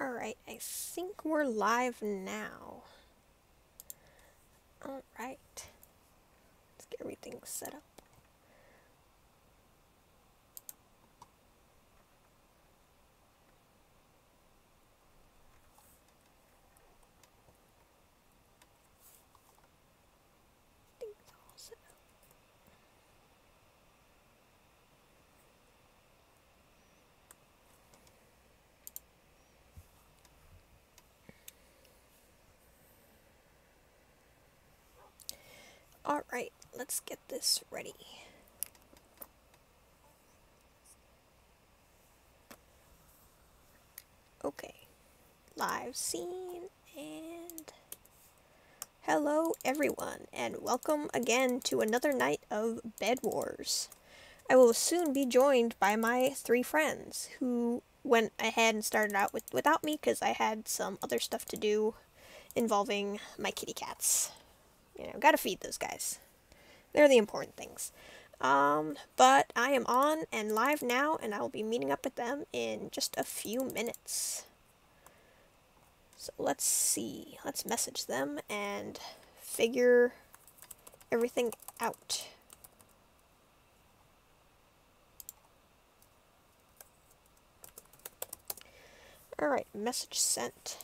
Alright, I think we're live now. Alright. Let's get everything set up. Things all set up. Alright, let's get this ready. Okay, live scene and hello everyone, and welcome again to another night of Bed Wars. I will soon be joined by my three friends who went ahead and started out with without me because I had some other stuff to do involving my kitty cats. You know, gotta feed those guys. They're the important things. Um, but I am on and live now, and I will be meeting up with them in just a few minutes. So let's see. Let's message them and figure everything out. Alright, message sent.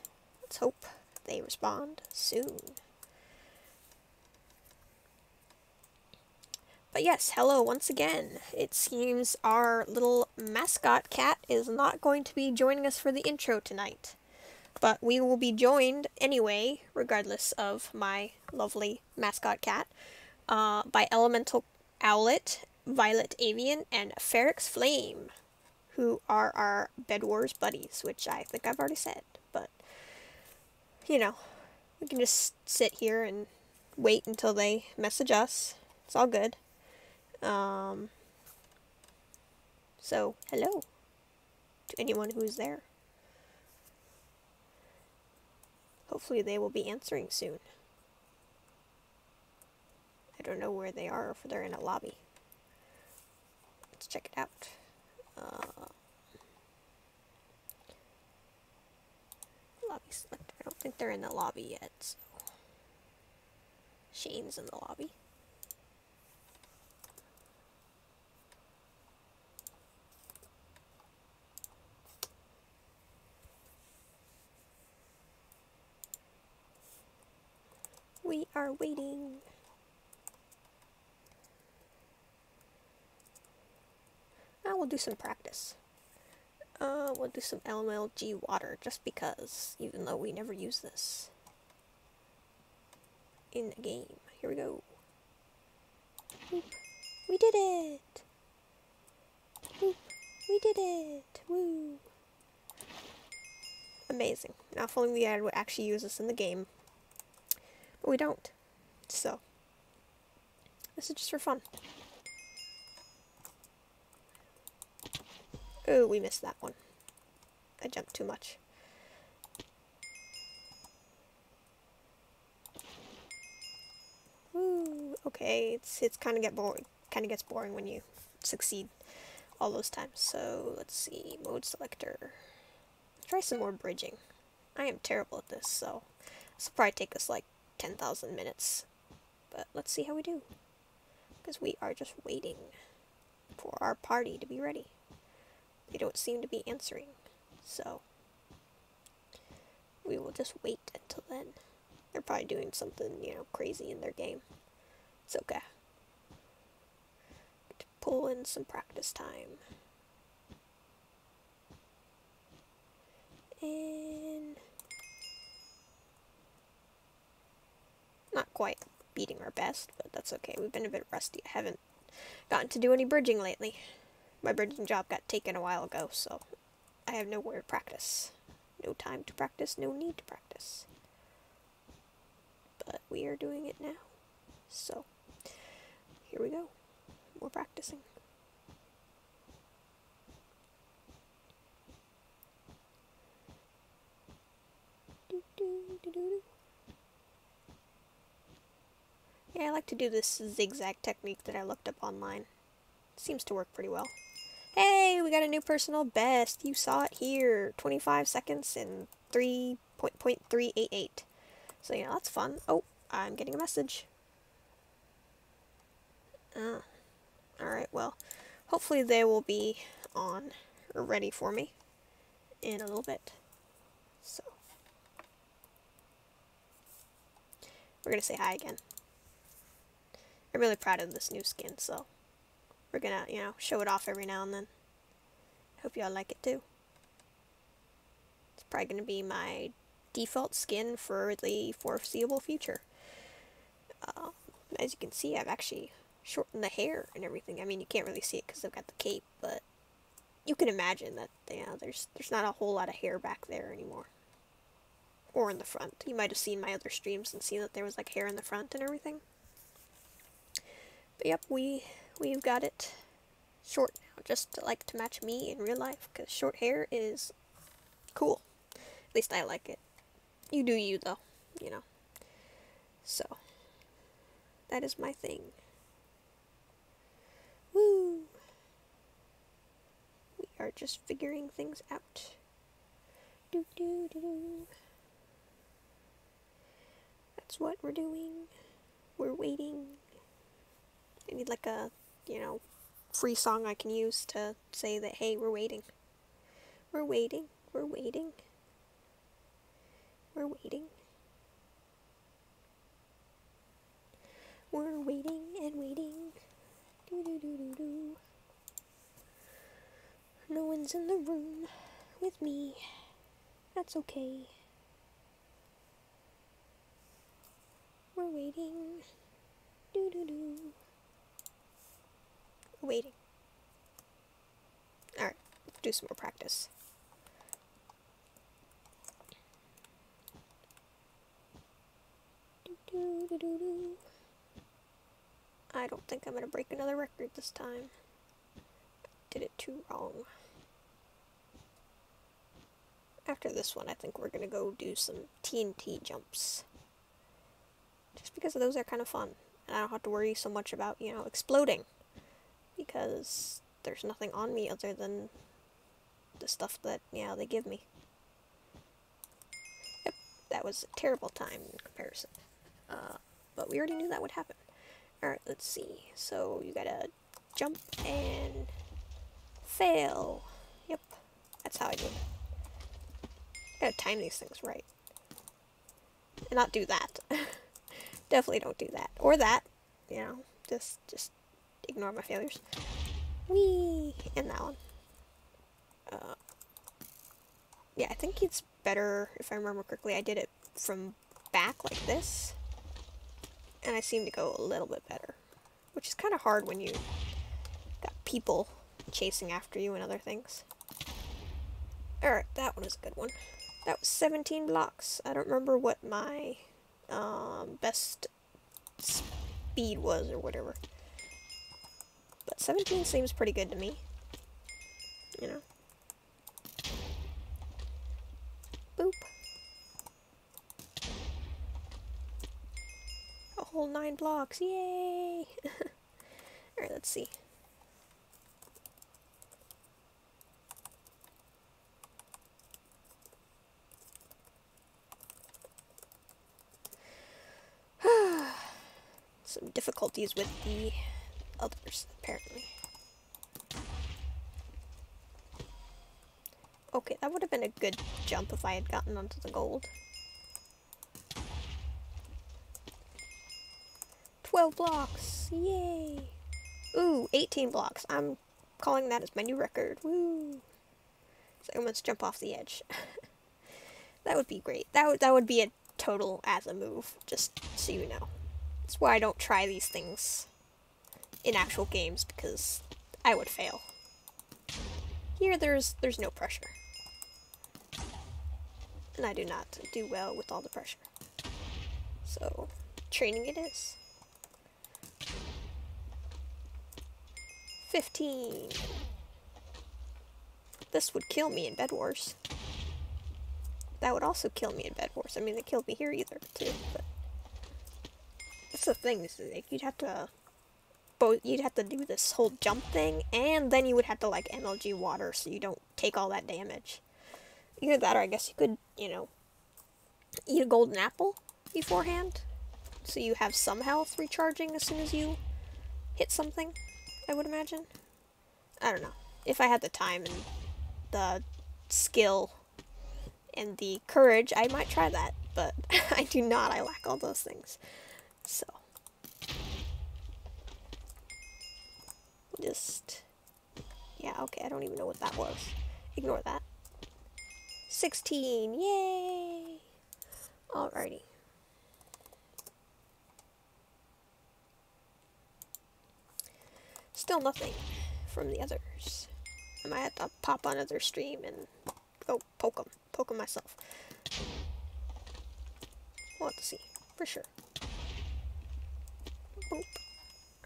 Let's hope they respond soon. But yes, hello once again. It seems our little mascot cat is not going to be joining us for the intro tonight. But we will be joined anyway, regardless of my lovely mascot cat, uh, by Elemental Owlet, Violet Avian, and Ferix Flame, who are our Bed Wars buddies, which I think I've already said. But, you know, we can just sit here and wait until they message us. It's all good. Um, so, hello to anyone who's there. Hopefully, they will be answering soon. I don't know where they are, if they're in a lobby. Let's check it out. Uh, lobby selector. I don't think they're in the lobby yet. So. Shane's in the lobby. We are waiting. I will do some practice. Uh, we'll do some LMLG water just because, even though we never use this in the game. Here we go. We did it! We did it! Woo! Amazing. Now, if only we would actually use this in the game. But we don't. So, this is just for fun. Oh, we missed that one. I jumped too much. Ooh, okay, it's it's kind of get. Kind of gets boring when you succeed all those times. So let's see, mode selector. Try some more bridging. I am terrible at this, so this will probably take us like 10,000 minutes. But let's see how we do. Because we are just waiting for our party to be ready. They don't seem to be answering. So, we will just wait until then. They're probably doing something, you know, crazy in their game. It's okay. Pull in some practice time. And not quite beating our best, but that's okay. We've been a bit rusty. I haven't gotten to do any bridging lately. My bridging job got taken a while ago, so I have nowhere to practice. No time to practice, no need to practice. But we are doing it now. So, here we go. We're practicing. Do, do, do, do, do. Yeah, I like to do this zigzag technique that I looked up online. Seems to work pretty well. Hey, we got a new personal best. You saw it here. 25 seconds and 3.388. So, yeah, that's fun. Oh, I'm getting a message. Ah, oh. Alright, well, hopefully they will be on or ready for me in a little bit. So, we're going to say hi again. I'm really proud of this new skin, so we're to, you know, show it off every now and then. Hope y'all like it too. It's probably to be my default skin for the foreseeable future. Uh, as you can see, I've actually shortened the hair and everything. I mean, you can't really see it because I've got the cape, but you can imagine that you know, there's there's not a whole lot of hair back there anymore. Or in the front. You might have seen my other streams and seen that there was like hair in the front and everything. But yep, we we've got it short now, just to, like to match me in real life, because short hair is cool. At least I like it. You do you though, you know. So that is my thing. Woo! We are just figuring things out. Do do do do. That's what we're doing. We're waiting. I need like a, you know, free song I can use to say that, hey, we're waiting. We're waiting. We're waiting. We're waiting. We're waiting and waiting. Do do do do do. No one's in the room with me. That's okay. We're waiting. Do do do waiting. Alright, do some more practice. I don't think I'm to break another record this time. Did it too wrong. After this one, I think we're to go do some TNT jumps. Just because those are kind of fun. And I don't have to worry so much about, you know, exploding because there's nothing on me other than the stuff that, yeah, they give me. Yep, that was a terrible time in comparison. Uh, but we already knew that would happen. Alright, let's see. So you gotta jump and fail. Yep, that's how I do it. Gotta time these things right. And not do that. Definitely don't do that. Or that. You know, just, just ignore my failures. Wee! And that one. Uh, yeah, I think it's better, if I remember correctly, I did it from back like this. And I seem to go a little bit better. Which is kind of hard when you got people chasing after you and other things. Alright, that one is a good one. That was 17 blocks. I don't remember what my um, best speed was or whatever. But 17 seems pretty good to me. You know? Boop. A whole nine blocks. Yay! Alright, let's see. Some difficulties with the others, apparently. Okay, that would have been a good jump if I had gotten onto the gold. 12 blocks! Yay! Ooh, 18 blocks. I'm calling that as my new record. Woo! So I almost jump off the edge. that would be great. That would, that would be a total as a move, just so you know. That's why I don't try these things in actual games because I would fail. Here there's there's no pressure. And I do not do well with all the pressure. So, training it is. 15. This would kill me in Bed Wars. That would also kill me in Bed Wars. I mean, they killed me here either, too, but... That's the thing, is like, you'd have to both you'd have to do this whole jump thing, and then you would have to like MLG water so you don't take all that damage. Either that, or I guess you could, you know, eat a golden apple beforehand, so you have some health recharging as soon as you hit something. I would imagine. I don't know. If I had the time and the skill and the courage, I might try that. But I do not. I lack all those things. So. Just. Yeah, okay. I don't even know what that was. Ignore that. 16. Yay! Alrighty. Still nothing from the others. I might have to pop on another stream and oh, poke them. Poke them myself. We'll have to see, for sure. Boop.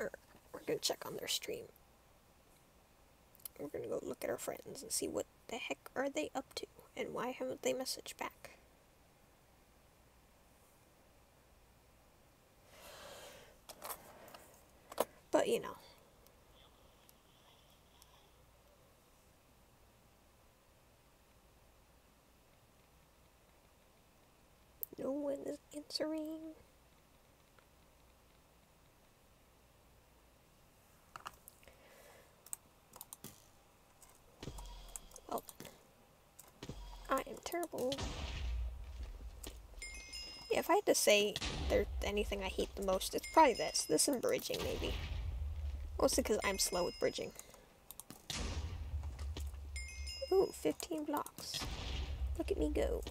Er, we're gonna check on their stream. We're gonna go look at our friends and see what the heck are they up to and why haven't they messaged back. But you know. No one is answering. Well, I am terrible. Yeah, if I had to say there's anything I hate the most, it's probably this. This and bridging, maybe. Mostly because I'm slow with bridging. Ooh, 15 blocks. Look at me go.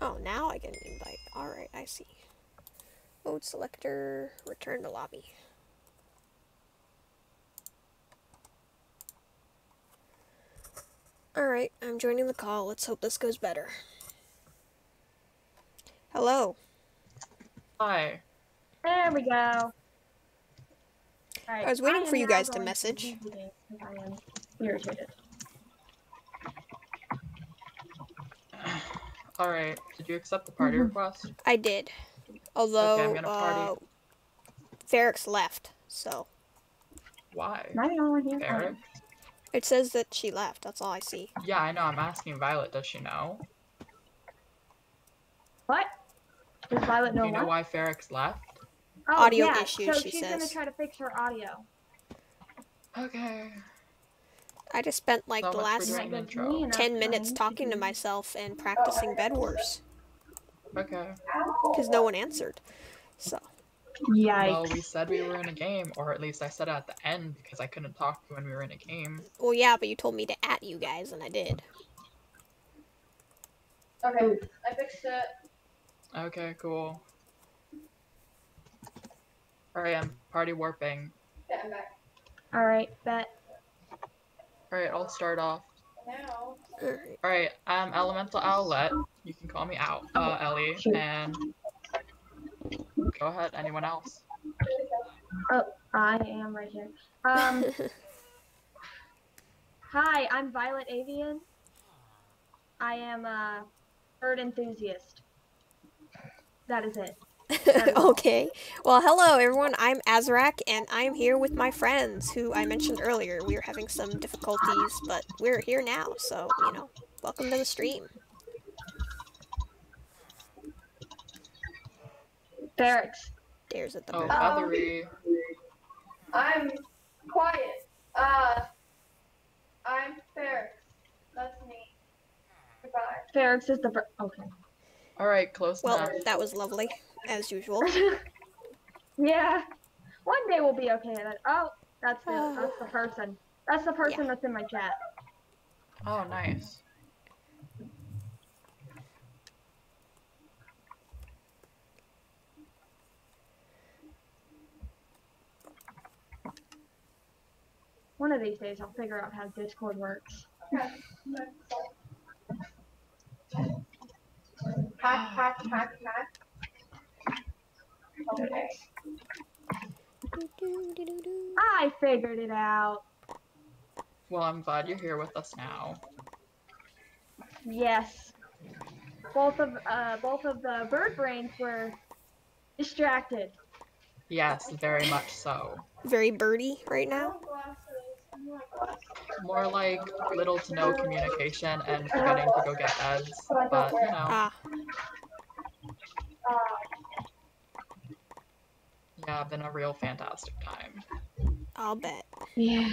Oh, now I get an invite. Alright, I see. Mode selector, return to lobby. Alright, I'm joining the call. Let's hope this goes better. Hello. Hi. There we go. Alright, I was waiting am for you guys to message. leave the game 'cause I am irritated. Alright, did you accept the party Mhm. request? I did. Although, gonna uh, party. Ferix left, so. Why? Am I the only one here? Eric? It says that she left, that's all I see. Yeah, I know, I'm asking Violet, does she know? What? Does Violet Do know you know what? why Ferix left? Oh, Audio yeah, issues, so she she's gonna says. try to fix her audio. Okay. I just spent like So the last doing Like, an with intro. 10 minutes talking to myself and practicing Bed Wars. Okay. Because no one answered. So, Yikes. Well, we said we were in a game, or at least I said it at the end because I couldn't talk when we were in a game. well, yeah, but you told me to at you guys, and I did. Okay, I fixed it. Okay, cool. Alright, I'm party warping. Yeah, I'm back. Alright, bet. Alright, I'll start off. Now, Alright. Alright, I'm Elemental Owlet. You can call me out, uh, Ellie. Sure. And go ahead, anyone else? Oh, I am right here. Um, hi, I'm Violet Avian. I am a bird enthusiast. That is it. okay. Well, hello everyone. I'm Azarak, and I'm here with my friends who I mentioned earlier. We were having some difficulties, but we're here now, so, you know, welcome to the stream. Ferix. Dares at the Oh, bird. Feathery. I'm quiet. Uh, I'm Ferix. That's me. Goodbye. Ferix is the bird. Okay. Alright, close Well, enough. that was lovely, as usual. yeah. One day we'll be okay at it. Oh, that's the that's the person. That's the person that's in my chat. Oh, nice. One of these days I'll figure out how Discord works. Hack, hack, hack, hack. Okay. I figured it out. Well, I'm glad you're here with us now. Yes. Both of uh both of the bird brains were Distracted. Yes, very much so. Very birdie right now. More like little to no communication and forgetting to go get beds. But you know, Ah, Uh, yeah, been a real fantastic time. I'll bet. Yeah.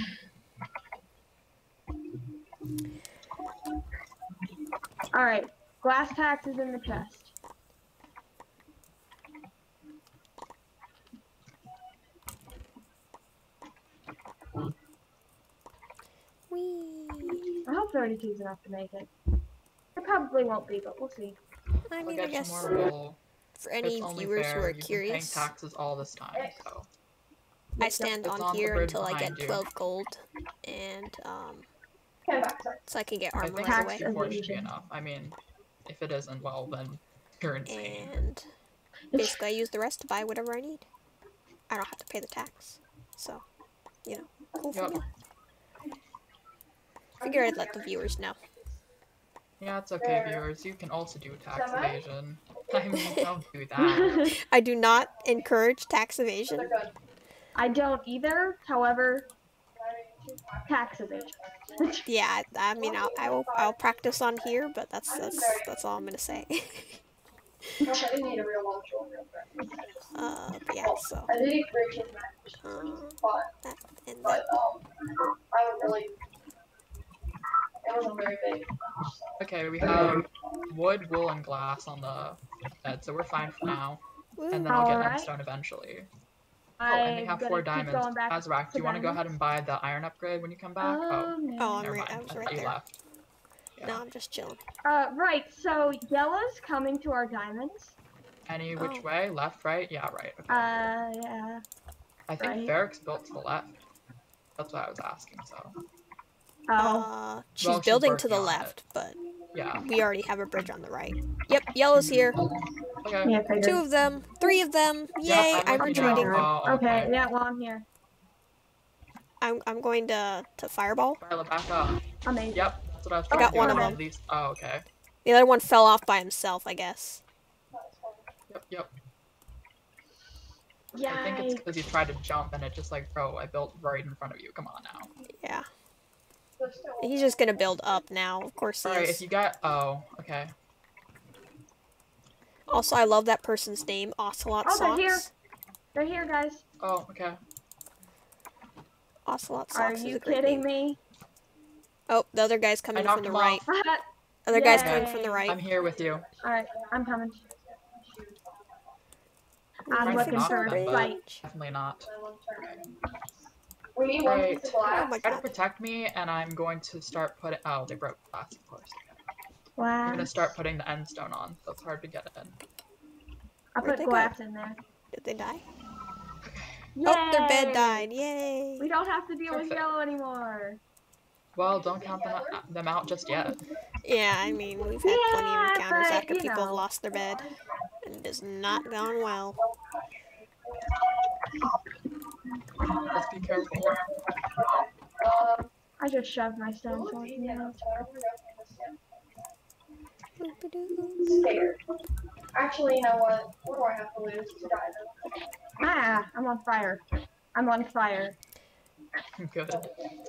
All right. Glass tax is in the chest. Whee. I hope 32 is enough to make it. It probably won't be, but we'll see. I We'll mean, I guess some for any it's viewers fair. who are curious, paying taxes all this time, so I stand It's on on here until I behind get you. 12 gold, and um, come back, sorry. so I can get I armor think right Tax away. 64 should be evasion. enough. I mean, if it isn't, well then you're insane. And basically, I use the rest to buy whatever I need. I don't have to pay the tax, so you know, cool for me. Figure I'd let the viewers know. Yeah, it's okay, viewers. You can also do tax evasion. I mean, don't do that. I do not encourage tax evasion. I don't either. However, I mean, she's fine. tax evasion. Yeah, I, I mean, I'll, I will, I'll practice on here, but that's that's that's all I'm gonna say. I didn't need a real lunch roll real quick. uh, but yeah, so I did eat three chicken nuggets, but, that and that. but, um, I don't really, it wasn't very big. Okay, we have wood, wool, and glass on the bed, so we're fine for now. And then I'll get Alright. endstone eventually. Oh, I'm and we have four diamonds. going back Azarak, do you want to go ahead and buy the iron upgrade when you come back? oh, Um, Oh, I'm never right. mind. I was I right thought you there. left. Yeah. No, I'm just chilling. Uh, right. So yellow's coming to our diamonds. Any which Oh. way? Left, right? Yeah, right. Okay. Uh, yeah. I think right. Ferix's built to the left. That's what I was asking, so. Oh. Uh, she's Well, she's building to the working on it. left, but Yeah. we already have a bridge on the right. Yep, yellow's here. Okay. yeah. Two of them, three of them. Yeah, Yay! I'm with you now. retreating. Oh, okay. Yeah. Well, I'm here. I'm I'm going to to fireball. Violet, back up. Amazing. Yep, that's what I was I trying got to do. one of them. These... Oh, okay. The other one fell off by himself, I guess. Yep, yep. Yeah. I think it's because you tried to jump and it just like, bro, I built right in front of you. Come on now. Yeah. They're still- He's just gonna build up now. Of course he Alright, is. if you got. Oh, okay. Also, I love that person's name, Ocelot Oh, they're here. They're here, guys. Oh, okay. Ocelot Are Socks is you a great kidding name. me? Oh, the other guy's coming from the right. off. Other guy's coming from the right. I'm here with you. All right. I'm coming. We're I'm Trying to looking for a them, fight. Definitely not. We need one Right. piece of Oh glass. my Try to protect me, and I'm going to start putting. Oh, they broke glass, of course. Wow. I'm gonna start putting the end stone on. That's hard to get in. I put they go? glass in there. Did they die? Yay! Oh, their bed died. Yay. We don't have to deal with yellow anymore. Well, don't count them, out- them out just yet. Yeah, I mean, we've had plenty of encounters but, after you people have lost their bed. And it has not gone well. Let's be careful. Um, I just shoved my stone sword in there. Boop-a-doo. scared. Actually, you know what? What do I have to lose to die Ah, I'm on fire. I'm on fire. Good.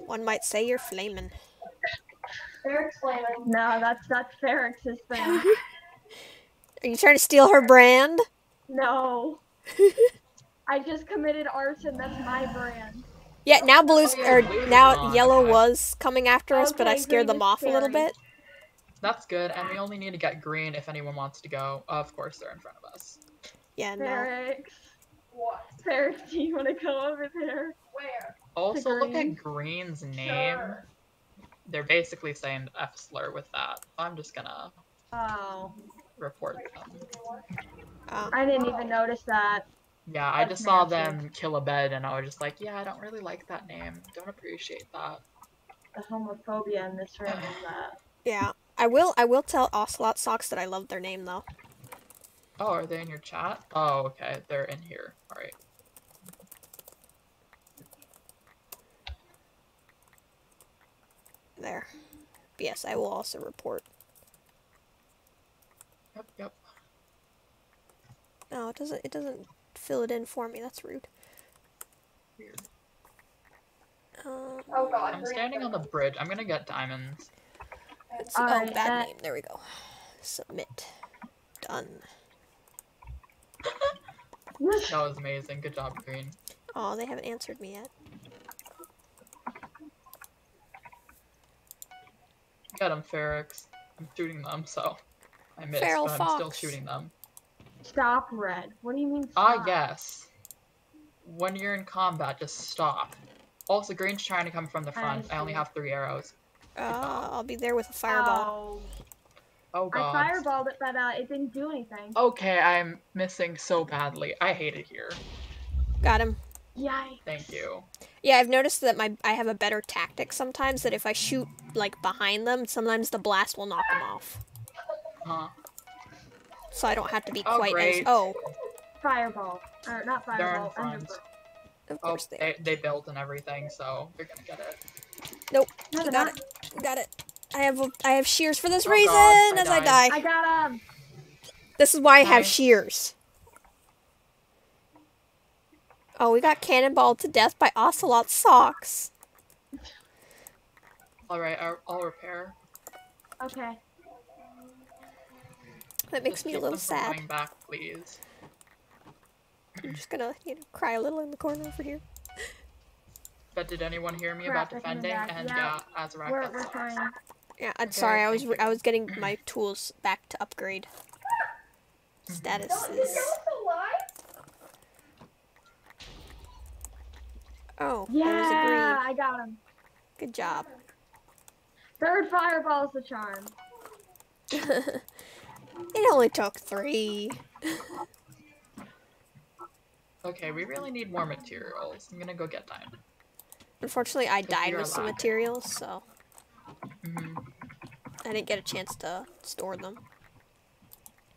One might say you're flaming. They're explaining. No, that's that's Ferix's thing. Are you trying to steal her brand? No. I just committed arson. That's my brand. Yeah, oh, now blue's Oh, or blue now yellow was coming after us, but I scared them is off a little bit. That's good, and we only need to get green if anyone wants to go. Of course, they're in front of us. Yeah, no. Ferix. What? Ferix, do you want to go over there? Where? Also, look at Green's name. Sure. They're basically saying F slur with that. I'm just gonna Oh. report them. Oh. I didn't even notice that. Yeah, I just saw them kill a bed, and I was just like, yeah, I don't really like that name. Don't appreciate that. The homophobia in this room is uh Yeah. I will I will tell Ocelot Socks that I love their name though. Oh, are they in your chat? Oh, okay, they're in here. All right. There. But yes, I will also report. Yep, yep. Oh, it doesn't. It doesn't fill it in for me. That's rude. Weird. Um, Oh god. I'm standing on the bridge. I'm gonna get diamonds. let's. Oh, Alright, bad uh, name. There we go. Submit. Done. That was amazing. Good job, Green. Oh, they haven't answered me yet. Get them, Ferix. I'm shooting them, so I missed, Feral but I'm still shooting them. Stop, Red. What do you mean? Ah, Stop? yes. When you're in combat, just stop. Also, Green's trying to come from the front. I, only have three arrows. Uh, I'll be there with a fireball. Oh. Oh I fireballed it, but uh, it didn't do anything. Okay, I'm missing so badly. I hate it here. Got him. Yikes. Thank you. Yeah, I've noticed that my I have a better tactic sometimes. That if I shoot like behind them, sometimes the blast will knock them off. Huh? So I don't have to be Oh, quite as. Oh, Fireball. Or not fireball. front. Underbird. of Oh, course they. they, they built and everything, so they're gonna get it. No, You got not. it. Got it. I have I have shears for this Oh, reason. God, I as I die. I got um. This is why I have Nice. shears. Oh, we got cannonballed to death by ocelot socks. Alright, I'll, I'll repair. Okay. That makes Just me a little them from sad. Coming back, please. I'm just gonna, you know, cry a little in the corner over here. But did anyone hear me Crap, about they're coming defending? And Yeah. yeah, uh, Azarak We're, we're stuck. trying. Yeah, I'm Okay, sorry. I was thank re- you. I was getting my tools back to upgrade. Mhm. Status is. Oh, Yeah, that I got him. Good job. Third fireball is the charm. it only took three. Okay, we really need more materials. I'm gonna go get diamond. Unfortunately, I If died with some materials, so hmm I didn't get a chance to store them.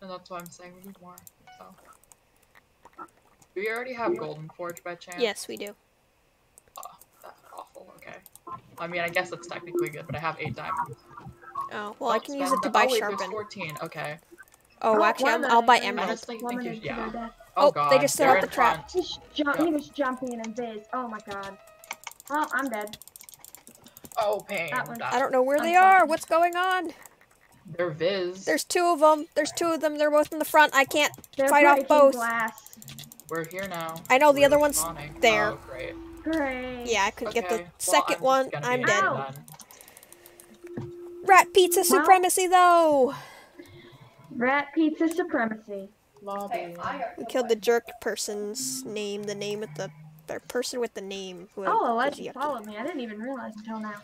And that's why I'm saying we need more. So. Do we already have Golden Forge by chance? Yes, we do. Oh, That's awful. Okay. I mean, I guess that's technically good, but I have eight diamonds. Oh, well, I can use it to buy oh, wait, sharpen. 14. Okay. Oh, Oh, actually, I'm, I'll buy minute. emerald. Honestly, think Plummeted you, to yeah. Oh, Oh, god. they just set they're out the trap. front. He's jump- He was jumping in Invis. Oh my god. Oh, I'm dead. Oh, pain. That one. That- I don't know where I'm they fine. are. What's going on? They're Viz. There's two of them. There's two of them. They're both in the front. I can't. They're Fight off both. glass. We're here now. I know, the We're other one's spawning. there. Oh, great. Great. Yeah, I couldn't get the well, second I'm one. I'm dead. Ow. done. Rat pizza Well- supremacy, though. Rat pizza supremacy. Lobby. We killed the jerk person's name. The name with the, the person with the name. Who Oh, a was legend followed me. I didn't even realize until now.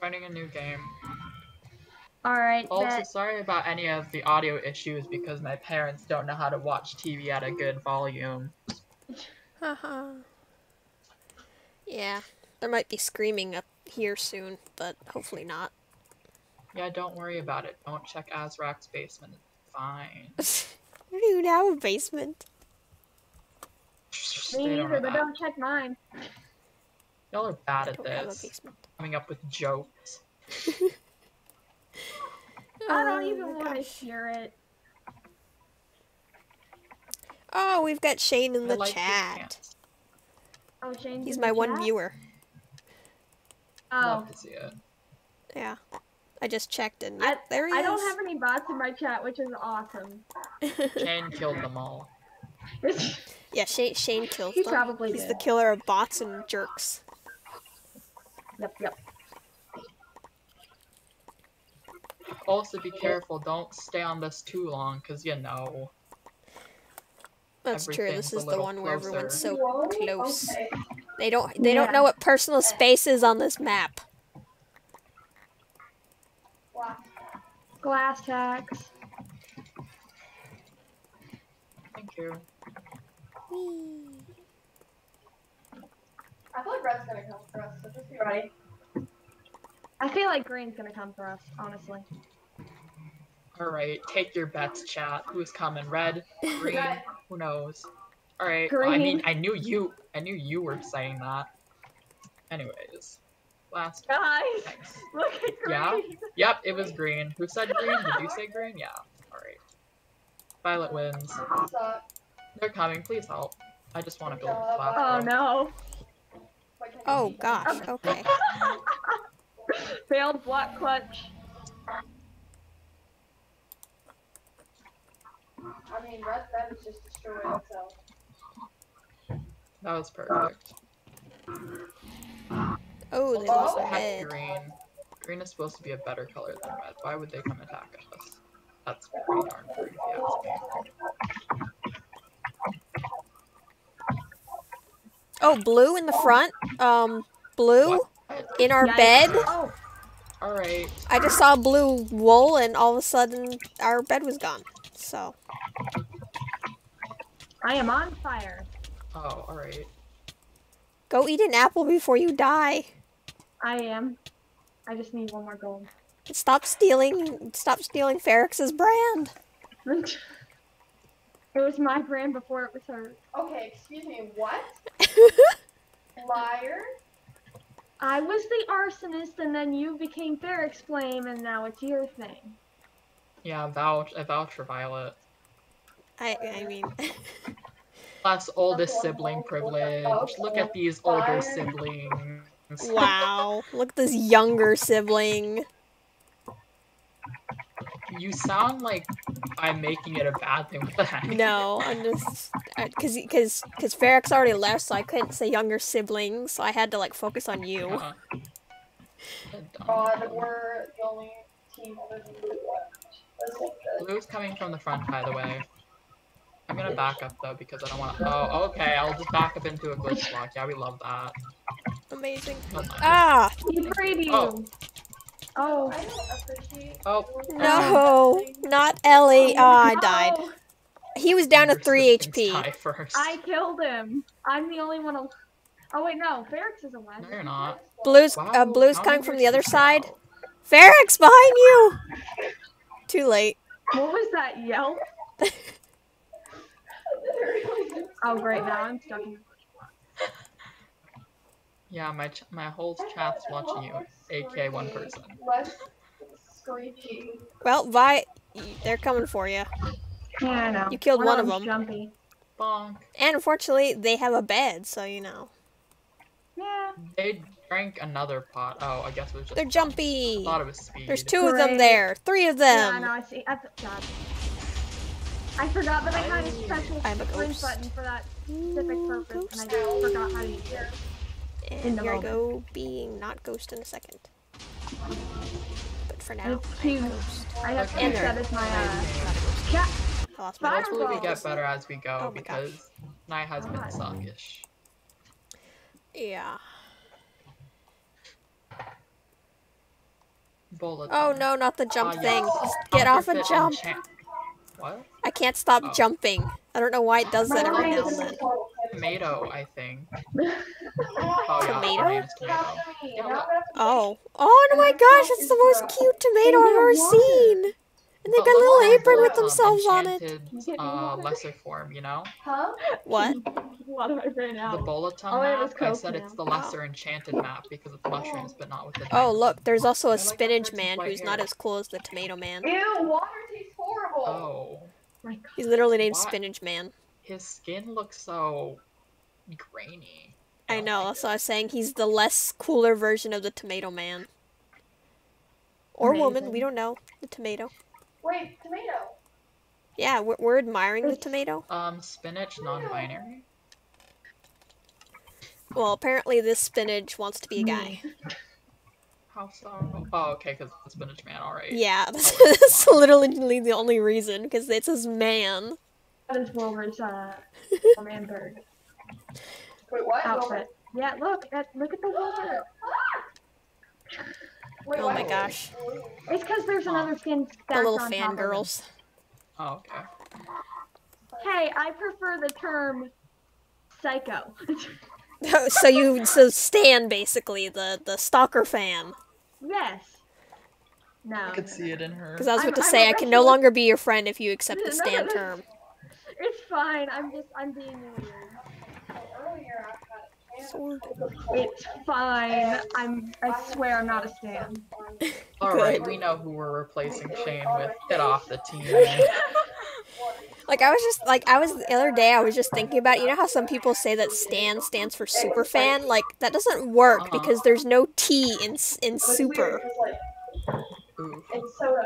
Finding a new game. Alright, Also, bet. sorry about any of the audio issues because my parents don't know how to watch TV at a good volume. Haha. yeah, there might be screaming up here soon, but hopefully not. Yeah, don't worry about it. Don't check Azarak's basement. It's fine. I don't even have a basement. They Me don't know neither, but that. don't check mine. Y'all are bad I at don't have a this. basement. Coming up with jokes. I don't Oh even my want to gosh. hear it. Oh, we've got Shane in I the like your chat. pants. Oh, Shane's He's in my the one chat? viewer. Oh, Love to see it. Yeah. I just checked and I- there he I is. don't have any bots in my chat, which is awesome. Shane killed them all. yeah, Shane Shane kills He them. probably He's did. the killer of bots and jerks. yep, yep. Also, be careful. Don't stay on this too long, cause you know. That's true. This is the little one where everyone's closer. so close. Okay. They don't they Yeah. don't know what personal space is on this map. Wow. Glass tax. Thank you. I feel like red's gonna come for us, so just be ready. I feel like green's gonna come for us, honestly. Alright, take your bets, chat. Who's coming? Red? Green? Who knows? Alright, well, I mean, I knew you, I knew you were saying that. Anyways. Last. Guys, Thanks. look at green. Yeah? Yep, it was green. Who said green? Did you say green? Yeah. Alright. Violet wins. It. They're coming. Please help. I just want to build a flat. Oh no. Oh gosh, okay. Failed block clutch. I mean, red bed is just destroying itself. That was perfect. Oh, they lost a Heck, head. green. Green is supposed to be a better color than red. Why would they come attack us? That's pretty darn rude if you ask me. Oh, blue in the front. Um, blue What? in our Yikes. bed. Oh, Alright. I just saw blue wool, and all of a sudden our bed was gone. So I am on fire. Oh, alright. go eat an apple before you die. I am. I just need one more gold. Stop stealing. Stop stealing Ferix's brand. it was my brand before it was hers. Okay, excuse me, what? Liar? I was the arsonist, and then you became Ferix Flame, and now it's your thing. Yeah, vouch. I vouch for Violet. I I mean, Plus, oldest sibling privilege. Look at these older siblings. wow. Look at this younger sibling. You sound like I'm making it a bad thing with that. No, I'm just because because because Ferix already left, so I couldn't say younger siblings, so I had to like focus on you. Uh, God, we're the only team other than blue left. That's so good. Blue's coming from the front, by the way. I'm gonna back up though because I don't want to. Oh, okay. I'll just back up into a glitch block. Yeah, we love that. Amazing. Don't mind it. Ah He prayed you. Oh. Oh. I don't appreciate. Oh, no, not Ellie. Ah, I died. Oh, He was down to three HP. First. I killed him. I'm the only one. Al- oh wait, no. Ferix is alive. No, you're not. Blue's Wow, uh, blue's how coming from the other did side. out? Ferix behind you. Too late. What was that yelp? Oh great, now I'm stuck in. Yeah, my ch- my whole chat's watching you. AK one person. Less screechy. Well, Vi, they're coming for you. Yeah, I know. You killed one of them. Jumpy. Bonk. And unfortunately, they have a bed, so you know Yeah. They drank another pot. Oh, I guess it was just. they're I jumpy. thought it was speed. There's two of them there. Three of Yeah, them. no, I see. I, God. I forgot that I had a special sprint button for that specific purpose, and I just forgot how to use it. And the here I go being not ghost in a second. But for now, I'm ghost. I have to And use that as my uh, Not a ghost. cat. I lost my Fire- ghost. Hopefully we get better as we go Oh because night has been God. suckish. Yeah. Bullet. Oh time. no, not the jump Ah, thing. yes. Get off and Counterfeit jump. Enchant- What? I can't stop Oh. jumping. I don't know why it does that every My now and then. Tomato, I think. Oh Tomato? her Tomato. Oh. Oh no my gosh, it's the most cute tomato I've ever seen. And they've got a little apron the, with um, themselves on it. enchanted, Uh, lesser form, you know? Huh? What? What have I ran The out? Boletum Oh, map, I said it's the lesser enchanted map because of the mushrooms, but not with the Oh look, there's also a spinach man white who's not as cool as the tomato man. Ew, water tastes horrible. Oh. My God. He's literally named What? Spinach Man. His skin looks so grainy. I don't know, like that's why I was saying he's the less cooler version of the tomato man. Or woman, we don't know. The tomato. Wait, tomato. Yeah, we're, we're admiring the tomato. Um, spinach, non-binary. Well, apparently this spinach wants to be a guy. How so? Oh, okay, because the spinach man, alright. Yeah, that's, that's literally the only reason, because it says man. That is Wilbur's uh, man bird Wait, what? outfit. Yeah, look, at, look at the Wilbur. Wait, Oh what? my gosh. It's because there's another skin stacked The little on top of it. fangirls. Oh, okay. Hey, I prefer the term psycho. so you so Stan basically the the stalker fan. Yes. No. I could see it in her. Because I was I'm- about to I'm say I can no longer be your friend if you accept the No, Stan no, no. term. It's fine. I'm just I'm being weird. Earlier, I had Sword. It's fine. I'm I swear I'm not a stan. Alright, we know who we're replacing Shane with. Get off the team. Like I was just like I was the other day I was just thinking about you know how some people say that Stan stands for super fan like that doesn't work Uh-huh. because there's no T in in super. weird is, like, Ooh. it's soda.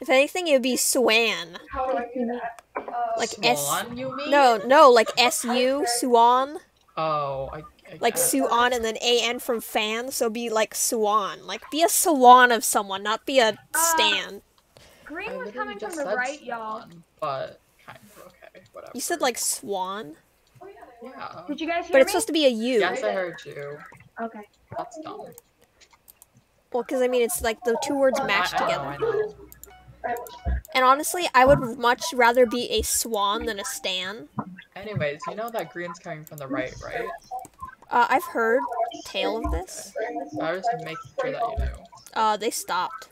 If anything, it would be Swan. How do I do that? Uh, Like S- Swan, you? No, no, like S U Suan, Oh, I. I like guess. Suan, and then A N from fan, so be like Swan. Like be a Swan of someone, not be a Stan. Green was coming from the said right, y'all. But kind of okay, whatever. You said like Swan, Yeah. Did you guys hear but it's me? supposed to be a U. Yes, I heard you. Okay. That's dumb. Well, because I mean, it's like the two words match I, I together. know, I know. And honestly, I would much rather be a Swan than a Stan. Anyways, you know that green's coming from the right, right? Uh, I've heard tale of this. I was making sure that you knew. Uh, they stopped.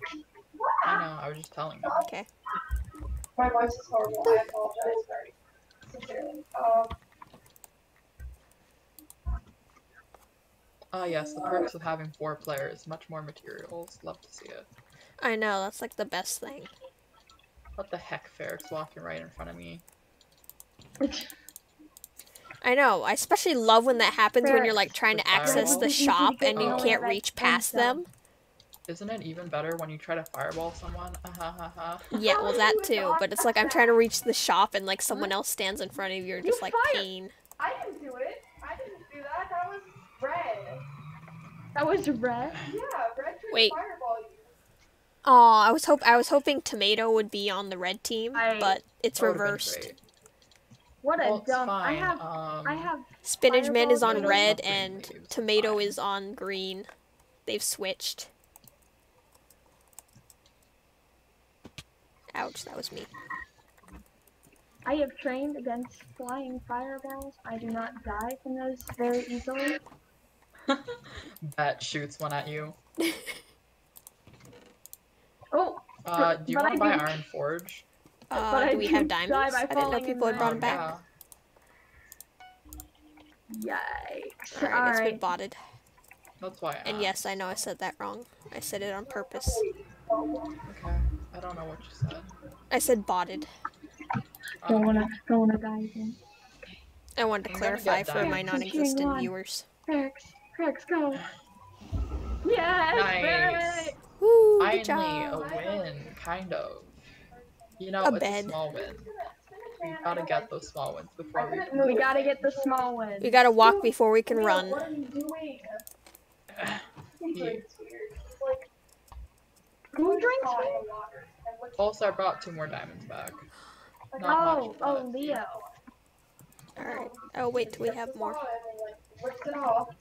I know. I was just telling you. Okay. My voice is horrible. I apologize very sincerely. Um, Ah, yes, the perks of having four players. Much more materials. Love to see it. I know that's like the best thing. What the heck, Ferix walking right in front of me? I know. I especially love when that happens when you're like trying to access the shop and you Oh. can't reach past them. Isn't it even better when you try to fireball someone? Ah ha ha ha. Yeah, well that too. But it's like I'm trying to reach the shop and like someone else stands in front of you. You're just like fire- pain. I didn't do it. I didn't do that. That was red. That was red. Yeah, red tried Wait. fireball you. Oh, I was hope I was hoping Tomato would be on the red team, I- but it's That reversed. What a Well, it's dumb. I have. um, I have. Spinach Man is on red and Tomato fine. is on green. They've switched. Ouch, that was me. I have trained against flying fireballs. I do not die from those very easily. that shoots one at you. Oh, Uh, do you want I to buy do- Iron Forge? Uh, But I do we do have diamonds? I didn't know people had brought them back. Yeah, yikes! Alright, it's been botted. that's why. I And asked. yes, I know I said that wrong. I said it on purpose. Okay. I don't know what you said. I said botted. Don't wanna, don't wanna die again. I wanted to I'm clarify for my diamonds. non-existent viewers. Rex, Rex, go! Yes! Nice. Rex! Woo, good Finally, job. a win, kind of. You know, A it's bed. a small win. We gotta get those small wins before we. We gotta get the small wins. We gotta walk before we can run. What are you doing? You- It's weird. It's like Who drinks me? in the water. And what's- Also, I brought two more diamonds back. Not Oh, much, oh, but- oh, Leo. Alright. Oh, wait till we have more. And then, like, rips it off.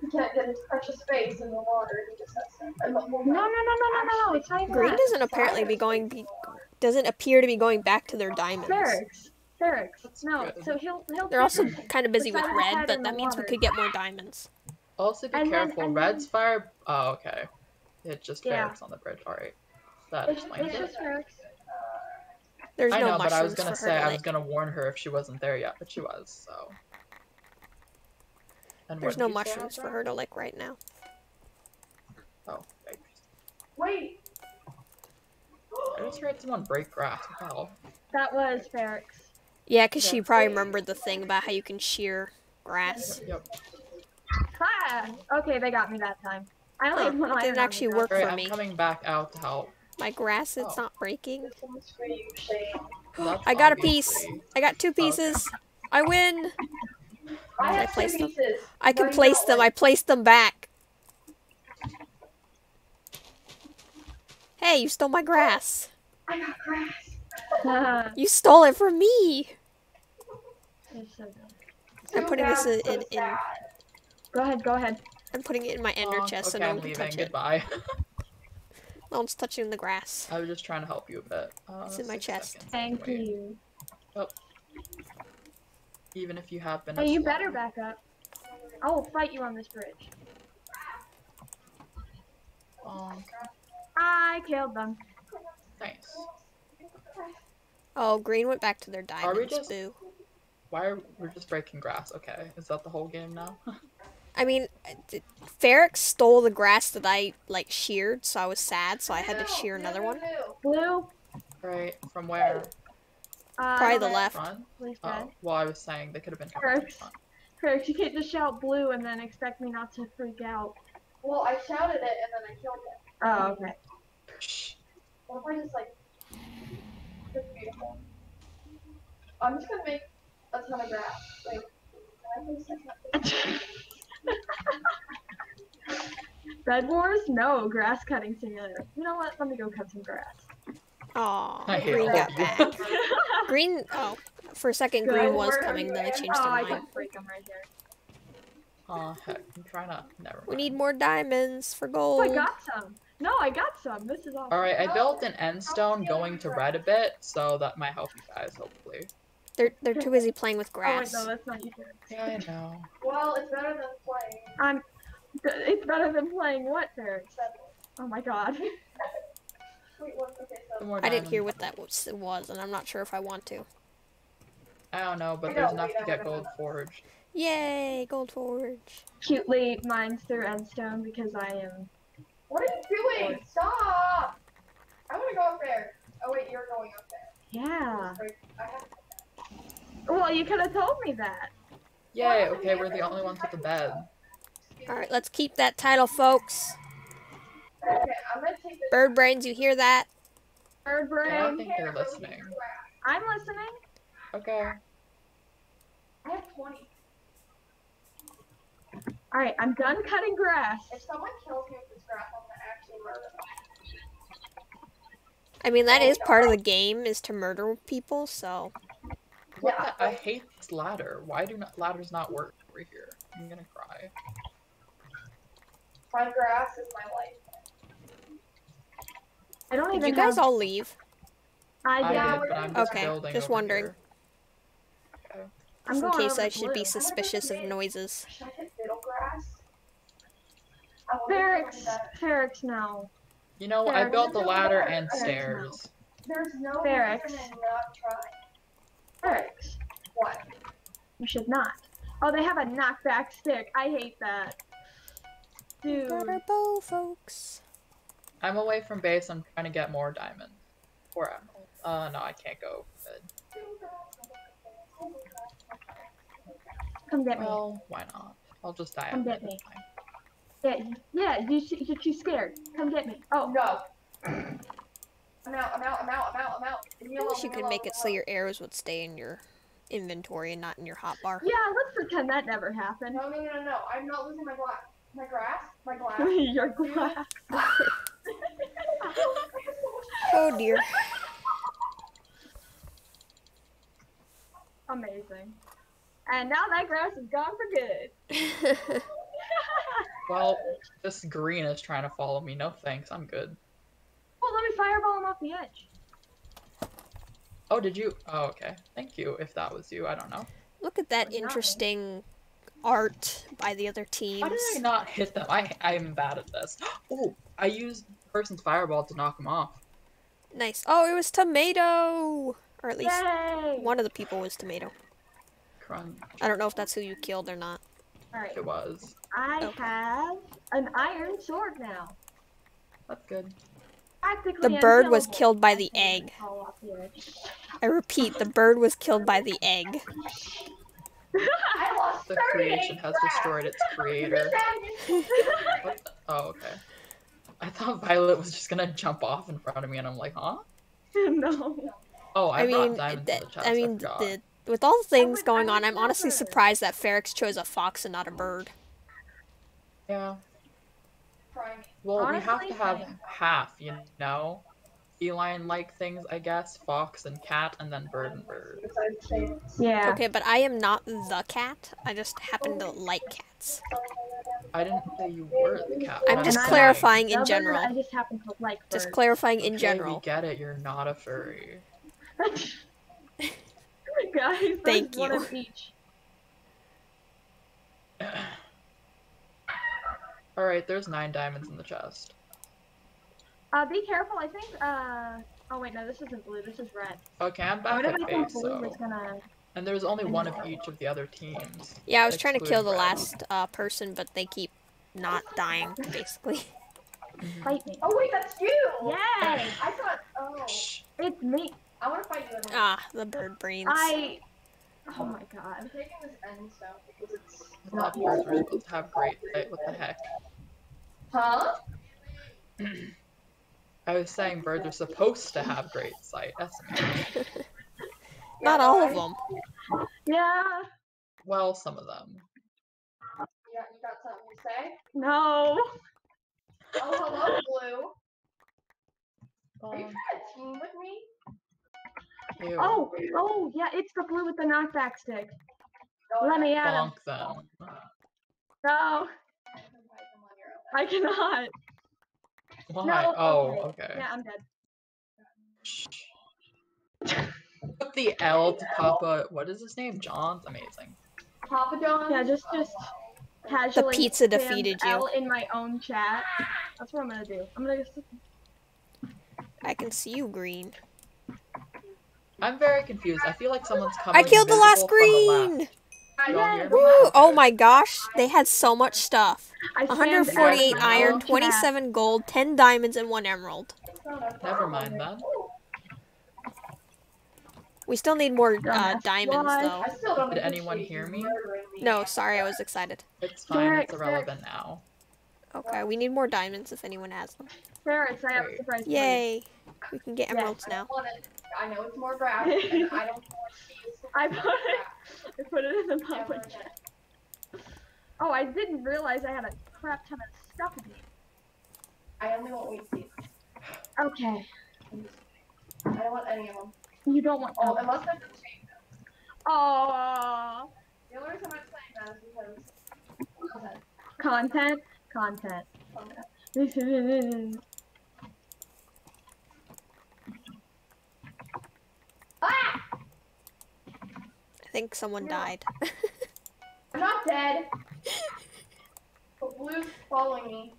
He can't get his precious face in the water. He just has to. and the whole No, no, no, no, no, no, it's not Green that. doesn't apparently be going be doesn't appear to be going back to their diamonds. Ferix. Ferix. No, good. so he'll, he'll They're also kind of busy with red, but that the means we could get more diamonds. Also, be And careful. and Red's fire. Oh, okay. It just Yeah. barracks on the bridge. All right. That It's, explains it's it. just Ferix. There's I no know, but I was gonna say to I was gonna warn her if she wasn't there yet, but she was. So. And There's no did you say mushrooms for her to like right now. Oh, yikes. Wait. I just heard someone break grass. What the hell? That was Ferix. Yeah, because she probably remembered the thing about how you can shear grass. Yep. Ah! Okay, they got me that time. I only Huh, had one it didn't actually me, work though. Alright, for I'm me. coming back out to help. My grass, it's Oh. not breaking. This one's for you, Shane. That's I got a piece. I got two okay. pieces. I win. I I have two placed them. pieces. I can Why place them. one? I placed them back. Hey, you stole my grass. I got grass. You stole it from me. so. I'm putting this in- so in- in- Go ahead, go ahead. I'm putting it in my ender Oh, chest so okay, no I'm one can leaving. touch it. Goodbye. No one's touching the grass. I was just trying to help you a bit. Uh, It's in my chest. seconds. Thank Wait. you. Oh. Even if you have been. Hey, you slow- better back up. I will fight you on this bridge. Um, I killed them. nice. Oh, green went back to their we just- Boo. Why are we just breaking grass? Okay, is that the whole game now? I mean, d- Ferrex stole the grass that I like sheared, so I was sad, so I had to shear another one Blue, right. From where? Uh, Probably the left. Front? Oh, well, I was saying they could have been coming from Correct. front. Kirk, you can't just shout blue and then expect me not to freak out. Well, I shouted it and then I killed it. Oh, okay. Shh. What if I just like? It's beautiful. I'm just gonna make a ton of grass. Like, can I please take that? Bed Wars? No, grass cutting simulator. You know what? Let me go cut some grass. Aw, I hate green got back. Green. Oh, for a second, green Good was coming. Then I man. changed oh, their I mind. can freak them right here. Aw, heck. I'm trying to. Never mind. We need more diamonds for Oh, gold. I got some. No, I got some. This is awesome. Alright, I No. built an end stone going to red a bit, so that might help you guys, hopefully. They're they're too busy playing with Oh, wait, grass. no, that's not. Yeah, I know. Well, it's better than playing. I'm. It's better than playing what, Ferix? Oh my god. Wait, what? Okay, so. I didn't hear what that was, was, and I'm not sure if I want to. I don't know, but there's enough to get gold enough. forged. Yay, gold forge. Cutely mines through endstone because I am. What are you doing? Stop! I want to go up there. Oh wait, you're going up there. Yeah. Right, I have Well, you could have told me that. Yay, okay, we're the only ones with the bed. All right, let's keep that title, folks. Okay, I'm gonna take this. Bird brains, you hear that? Bird I don't brain. think they're listening. I'm listening. Okay. I have 20. All right, I'm done cutting grass. If someone kills me with this graph, I'm gonna actually murder them. I mean, that oh, is part of the game, is to murder people. So What Yeah. the- I hate this ladder. Why do not ladders not work over here? I'm gonna cry. My grass is my life. I don't did even you guys have. all leave? I I yeah, did, we're but gonna- I'm just Okay, just wondering. here. Okay. I'm Just in case I should be suspicious of noises. Should I hit middle grass? I wonder if Ferix, it'll be better. Ferix, no. You know, I built the ladder ladder. and stairs. There's no Ferix. reason in not trying. Ferix, What? you should not. Oh, they have a knockback stick. I hate that. Dude. Got our bow, folks. I'm away from base. I'm trying to get more diamonds. Or emeralds. Uh, no, I can't go. Good. Come get me. Well, why not? I'll just die. Come at get me. Yeah, you- yeah, you, sh- you're too scared. Come get me. Oh, No. I'm out, I'm out, I'm out, I'm out, I'm out. I wish you leave could make it so your arrows would stay in your inventory and not in your hotbar. yeah, let's pretend that never happened. No, no, no, no, no. I'm not losing my glass. My grass? My glass. Your glass. Oh dear. Amazing. And now that grass is gone for good. Well, this green is trying to follow me. No thanks. I'm good. Well, let me fireball him off the edge. Oh, did you? Oh, okay. Thank you. If that was you, I don't know. Look at that What's happening? interesting art by the other teams. How did I not hit them? I I'm bad at this. Oh, I used person's fireball to knock him off. Nice. Oh, it was tomato, or at least Yay! one of the people was tomato. Crunch. I don't know if that's who you killed or not. Alright, It was. I Okay. have an iron sword now. That's good. Practically The bird was killed by the egg. fall off the edge. I repeat, the bird was killed by the egg. I lost The creation has grass. destroyed its creator. What the? Oh, okay. I thought Violet was just gonna jump off in front of me, and I'm like, huh? no. Oh, I, I mean, diamonds it- in the chest. I mean, forgot. the, with all the things would- going I on, I'm honestly surprised that Ferix chose a fox and not a bird. Yeah. Try me. Well, we have to have same. half, you know? Feline-like things, I guess. Fox and cat, and then bird and bird. Yeah. Okay, but I am not the cat. I just happen to like cats. I didn't say you were the cat. I'm what just not- saying- clarifying in general. I just happen to like Just clarifying in Okay, general. we get it. You're not a furry. Guys, there's Thank one you. of each. All right, there's nine diamonds in the chest. Uh, be careful. I think. Uh. Oh wait, no. This isn't blue. This is red. Okay, I'm back Whatever at you think base, blue so gonna. and there's only one of each of the other teams. Yeah, I was trying to kill the red. last uh, person, but they keep not dying, basically. Fight me. Oh wait, that's you! Yay! I thought. Oh. Shh. It's me. I want to fight you. Ah, the bird brains. I. Oh my god. I'm taking this end stuff because it's. I thought birds were supposed to have great sight. What the heck? Huh? I was saying birds are supposed to have great sight. That's. Not all of them. Yeah. Well, some of them. Yeah, you got something to say? No. Oh, hello, Blue. Are you Um, trying to team with me? ew. Oh, oh, yeah, it's the blue with the knockback stick. No, Let me at him. Bonk them. No, I them on. I cannot. Why? No, oh, okay. okay. Yeah, I'm dead. Put the L to Papa. What is his name? John's amazing. Papa John. Yeah, just just casually. The pizza defeated you. L in my own chat. That's what I'm gonna do. I'm gonna. Just, I can see you green. I'm very confused. I feel like someone's coming. I killed the last green. from the left. green! I Y'all don't hear me? Woo! Oh my gosh, they had so much stuff. I spammed L 148 iron, 27 gold, 10 diamonds, and 1 emerald. Never mind then. We still need more uh, diamonds, though. I still don't Did anyone hear me? No, sorry, I was excited. It's fine. It's irrelevant now. Okay, we need more diamonds if anyone has them. Ferrets, I have a surprise. for you. Yay! We can get emeralds now. don't. I know it's more grass, I don't want cheese. I put it. I put it in the Ever chat. Oh, I didn't realize I had a crap ton of stuff in me. I only want wheat seeds. Okay. I don't want any of them. You don't want. Oh, unless they're from chain. Oh. The only reason I'm saying that is because. Okay. Content. Content. okay. Ah! I think someone Yeah. died. I'm not dead. But Blue's following me.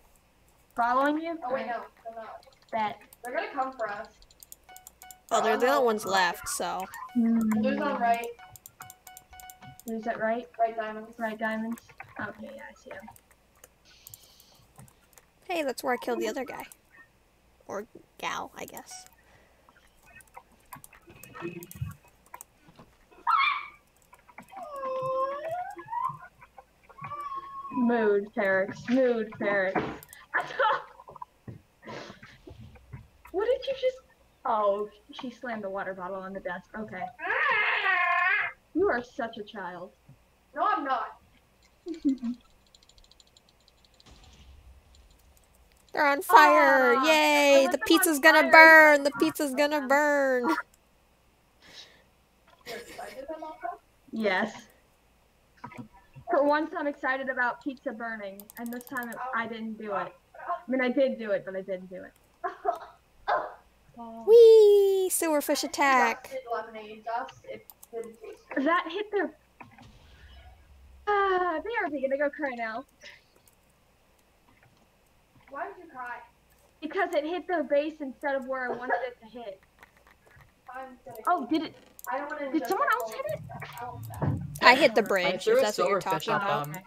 Following you? Oh wait, no, they're not. Bet. They're gonna come for us. oh, they're the only ones left, so. Hmm. Blue's on right, Is that right? right diamonds. Right diamonds? Okay, yeah, I see him. Hey, that's where I killed the other guy. Or gal, I guess. Mood, Ferix. Mood, Ferix. what did you just. Oh, she slammed a water bottle on the desk. Okay. You are such a child. No, I'm not. They're on fire! Aw, Yay! The pizza's gonna fire. burn! The pizza's gonna burn! You're excited about that? Yes. For once, I'm excited about pizza burning, and this time it, I didn't do it. I mean, I did do it, but I didn't do it. Whee! Sewerfish attack! Dusted lemonade dust. It didn't taste good. That hit their. Ah, they are gonna go cry now Why would you cry? because it hit their base instead of where I wanted it to hit. I'm. Oh, did it? I don't want to. Did someone else hit it? I hit the I threw a that's what you're silverfish talking at about. them.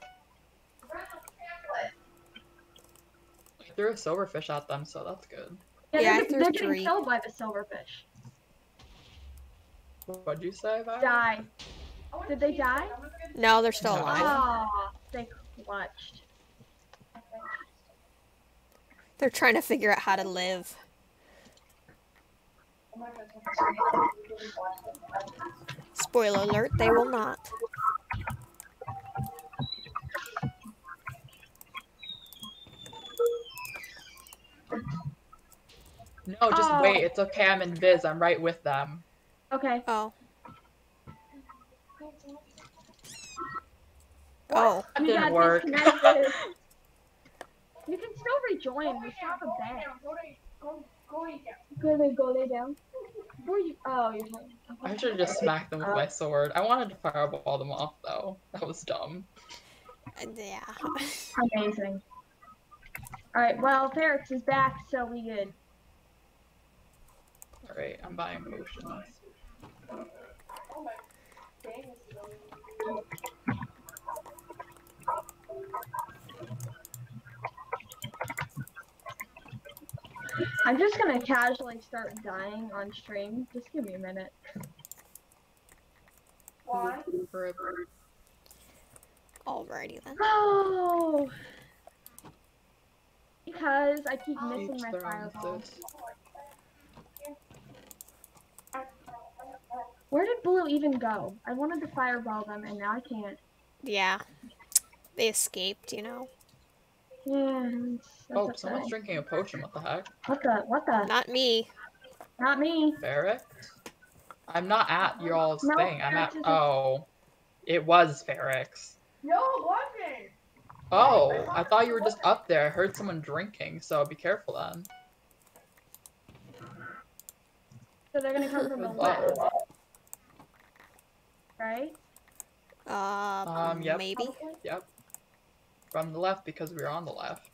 I threw a silverfish at them, so that's good. Yeah, Yeah, they're, they're getting killed by the silverfish. What'd you say, Vi? Die. Did they die? No, they're still alive. Oh, they clutched. They're trying to figure out how to live. Spoiler alert, they will not. No, just Oh. wait. It's okay. I'm in Viz. I'm right with them. Okay. Oh. Oh. That You didn't got work. You can still rejoin. We still have a bed. Go to, go, go eat down. Go lay down. Where you? Oh, you're fine. I should have just smacked them with my sword. I wanted to fireball them off, though. That was dumb. Yeah. Amazing. All right. Well, Ferix is back, so we good. Alright, I'm buying potions. Oh my. Dang, this is over. I'm just gonna casually start dying on stream. Just give me a minute. Why? Alrighty then. Oh. Because I keep missing my their own fireball. Where did blue even go? I wanted to fireball them and now I can't. Yeah. They escaped, you know. Yeah. Oh, okay. someone's drinking a potion. What the heck? What the? What the? Not me. Not me. Ferix? I'm not at y'all's No, thing. I'm at. Oh, it was Ferix. No, it wasn't. Oh, I thought you were just up there. I heard someone drinking, so be careful then. So they're gonna come from the Good left, right? Uh, Um, yep. maybe. Yep. From the left because we were on the left.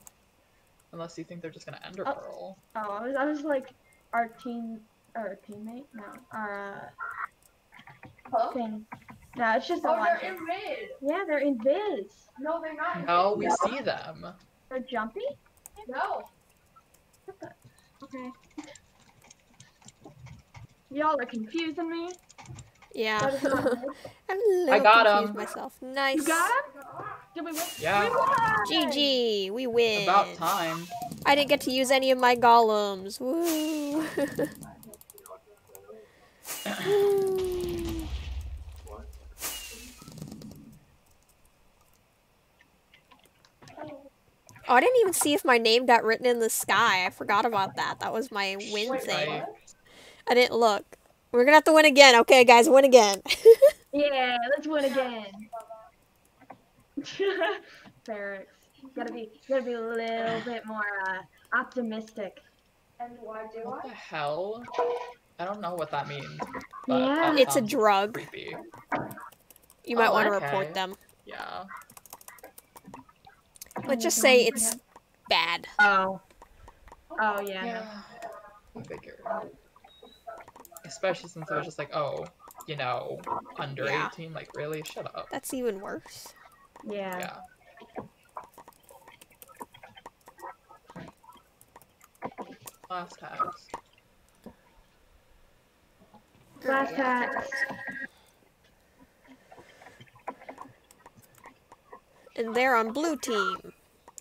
Unless you think they're just gonna ender Oh. pearl. Oh, I was, I was like, our team, our teammate? No, our uh, Huh? thing. No, it's just a Oh, they're legend. in mid. Yeah, they're in Viz. No, they're not. in No, mid. we see them. They're jumpy. No. Okay. Y'all are confusing me. Yeah. That is not good. I'm a little I got confused 'em. myself. Nice. You got him? Did we win? Yeah. We won! GG. We win. About time. I didn't get to use any of my golems. Woo. Woo. Oh, I didn't even see if my name got written in the sky. I forgot about that. That was my win thing. I didn't look. We're gonna have to win again. Okay, guys, win again. Yeah, let's win again. Ferix, you gotta be, gotta be a little bit more uh, optimistic. And why do What the hell? I don't know what that means. But Yeah. that it's a drug. Creepy. You might Oh, want to okay. report them. Yeah. Let's just say it's bad. Oh. Oh yeah. no. Yeah. I figured. Especially since I was just like, oh, you know, under Yeah. 18. Like, really? Shut up. That's even worse. Yeah. Yeah. Last tags. Last tax. And they're on blue team.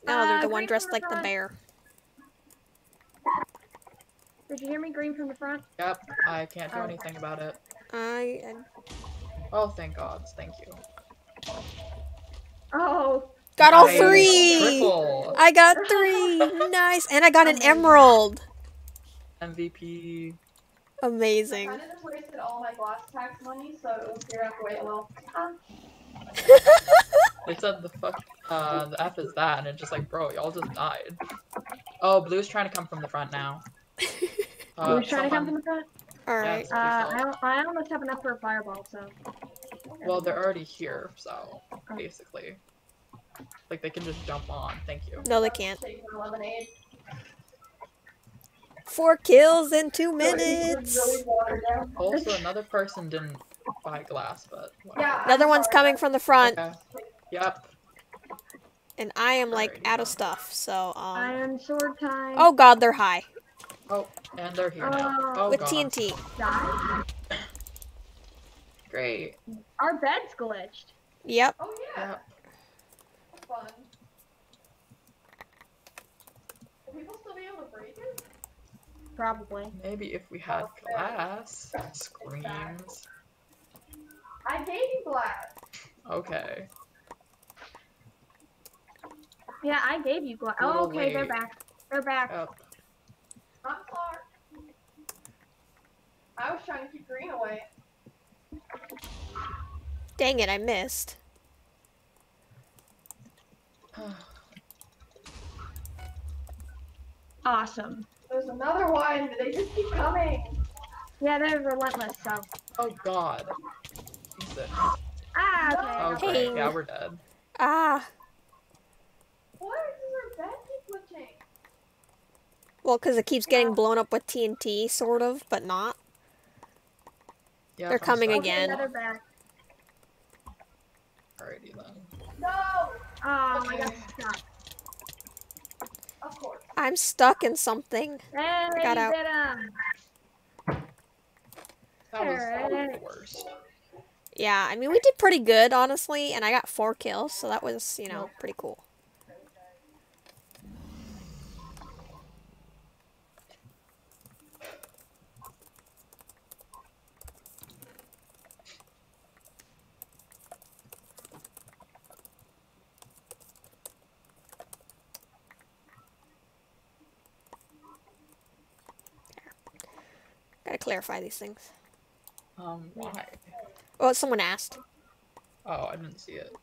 No, they're Uh, the one dressed like the the front. bear. Did you hear me? Green from the front. Yep, I can't do Oh. anything about it. I, I Oh, thank God. Thank you. Oh. got all Nice. three. Triple. I got three. nice, and I got an emerald. MVP. Amazing. I kind of just wasted all my glass tax money, so it was here after wait a little. They said the fuck, uh, the F is that, and it's just like, bro, y'all just died. Oh, blue's trying to come from the front now. Uh, Who's trying to come from someone- the front? all right. Yes. Uh, I, I almost have enough for a fireball, so. Well, they're already here, so basically, like they can just jump on. Thank you. No, they can't. Take my lemonade. Four kills in two So it was minutes. Really watered down. Also, another person didn't buy glass, but whatever. Yeah. Another I'm one's sorry. coming from the front, Okay. Yep. and I am like Alrighty out of stuff. So, um. Iron sword time. Oh God, they're high Oh, and they're here now. Oh. Oh with god. TNT. Die. Great. Our bed's glitched. Yep. Oh yeah. Yep. Fun. Will people still be able to break it? Probably. Maybe if we had glass screens. I gave you glass. Okay. Yeah, I gave you glass. Oh, little okay, they're back. They're back. Yep. I'm sorry. I was trying to keep green away. Dang it, I missed. Awesome. There's another one. They just keep coming. Yeah, they're relentless, so. oh god. Jesus. Ah, okay. Oh okay. great. Yeah, we're dead. Ah. Why does our bed keep glitching? Well, because it keeps getting blown up with TNT, sort of, but not. Yeah, They're I'm coming stuck. Again. yeah, they're back. Alrighty then. No. Oh, I got Okay. stuck. Of course. I I'm stuck in something. Hey, got you out. did 'em. That was, that was the Alright. worst. Yeah, I mean, we did pretty good, honestly, and I got four kills, so that was, you know, pretty cool. Clarify these things. Um, why? Oh, someone asked. Oh, I didn't see it.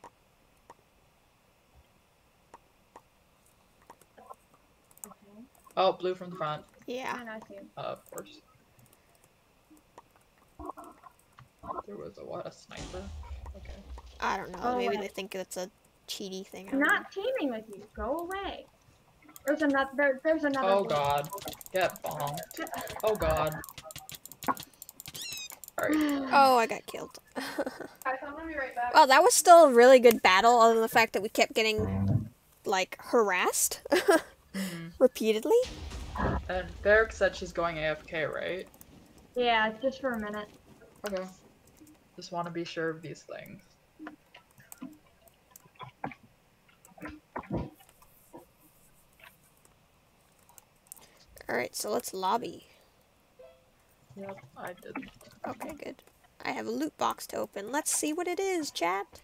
Oh, blue from the front. Yeah. And I see 'em. Uh, of course. There was a what? A sniper? Okay. I don't know. Oh, Maybe wait. they think it's a cheaty thing. I I'm don't know. teaming with you. Go away. There's another. There, there's another. Oh blue. god. Get bombed. Oh god. Alright. Oh, I got killed. I'm gonna be right back. well, that was still a really good battle, other than the fact that we kept getting, like, harassed Mhm. repeatedly. And Derek said she's going AFK, right? Yeah, just for a minute. Okay. Just want to be sure of these things. Alright, so let's lobby. Yep, I did. Okay, good. I have a loot box to open. Let's see what it is, chat.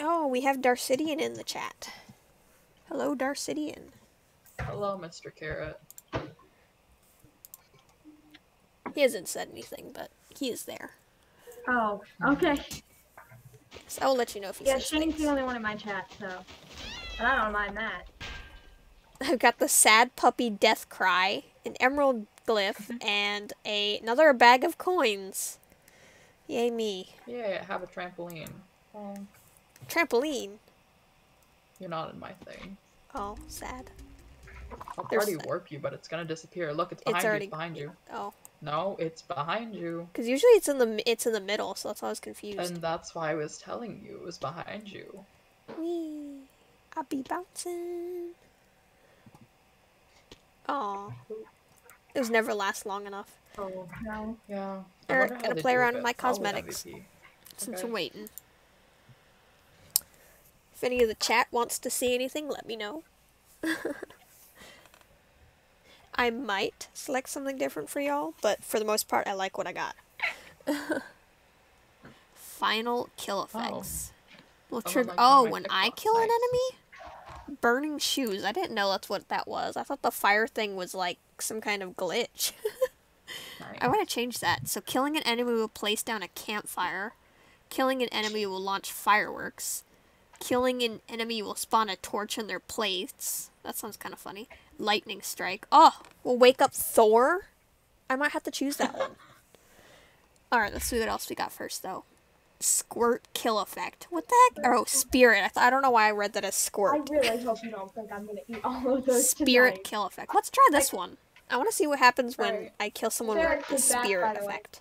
Oh, we have Darcidian in the chat. Hello, Darcidian. Hello, Mr. Carrot. He hasn't said anything, but he is there. Oh, okay. So I'll let you know if he Yeah, says Shane's things. the only one in my chat, so. But I don't mind that. I've got the sad puppy death cry, an emerald glyph, mm-hmm. and a another bag of coins. Yay me. Yeah, have a trampoline. Oh, Trampoline. you're not in my thing. Oh, sad. I'll There's- party warp you, but it's gonna disappear. Look, it's It's behind you. It's behind you. Oh, No, it's behind you. because usually it's in the it's in the middle, so that's why I was confused. And that's why I was telling you it was behind you. Wee, I'll be bouncing. Oh, it was never last long enough. Oh, no. Yeah. I Alright, wonder how gotta play around with my cosmetics. Since Okay. I'm waiting. If any of the chat wants to see anything, let me know. I might select something different for y'all, but for the most part, I like what I got. Final kill effects. Will Someone trigger. Oh, when I kill an enemy? Burning shoes. I didn't know that's what that was. I thought the fire thing was like some kind of glitch. Nice. I want to change that. So, killing an enemy will place down a campfire. Killing an enemy will launch fireworks. Killing an enemy will spawn a torch in their place. That sounds kind of funny. Lightning strike. Oh, we'll wake up Thor. I might have to choose that one. All right, let's see what else we got first, though. Squirt kill effect. What the heck? Oh, spirit. I, th- I don't know why I read that as I squirt. really hope you don't think I'm gonna eat all of those Spirit tonight. kill effect. Let's try this one. I want to see what happens when Alright. I kill someone Derek's with the is back, spirit the effect.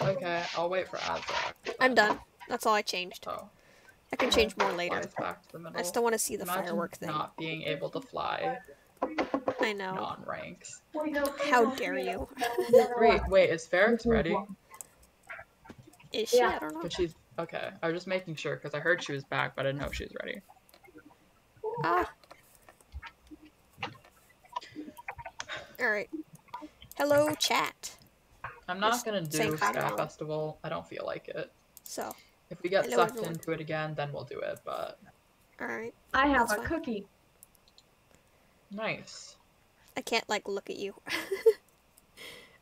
Okay, I'll wait for Azarak. I'm done. That's all I changed. Oh, I can change more later. flies back to the middle. I still want to see the Imagine firework thing. not being able to fly I know. non-ranks. How dare you? Wait, wait, is Ferix ready? Is she? Yeah. I don't know. But she's okay. I was just making sure because I heard she was back, but I didn't know if she was ready. Ah. Alright. Hello, chat. I'm not Just gonna do hi Sky. Festival. I don't feel like it. So, If we get Hello, sucked everyone. into it again, then we'll do it. But alright. I have That's a fine. cookie. nice. I can't, like, look at you.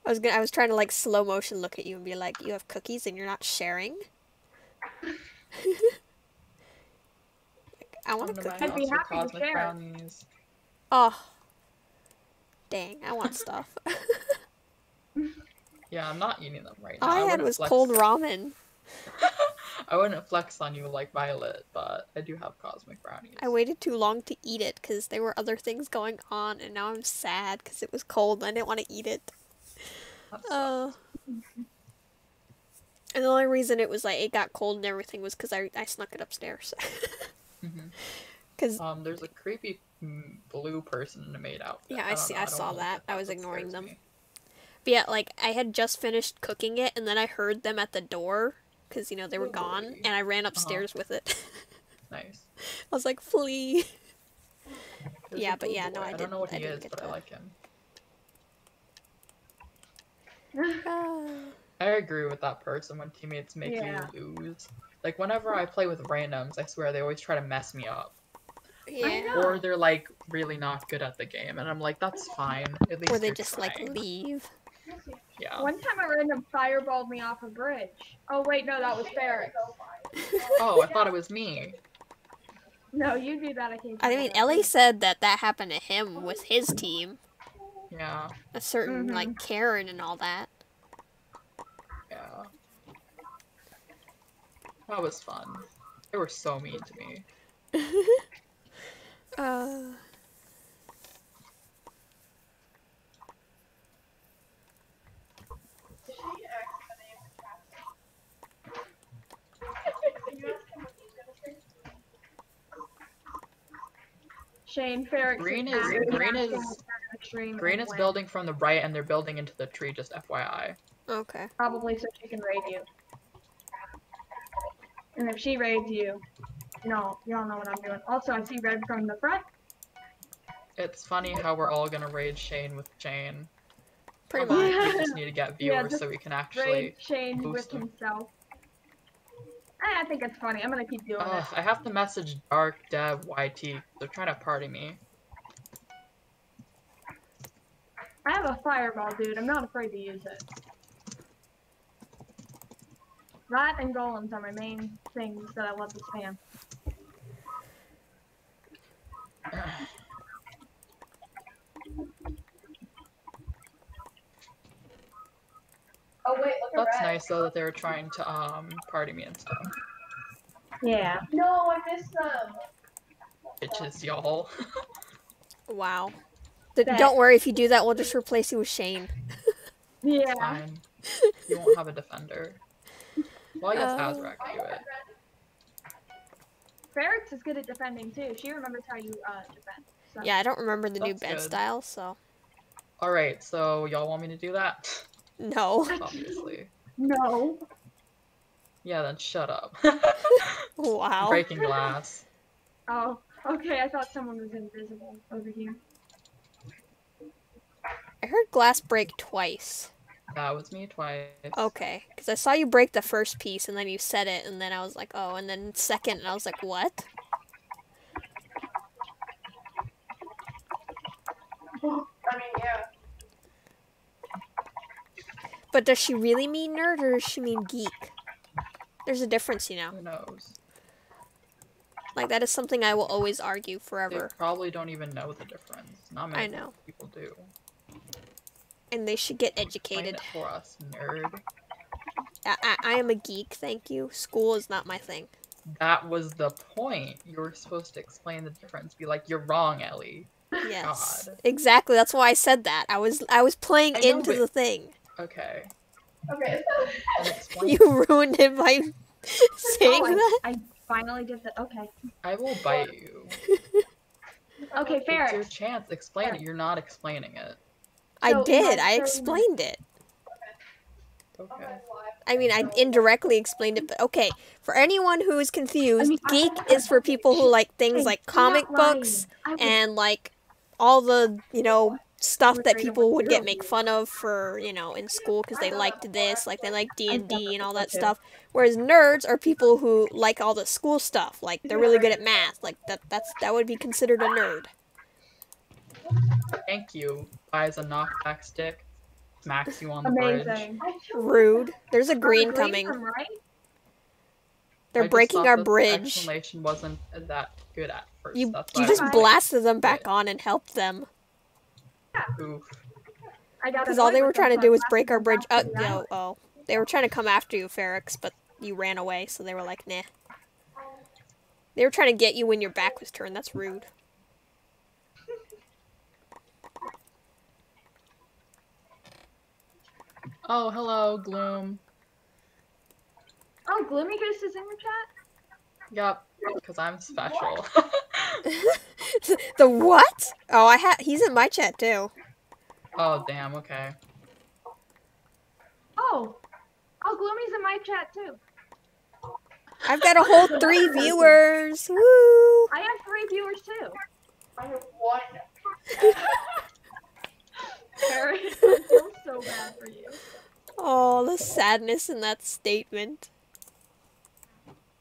I was gonna, I was trying to, like, slow motion look at you and be like, you have cookies and you're not sharing? like, I want a to my cookie. I'd be happy to share. brownies. Oh. Dang, I want stuff. Yeah, I'm not eating them right now. All I had wouldn't was flex- cold ramen. I wouldn't flex on you like Violet, but I do have cosmic brownies. I waited too long to eat it because there were other things going on, and now I'm sad because it was cold and I didn't want to eat it. Uh. And the only reason it was like it got cold and everything was because I, I snuck it upstairs. Because Um, there's a creepy mm, blue person maid outfit. Yeah, I don't see- know, I don't saw that. I was ignoring them. me. But yeah, like I had just finished cooking it, and then I heard them at the door because you know they were Oh, gone, boy. and I ran upstairs with it. Nice. I was like, flee. There's Yeah, but yeah, no. I I don't didn't- know what I he didn't is, get but I like him. I agree with that person when teammates make Yeah. you lose. Like whenever I play with randoms, I swear they always try to mess me up. yeah. Or they're like really not good at the game, and I'm like, that's fine. At least Or they you're just like leave. Yeah. One time a random fireballed me off a bridge. Oh wait, no, that was Ferix. Oh, I thought it was me. No, you do that occasionally. I mean, Ellie said that that happened to him with his team, Yeah. a certain Mhm. like Karen and all that. Yeah. That was fun. They were so mean to me. Uh. Shane Ferris. Green is- green is- with Green is building from the right, and they're building into the tree. Just FYI. Okay. Probably so she can raid you. And if she raids you, no, you don't know what I'm doing. Also, I see red from the front. It's funny how we're all gonna raid Shane with Jane. Pretty Probably much. We just need to get Yeah, viewers just so we can Raid actually. Shane with boost him. himself. I think it's funny. I'm gonna keep doing Ugh, I have to message Dark Dev YT. They're trying to party me. it. I have a fireball, dude. I'm not afraid to use it. That and golems are my main things that I love to spam. Oh wait, look at That's nice though that they were trying to um party me and stuff. Yeah. No, I missed them. Bitches, y'all. Wow. Th- Bet. don't worry, if you do that, we'll just replace you with Shane. Yeah. Fine. You won't have a defender. Well, I guess Uh, Azarak can do it. Ferix is good at defending too. She remembers how you uh, defend. So. Yeah, I don't remember the new bed good. style, so Alright, so y'all want me to do that? no. Obviously. No. Yeah, then shut up. Wow. Breaking glass. Oh, okay. I thought someone was invisible over here. I heard glass break twice. That was me twice. Okay, because I saw you break the first piece and then you said it, and then I was like, oh, and then second, and I was like, what? I mean, yeah. But does she really mean nerd or does she mean geek? There's a difference, you know. Who knows? Like that is something I will always argue forever. They forever, probably don't even know the difference. Not many I know. people do. And they should get Explain educated. it for us, nerd. I, I, I am a geek, thank you. School is not my thing. That was the point. You were supposed to explain the difference. Be like, you're wrong, Ellie. Yes, God. exactly. That's why I said that. I was I was playing I know, into but- the thing. Okay. Okay. You ruined it by oh, saying oh, that. I, I finally did that. Okay. I will bite you. Okay, fair. It's your chance. Explain it. You're not explaining it. I did. I explained it. Okay. I mean, I indirectly explained it, but okay. For anyone who is confused, I mean, I- geek is for people who like things like comic books I was- and like all the you know stuff that people would get make fun of for you know in school because they liked this, like they like D and D and all that stuff. Whereas nerds are people who like all the school stuff, like they're really good at math. Like that that's that would be considered a nerd. Thank you. Buys a knockback stick. Smacks you on the bridge. Amazing. Rude. There's a green coming. from right? They're I breaking our that the bridge. explanation wasn't that good at first. You That's you just I Bye. blasted them back it. on and helped them. Oof. I got Because annoyed all they were trying to do was break our bridge. Oh, no, oh. They were trying to come after you, Ferix, but you ran away, so they were like, nah. They were trying to get you when your back was turned. That's rude. Oh, hello, Gloom. Oh, Gloomy Goose is in the chat? Yep, because I'm special. the what? Oh, I ha- he's in my chat too. oh damn. Okay. Oh. Oh, Gloomy's in my chat too. I've got a whole three viewers. Woo! I have three viewers too. I have one. Barry, I feel so bad for you. Oh, the sadness in that statement.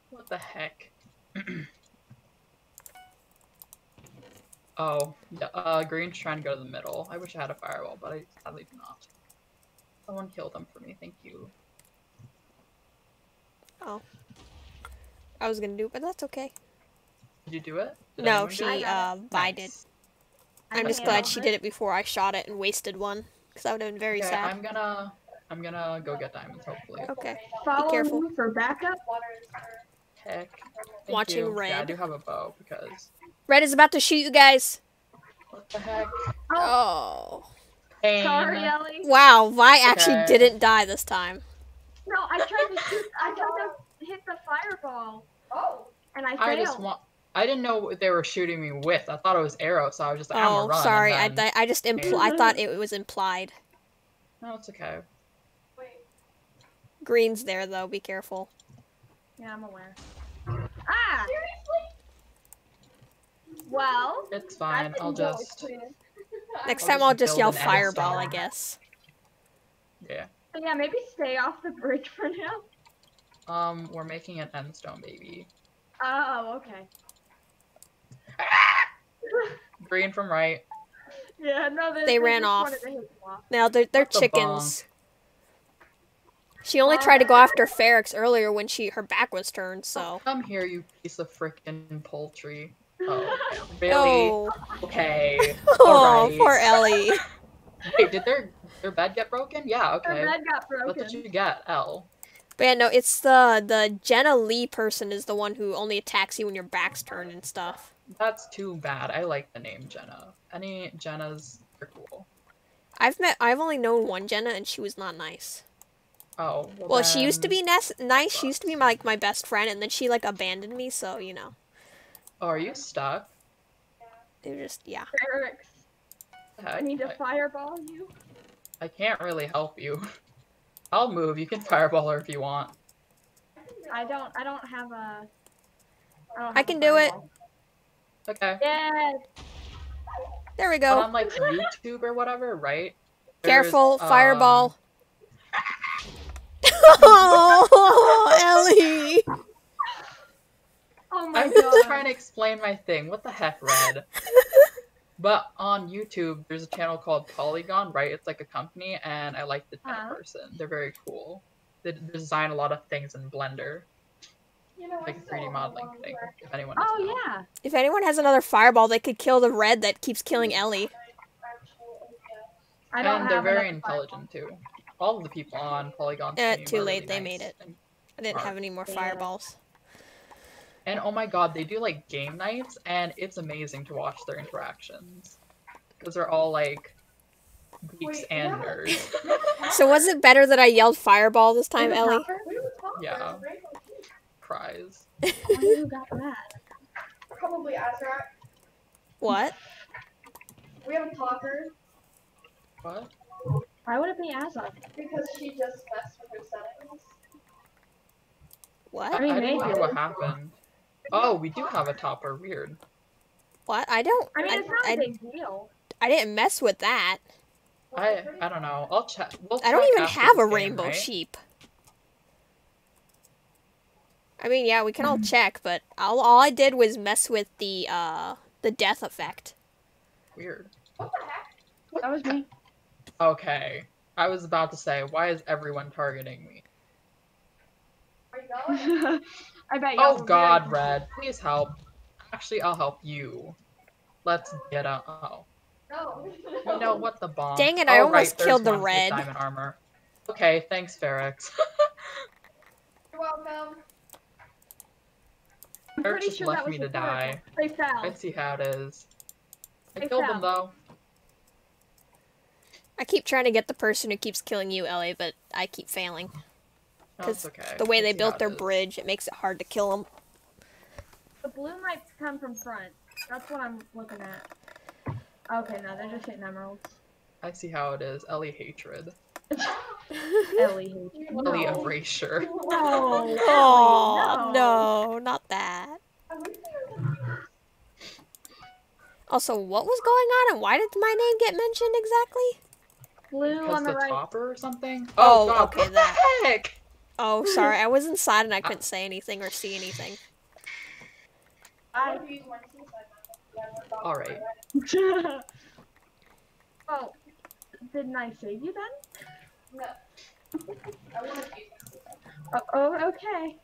What the heck? oh, yeah, uh, Green's trying to go to the middle. I wish I had a fireball, but I sadly do not. Someone killed them for me. Thank you. Oh. I was gonna do it, but that's okay. Did you do it? Did No, she it? uh Vi did. Nice. I'm just glad she did it before I shot it and wasted one, because that would have been very Okay, sad. I'm gonna, I'm gonna go get diamonds. Hopefully. Okay. Follow careful. me for backup. Water Heck. Thank Watching you. Yeah, I do have a bow because. Red is about to shoot you guys. What the heck? Oh. oh. Pain. Sorry, Ellie. Wow, Vi actually Okay. didn't die this time. No, I tried to shoot. I tried to hit the fireball, Oh. and I failed. I just want. I didn't know what they were shooting me with. I thought it was arrows, so I was just like, I'm Oh, gonna run. sorry. I, then- I, I just impl- I thought it was implied. No, it's okay. Wait. Green's there though. Be careful. Yeah, I'm aware. Ah, Seriously? well, It's fine. I'll just. Next I'll time just I'll just yell fireball, I guess. Yeah. yeah, maybe stay off the bridge for now. Um, we're making an endstone baby. Oh, okay. Green from right. Yeah, no, they, They ran off. wanted to hit them off. Now they're they're What the chickens. She only tried to go after Ferix earlier when she her back was turned. So. Come here, you piece of frickin' poultry. Oh, really? Oh. Okay. Oh, Alright. poor Ellie. Wait, did their their bed get broken? Yeah. Her Okay. bed got What broken. did you get, L? But yeah, no, it's the the Jenna Lee person is the one who only attacks you when your back's turned and stuff. That's too bad. I like the name Jenna. Any Jennas are cool. I've met I've only known one Jenna and she was not nice. Oh. Well, Well, she used to be nes- nice. She used to be my, like my best friend, and then she like abandoned me. So you know, Oh, are you stuck? it was just yeah. Eric's. Heck, I need to I, fireball you. I can't really help you. I'll move. You can fireball her if you want. I don't. I don't have a. I, don't I can a do it. Okay. Yes. There we But go. on like YouTube or whatever, right? Careful, There's, um, fireball. Oh, Ellie. Oh my I'm god. just trying to explain my thing. What the heck, Red? but on YouTube, there's a channel called Polygon, right? It's like a company, and I like the tech Uh-huh. person. They're very cool. They design a lot of things in Blender, You know, like a 3D have modeling one thing. If anyone. Oh yeah. If anyone has another fireball, they could kill the red that keeps killing Ellie. I don't and they're very enough intelligent too. All of the people on Polygon. Uh, Stream too late, really they nice made it. I didn't have any more fireballs. and oh my god, they do like game nights, and it's amazing to watch their interactions because they're all like geeks Wait, and yeah. nerds. So was it better that I yelled fireball this time, Ellie? Hopper? We were talking. Yeah. there's a rainbow too. Cries. Who got that? Probably Azarak. What? We have a talker What? Why would it be Azov? because she just messed with her settings. What? I, mean, I didn't maybe. hear what happened. Oh, we do have a topper. Weird. What? I don't. I mean, I, it's not a I, big deal. I didn't mess with that. I I don't know. I'll check. We'll I don't even have this a game, rainbow right? sheep. I mean, yeah, we can all check, but all, all I did was mess with the uh the death effect. Weird. What the heck? That was me. Okay. I was about to say, why is everyone targeting me? Are you going? I bet you. Oh God, Red, please help. Actually, I'll help you. Let's get out. Oh, No. you know what the bomb? Dang it, I Oh, almost there's killed the one with red. Diamond armor. Okay, thanks, Ferix. You're welcome. I'm Eric pretty just sure left me to die. They fell. I see how it is. I They killed fell. them though. I keep trying to get the person who keeps killing you, Ellie, but I keep failing. Oh, because That's okay. the way they built their it is. bridge, it makes it hard to kill them. The blue might come from front. That's what I'm looking at. Okay, no, they're just hitting emeralds. I see how it is. Ellie hatred. Ellie hatred. you. Ellie erasure. No. Oh no. no, not that. Also, what was going on and why did my name get mentioned exactly? Blue Because on the the right. topper or something? Oh, oh God, okay, what that. the heck? Oh, sorry, I was inside and I couldn't say anything or see anything. I... Alright. oh, didn't I save you then? No. I want to use this. Oh, oh, okay.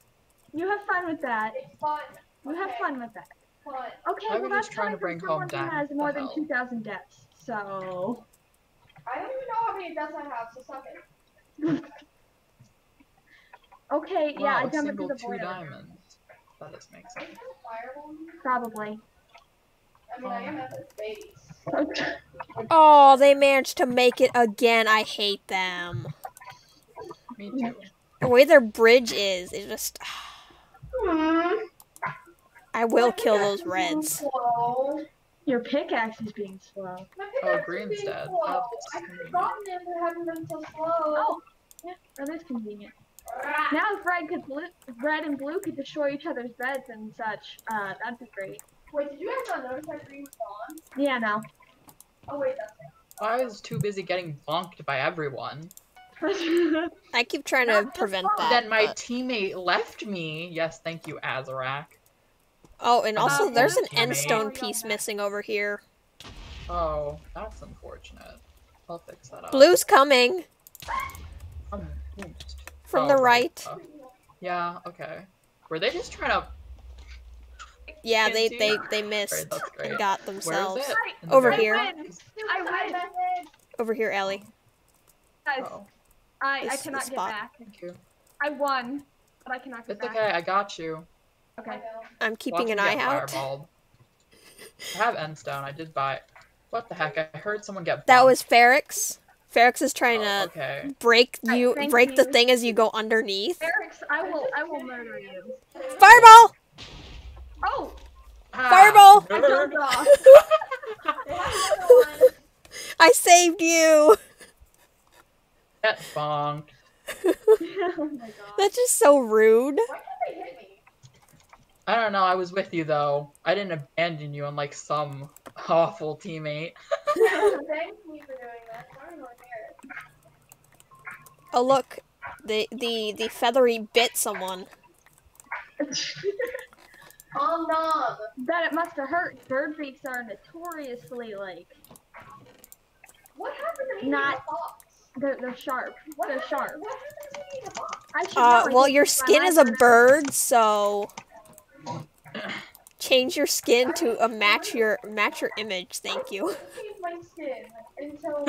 You have fun with that. It's fun. You have fun with that. Fun. Okay, I well was that's just trying to bring home someone who has more than 2,000 deaths. So, I don't even know how many deaths I have, so suck it. okay, yeah, I wow, a dumped it to the two boiler. diamonds. That does make Are sense. you fireball? Probably. I mean, I am at the base. Oh, they managed to make it again. I hate them. Me too. The way their bridge is, it just. Mm-hmm. I will kill those reds. Slow. Your pickaxe is being slow. My Oh, pickaxe is green's being dead. slow. That's I've convenient. forgotten it for having been so slow. Oh, yeah, that is convenient. Now if red, could blue, red and blue could destroy each other's beds and such, uh, that'd be great. Wait, did you guys not notice that green was gone? Yeah, no. Oh wait, that's I was too busy getting bonked by everyone. I keep trying to prevent that. then my but- teammate left me. Yes, thank you, Azarak. Oh, and also Uh, there's an teammate. end stone piece missing over here. Oh, that's unfortunate. I'll fix that up. Blue's coming Um, from Oh, the right. uh, yeah, okay. Were they just trying to. Yeah, they they they missed Great, that's great. and got themselves is it? In the Over very here. front? I win. over here, Ellie. Guys, Oh, I, I cannot get back. thank you. I won, but I cannot get It's back. It's okay, I got you. I Okay. I'm keeping Watch an eye out. fireballed. I have endstone. I did buy it. What the heck? I heard someone get. That was Ferix. Ferix is trying Oh, to break you, thank break the thing as you go underneath. Ferix, I will, I will murder you. Fireball! Oh, ah, Fireball! I jumped off. They have another one. I saved you. Get bonked. oh my god. That's just so rude. Why can't they hit me? I don't know. I was with you though. I didn't abandon you unlike some awful teammate. Thank me for doing that. I don't know here. Oh look, the the the feathery bit someone. oh no! That it must have hurt. Bird beaks are notoriously like What happened to me Not- in the box? they're, they're sharp. What They're happened- sharp. What happened to me in the box? I should Uh, well, your skin is a bird, so change your skin to a match your match your image. Thank you. I my skin until um,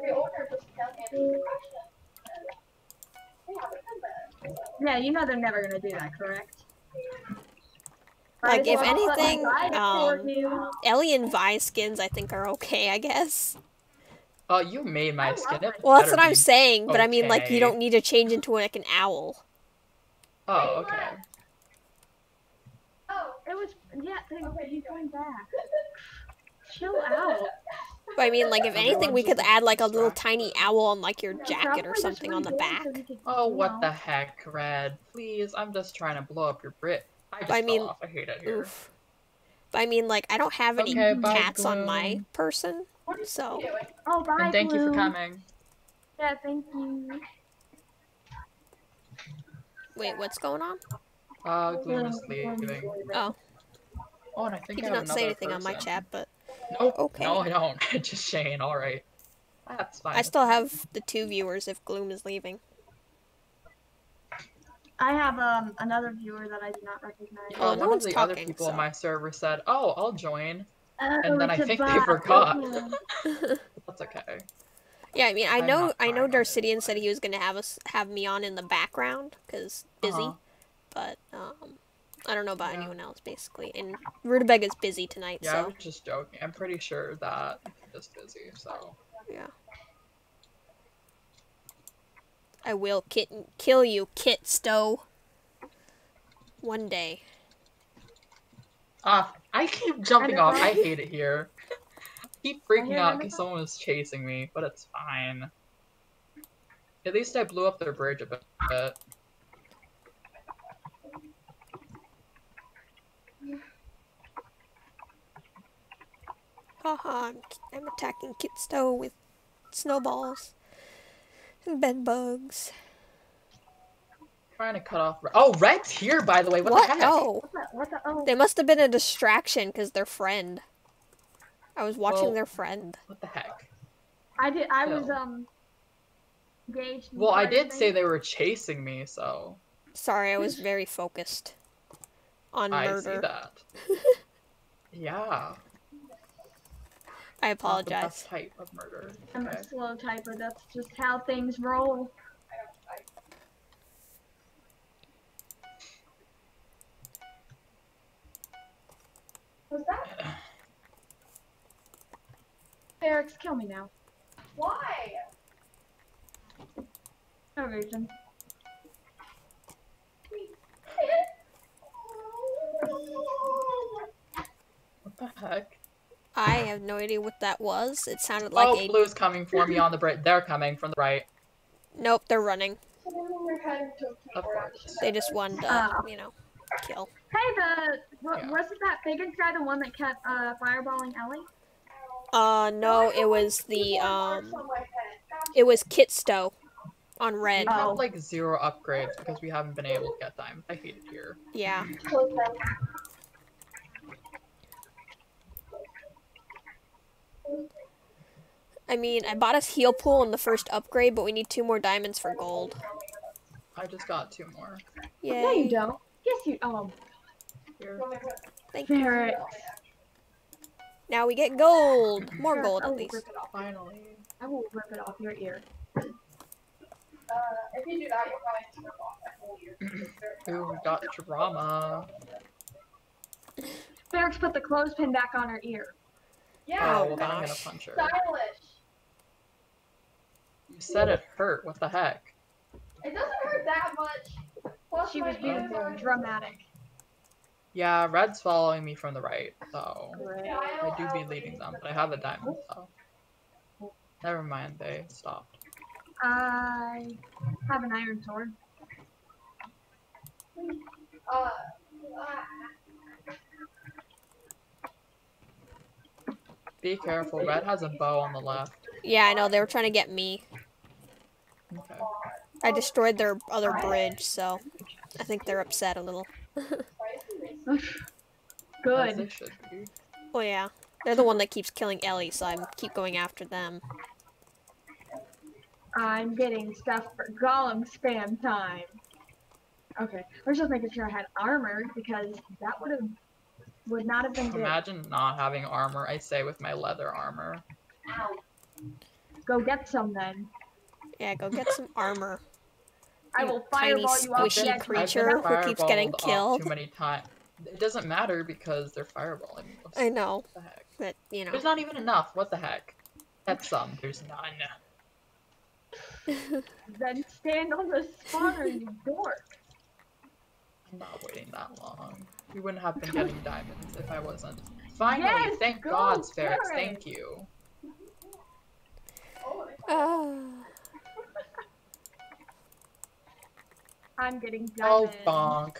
the owner just kept handing me questions. They haven't done that. Yeah, you know they're never gonna do that, correct? Like, if well anything, me ride it for um, you. Ellie and Vi skins, I think, are okay. I guess. Oh, you made my skin. love It it. Well, that's what I'm be- saying, but I mean, like, you don't need to change into like an owl. Oh, okay. It was yeah. They, Okay, you going back. Chill out. But I mean, like, if anything, we could add like a little tiny owl on like your jacket or something on the back. so we could, Oh, what the heck, Red? Please, I'm just trying to blow up your Brit. I just I fell mean, off. I hate it here. Oof. But I mean, like, I don't have any Okay, bye, cats on my person, so? Oh, bye, And thank you for coming. Yeah, thank you. wait, what's going on? Uh, Gloom is leaving. Oh, Oh, and I think he did have not say another anything on my chat, but Nope. Okay. No, I don't. just Shane. All right. That's fine. I still have the two viewers if Gloom is leaving. I have um another viewer that I do not recognize. Oh, Uh, no one of one's the other talking, people so- on my server said, "Oh, I'll join." Oh, and then I it's a think they forgot. Okay. That's okay. Yeah, I mean, I I'm know, I know, trying on it. Darcidian said he was gonna have us have me on in the background because busy, Uh-huh. but um, I don't know about Yeah. anyone else basically. And Rutabaga is busy tonight, Yeah, I so was just joking. I'm pretty sure that I'm just busy. So yeah. I will kit kill you, Kit Stowe. One day. Ah, I keep jumping I off. I hate it here. I keep freaking out because someone was chasing me, but it's fine. At least I blew up their bridge a bit. Haha, I'm, I'm attacking Kit Stowe with snowballs and bed bugs. Trying to cut off. Oh, Red's here, by the way. What, What? the heck? Oh, What the? What the? Oh. they must have been a distraction because their friend. I was watching Well- their friend. What the heck? I did. I was um. Engaged. Well, I did of say they were chasing me, so Sorry, I was very focused on murder. I see that. yeah. I not the apologize. best type of murder. I'm Okay. a slow typer. That's just how things roll. Was that? Eric's kill me now. Why? No reason. What the heck? I have no idea what that was. It sounded like oh, a. blue's coming for me on the bridge. They're coming from the right. Nope, they're running. We're heading to a Of course. They just wanted to, Oh. you know, kill. Hey, the wa- Yeah. wasn't that Figgins guy the one that kept uh fireballing Ellie? Uh, no, it was the um, marks on my head. Gotcha. it was Kit Stowe on red. We Oh. have like zero upgrades because we haven't been able to get them. I hate it here. Yeah. Close them. I mean, I bought us heal pool in the first upgrade, but we need two more diamonds for gold. I just got two more. Yeah. No, you don't. Yes, you. Oh, Here. Thank you. Barrett. Now we get gold. More Barrett, gold at will least. Rip it off. Finally. I will rip it off your ear. Uh, if you do that, you'll probably to rip off that whole ear. Ooh, we got drama. Barrett's put the clothespin back on her ear. Yeah, Oh, well then I'm gonna punch her. stylish. You said it hurt. What the heck? It doesn't hurt that much. Plus She was ears being are- dramatic. Yeah, Red's following me from the right, so Great. Yeah, I do be leave leading them, but I have a diamond, so. Never mind, they stopped. I have an iron sword. Uh, ah, Be careful, Red has a bow on the left. Yeah, I know they were trying to get me. Okay. I destroyed their other bridge, so I think they're upset a little. Good. they should be. Oh yeah, they're the one that keeps killing Ellie, so I keep going after them. I'm getting stuff for golem spam time. Okay, I was just making sure I had armor because that would have would not have been good. Imagine not having armor, I say, with my leather armor. Go get some then. Yeah, go get some armor. I You will tiny fireball you off squishy the edge. creature. who keeps getting killed. Too many times. It doesn't matter because they're fireballing. me. I know, What the heck? but you know. There's not even enough. What the heck? That's some. There's none. Then stand on the spawner, you dork. I'm not waiting that long. We wouldn't have been getting diamonds if I wasn't. Finally, Yes, thank go God, for Thank you. oh, I'm getting Oh, bonk.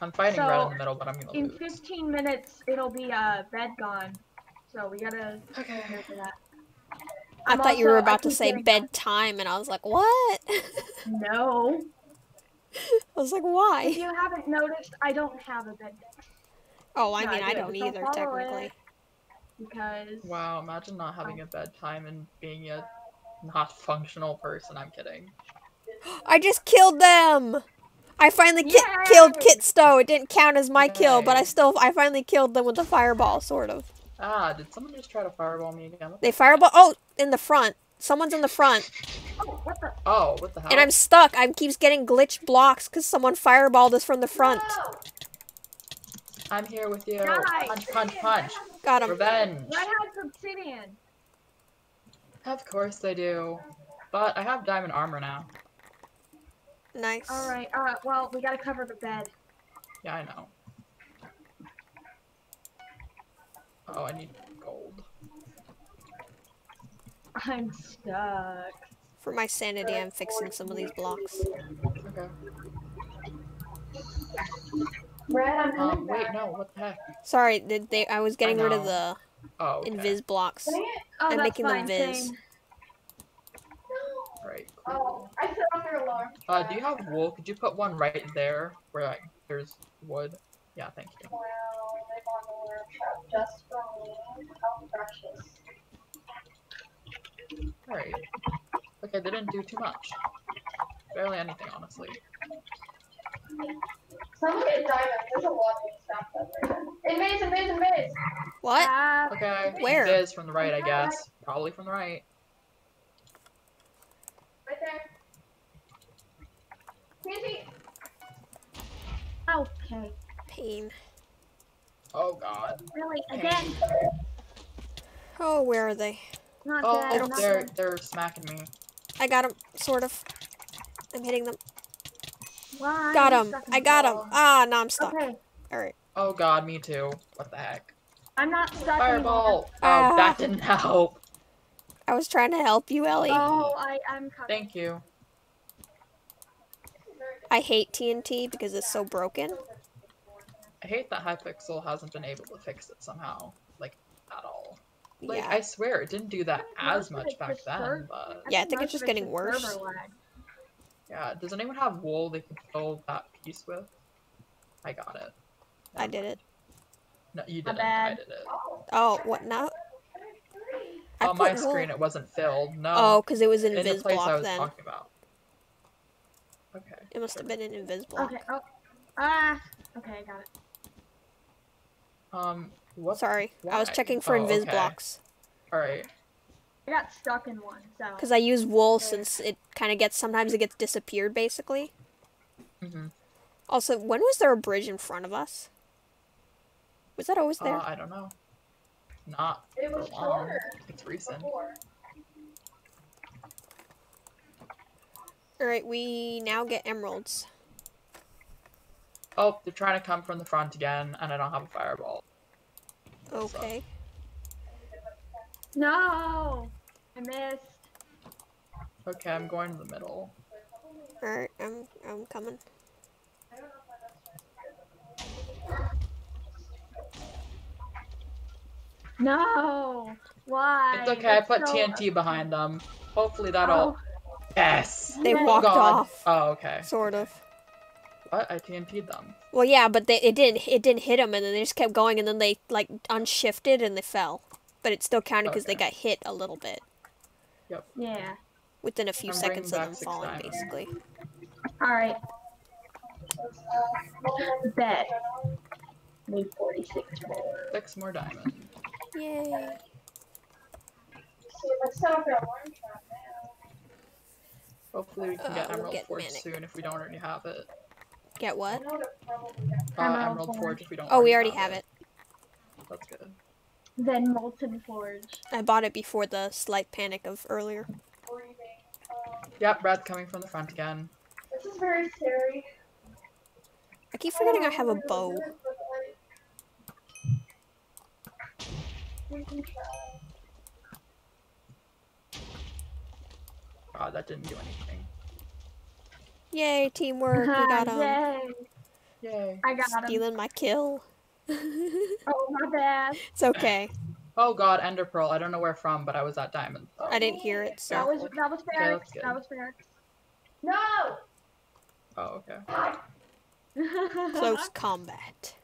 I'm fighting red So, in the middle, but I'm gonna In lose. 15 minutes, it'll be uh bed gone. So we gotta Okay. prepare for that. I I'm thought you were about to say getting- bedtime, and I was like, what? No. I was like, why? If you haven't noticed, I don't have a bed Oh, I No, mean, I I do. don't So either, follow technically. because Wow, imagine not having a bedtime and being a not functional person. I'm kidding. I just killed them. I finally ki- Yay! killed Kit Stowe. It didn't count as my kill, but I still I finally killed them with a fireball, sort of. Ah, did someone just try to fireball me again? They fireball. Oh, in the front. Someone's in the front, oh what the Oh, what the hell? and I'm stuck. I keeps getting glitched blocks because someone fireballed us from the front. No. I'm here with you. Die. Punch, punch, punch. Got him. Revenge. Red has obsidian. Of course they do. But I have diamond armor now. Nice. All right. Uh, well, we gotta cover the bed. Yeah, I know. Oh, I need gold. I'm stuck. For my sanity, I'm fixing some of these blocks. Okay. Red, I'm coming Um, wait, back. no, what the heck? Sorry, did they? I was getting rid of the Oh, okay. invis blocks. Dang. Oh, I'm that's making them fine. viz. same. Right, Oh. I set off your alarm. Uh, do you have wool? Could you put one right there where like, there's wood? Yeah, thank you. Well, they bought the alarm trap just for me. How precious. Alright. Okay, they didn't do too much. Barely anything, honestly. Someone get diamonds. There's a lot of these stuff everywhere. Invades, invades, invades. What? Ah, Okay, Where? It is from the right, I guess. Probably from the right. Right there. TNT. okay. Pain. Oh god. Really? Again? Oh, where are they? Not Oh, dead. oh, not they're dead. they're smacking me. I got them, sort of. I'm hitting them. Why? Got I'm them. I got them. Ah, now I'm stuck. Okay. All right. Oh god, me too. What the heck? I'm not stuck anymore. Fireball! Oh, Ah. that didn't help. I was trying to help you, Ellie. Oh, I, I'm coming. Thank you. I hate TNT because it's so broken. I hate that Hypixel hasn't been able to fix it somehow. Like, at all. Like, Yeah. I swear, it didn't do that as much back then, serv- but... Yeah, I think it's just getting just worse. Yeah, does anyone have wool they could fill that piece with? I got it. I did it. No, you didn't. I did it. Oh, what now? I On my put screen, it wasn't filled. No. Oh, because it was in in the invis place I block was then. talking about. Okay. It must have been an invis block. Okay. Oh. Ah. Okay, I got it. Um. What? Sorry, I was checking for Oh, invis okay. blocks All right. I got stuck in one, so. because I use wool since it kind of gets sometimes it gets disappeared basically. Mm-hmm. Also, when was there a bridge in front of us? Was that always there? Uh, I don't know. Not It for was long. shorter It's recent. before. All right, we now get emeralds. Oh, they're trying to come from the front again, and I don't have a fireball. Okay. No. I missed. Okay, I'm going to the middle. All right, I'm I'm coming. No. Why? It's okay. I put so- TNT behind them. Hopefully that'll. Oh, Yes. They Yay. walked God. off, Oh, okay. sort of. What? I TNT'd them. Well, yeah, but they, it didn't it didn't hit them, and then they just kept going, and then they like unshifted and they fell. But it still counted because they got hit a little bit Yep. yeah. within a few I'm seconds of them falling, diamonds. basically. All right. Uh, Bet. Need 46 more. Six more diamonds. Yay! See, let's set up your alarm trap now. Hopefully we can Uh, get we'll Emerald get Forge Manic. soon if we don't already have it. Get what? know to probably get Uh, Emerald Emerald Forge. Forge if we don't. Oh, we already have it. That's good. Then Molten Forge. I bought it before the slight panic of earlier. Um, Yep, Brad's coming from the front again. this is very scary. I keep forgetting I have a bow. We can try. God, that didn't do anything. Yay, teamwork! We got him. Yay. Yay. I got him. Stealing my kill. Oh, my bad. it's okay. Oh God, Ender Pearl. I don't know where from, but I was at Diamond. So. I didn't hear it, That was that was Okay, fair. that's that was fair. No! Oh, okay. close combat.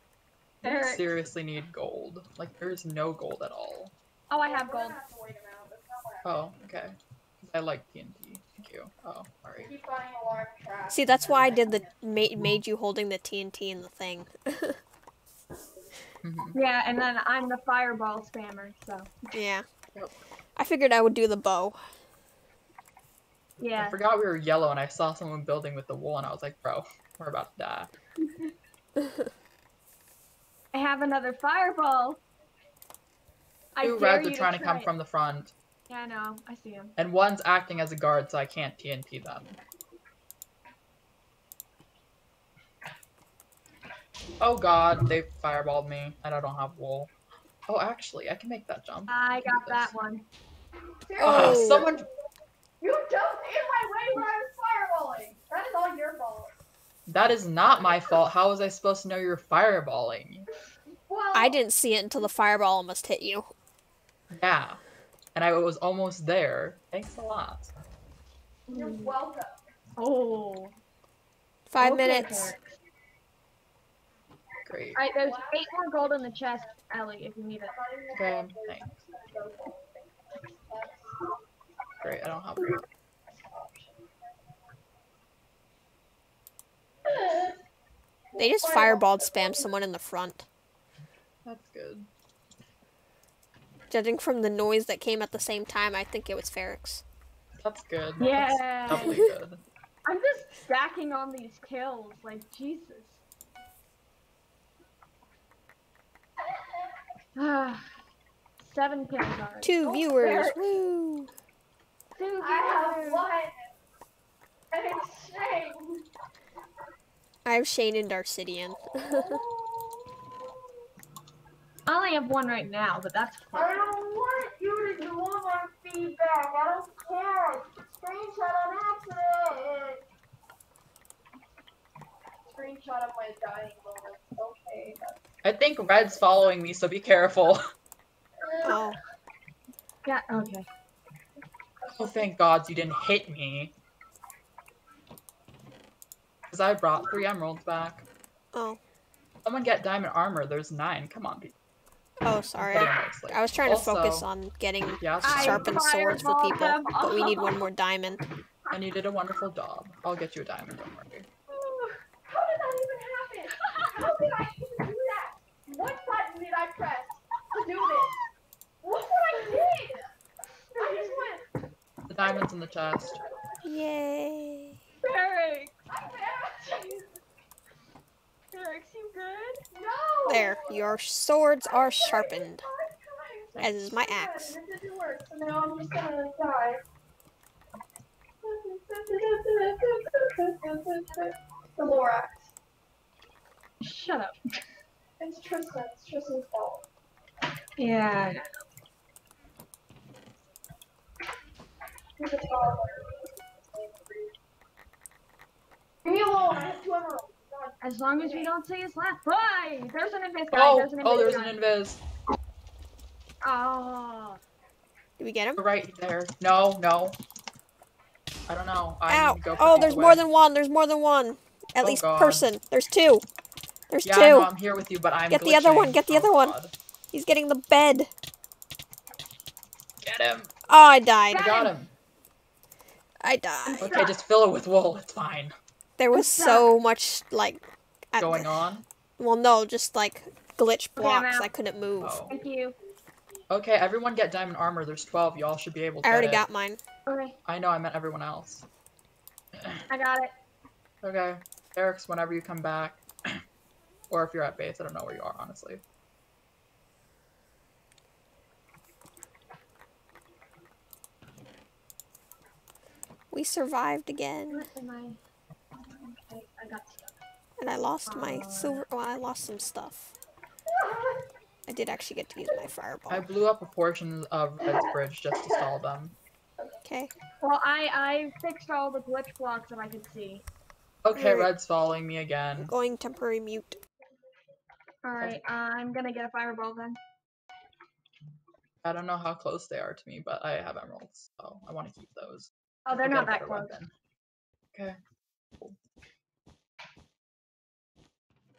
I Eric. seriously need gold. Like, there's no gold at all. Oh, I have gold. have to wait him out. Not Oh, okay. I like TNT. Thank you. Oh, I alright. keep finding alarm. See, that's why I did the made, made you holding the TNT in the thing. Mm-hmm. Yeah, and then I'm the fireball spammer. So yeah. Yep. I figured I would do the bow. Yeah. I forgot we were yellow, and I saw someone building with the wool, and I was like, bro, we're about to die. I have another fireball. I Two dare reds are trying to to come it. from the front. Yeah, I know. I see him. And one's acting as a guard, so I can't TNT them. Oh god, they fireballed me, and I don't have wool. Oh, actually, I can make that jump. I got do that this. one. Oh. someone. You jumped in my way when I was fireballing. That is all your fault. That is not my fault. How was I supposed to know you're fireballing? Well, I didn't see it until the fireball almost hit you. Yeah. And I was almost there. Thanks a lot. You're welcome. Oh. Five Okay, minutes. Great. Alright, there's eight more gold in the chest, Ellie, if you need it. Okay, thanks. Great, I don't have wool. They just fireballed spam someone in the front. That's good. Judging from the noise that came at the same time, I think it was Ferix. That's good. Yeah. That's doubly good. I'm just stacking on these kills, like Jesus. Ah, Seven kills already. Two Oh, viewers. Ferix. Woo! Two I have viewers. one. And it's Shane. I have Shane and Darcidian. I only have one right now, but that's fine. I don't want you to do all my feedback. I don't care. Screenshot on accident. Screenshot of my dying moment. Okay. I think Red's following me, so be careful. Oh, Yeah, okay. Oh, thank God you didn't hit me. Because I brought three emeralds back. oh, Someone get diamond armor. There's nine. Come on, people. oh! Sorry. Mostly. I was trying to focus on getting Yeah, I sharpened swords for people, them but we need one more diamond. and you did a wonderful job. I'll get you a diamond. Don't worry. How did that even happen? How did I even do that? What button did I press to do this? Look what I did! I just went. The diamond's in the chest. Yay! Eric! I'm there. You good? No! There, your swords are sharpened, as is my axe. It didn't work, so now I'm just gonna die. The Lorax. Shut up. It's Tristan. It's Tristan's fault. Yeah. He's a toddler. Leave me alone. I have two emeralds. As long as we don't say his left. Why? There's an invis guy. Oh, there's an oh, invis oh, there's guy. an invis. Oh. Did we get him? Right there. No, no. I don't know. I Ow! need to go Oh, there's away. more than one. There's more than one. At Oh, least God. person. There's two. There's Yeah, two. I know, I'm here with you, but I'm Get the other one, get the Oh, other one. He's getting the bed. Get him. Oh, I died. I got him. I died. Okay, just fill it with wool. It's fine. There was so much like I- Going on. Well, no, just like glitch blocks. out. I couldn't move. Oh. Thank you. Okay, everyone get diamond armor. There's 12. Y'all should be able to I already get it. got mine. Okay, I know, I meant everyone else. I got it. Okay. Eric's whenever you come back. or if you're at base. I don't know where you are, honestly. We survived again, What am I? Okay, I got stuff. and I lost my silver. Well, I lost some stuff. I did actually get to use my fireball. I blew up a portion of Red's bridge just to stall them. Okay. Well, I I fixed all the glitch blocks that I could see. Okay, Alright. Red's following me again. Going temporary mute. All right, I'm gonna get a fireball then. I don't know how close they are to me, but I have emeralds, so I want to keep those. Oh, they're not that close. weapon. Okay. Cool.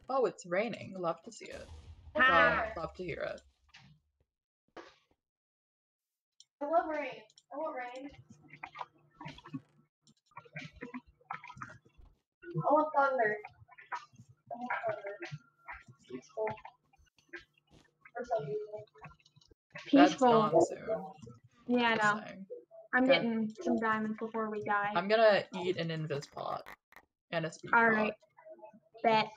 Oh, it's raining. Love to see it. Well, Ah. love to hear it. I love rain. I want rain. I want thunder. I want thunder. Peaceful. For some reason. That's Peaceful. gone soon. Yeah, I know. I'm Okay. getting some diamonds before we die. I'm gonna eat an invis pot and a speed All pot. right. Bet.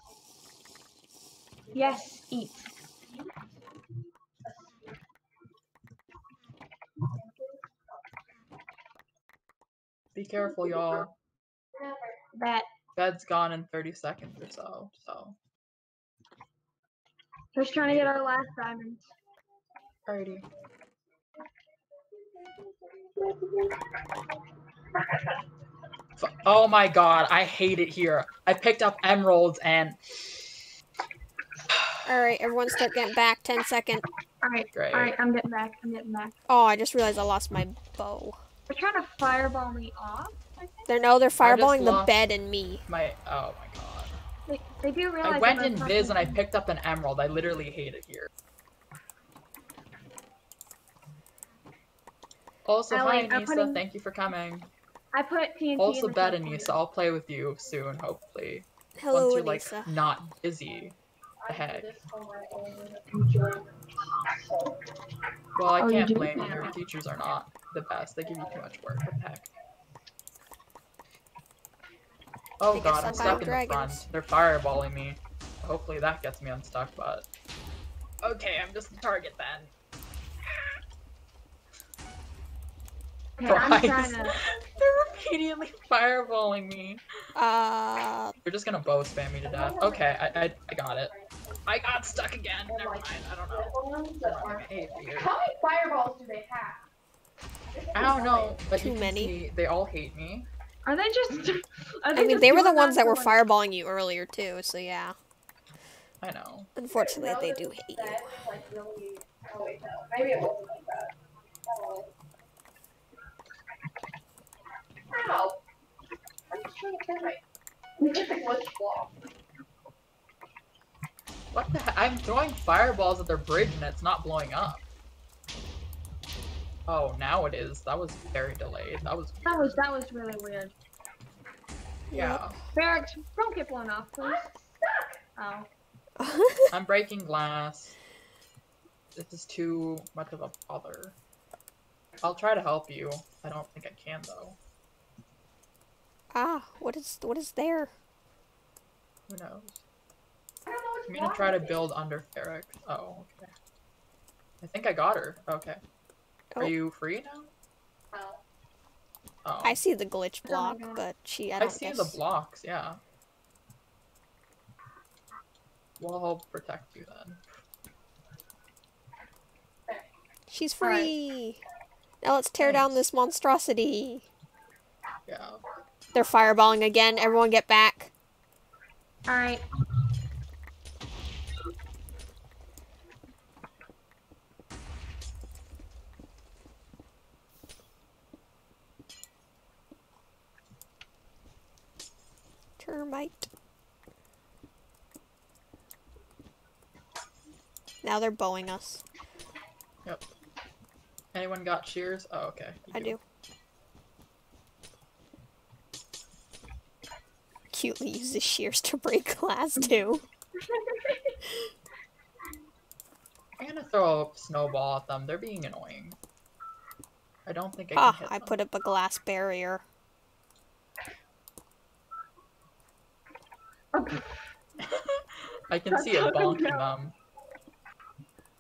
Yes, eat. Be careful, y'all. That Bed's gone in 30 seconds or so. So, just trying to get our last diamonds. alrighty. Oh my god, I hate it here. I picked up emeralds and Alright, everyone start getting back. 10 second. All right, great. all right, I'm getting back. I'm getting back. Oh, I just realized I lost my bow. They're trying to fireball me off. I think They're no, they're fireballing the bed and me. My oh my god. they, they do realize. I went in Viz and I picked up an emerald. I literally hate it here. Also, hi Allie, I'm Anissa, putting- thank you for coming. I put TNT. Also, in the bet top Anissa, corner. I'll play with you soon, hopefully. Hello, Once you're like not busy. The heck. Well, I Oh, can't blame you. Your teachers are not the best. They give you too much work. What the heck? Oh They god, I'm stuck by stuck in the front. They're fireballing me. Hopefully that gets me unstuck, but... Okay, I'm just the target then. Okay, I'm trying to. They're immediately fireballing me. Uh, They're just gonna bow spam me to death. Okay, I, I, I got it. I got stuck again. Never mind. I don't know. I hate you. How many fireballs do they have? I don't know, but Too you can many. see they all hate me. Are they just? Are I mean, they were the ones that were for- fireballing you earlier too, so yeah. I know. Unfortunately, they do hate you. Like really. Oh wait, no. Maybe it wasn't like that. Oh. Ow! I'm just trying to get my. It's a glitch block. What the heck? I'm throwing fireballs at their bridge and it's not blowing up. Oh, now it is. That was very delayed. That was That was that was really weird. yeah. Barracks, don't get blown off, please. Oh. I'm breaking glass. This is too much of a bother. I'll try to help you. I don't think I can though. Ah, what is what is there? Who knows? I don't know what's I'm gonna try to build under Ferix. Oh, okay. I think I got her. Okay. Are Oh. you free now? Oh. Oh. I see the glitch Oh block, God. but she I I, don't see guess. the blocks, yeah. Well, I'll protect you then. She's Alright. free. Now let's tear down this monstrosity. Yeah. They're fireballing again. Everyone get back. All right. Termite. Now they're bowing us. Yep. Anyone got shears? Oh, okay. you I do. Cutely uses shears to break glass too. I'm gonna throw a snowball at them. They're being annoying. I don't think I can Ah, hit I them. put up a glass barrier. I can That's see it so bonking dumb. them.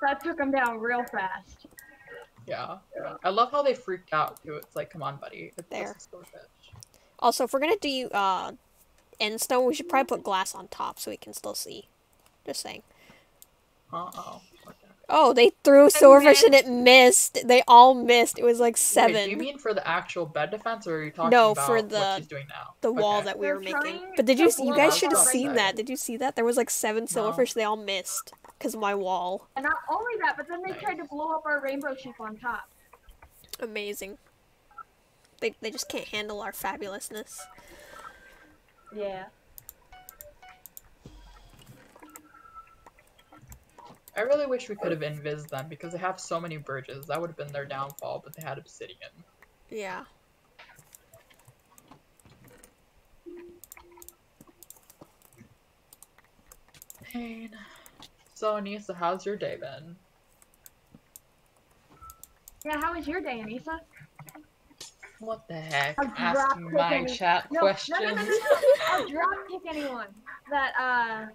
That took him down real fast. Yeah. I love how they freaked out too. It's like, come on, buddy. It's There. just a. Also, if we're gonna do uh end stone, we should probably put glass on top so we can still see. Just saying. Uh oh. Okay. Oh, they threw silverfish and it missed. They all missed. It was like seven. Wait, do you mean for the actual bed defense, or are you talking No, about for what the- she's doing now? the wall Okay. that we They're were making. But did you? to You guys should have seen bed. that. Did you see that? There was like seven No. silverfish. They all missed because my wall. And not only that, but then they tried to blow up our rainbow ship on top. Amazing. They they just can't handle our fabulousness. Yeah. I really wish we could have invis them because they have so many bridges. That would have been their downfall, but they had obsidian. Yeah. Pain. So Anissa, how's your day been? Yeah, how was your day, Anissa? What the heck? I'll Asking my any- chat No, questions. no, no, no, no, no. I'll drop kick anyone that uh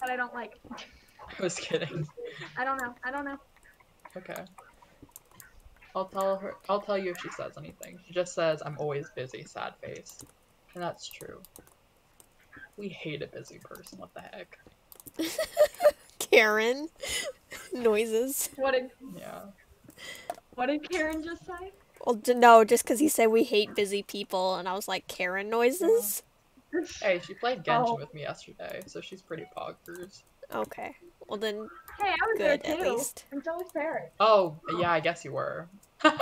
that I don't like. I was kidding. I don't know. I don't know. Okay. I'll tell her. I'll tell you if she says anything. She just says, "I'm always busy." Sad face, and that's true. We hate a busy person. What the heck? Karen. Noises. What A- Yeah. What did Karen just say? Well, d- no, just because he said we hate busy people, and I was like, Karen noises? Hey, she played Genshin Oh. with me yesterday, so she's pretty poggers. Okay. Well, then, Hey, I was good, there at too. least. And so was Ferret. Oh, yeah, I guess you were. but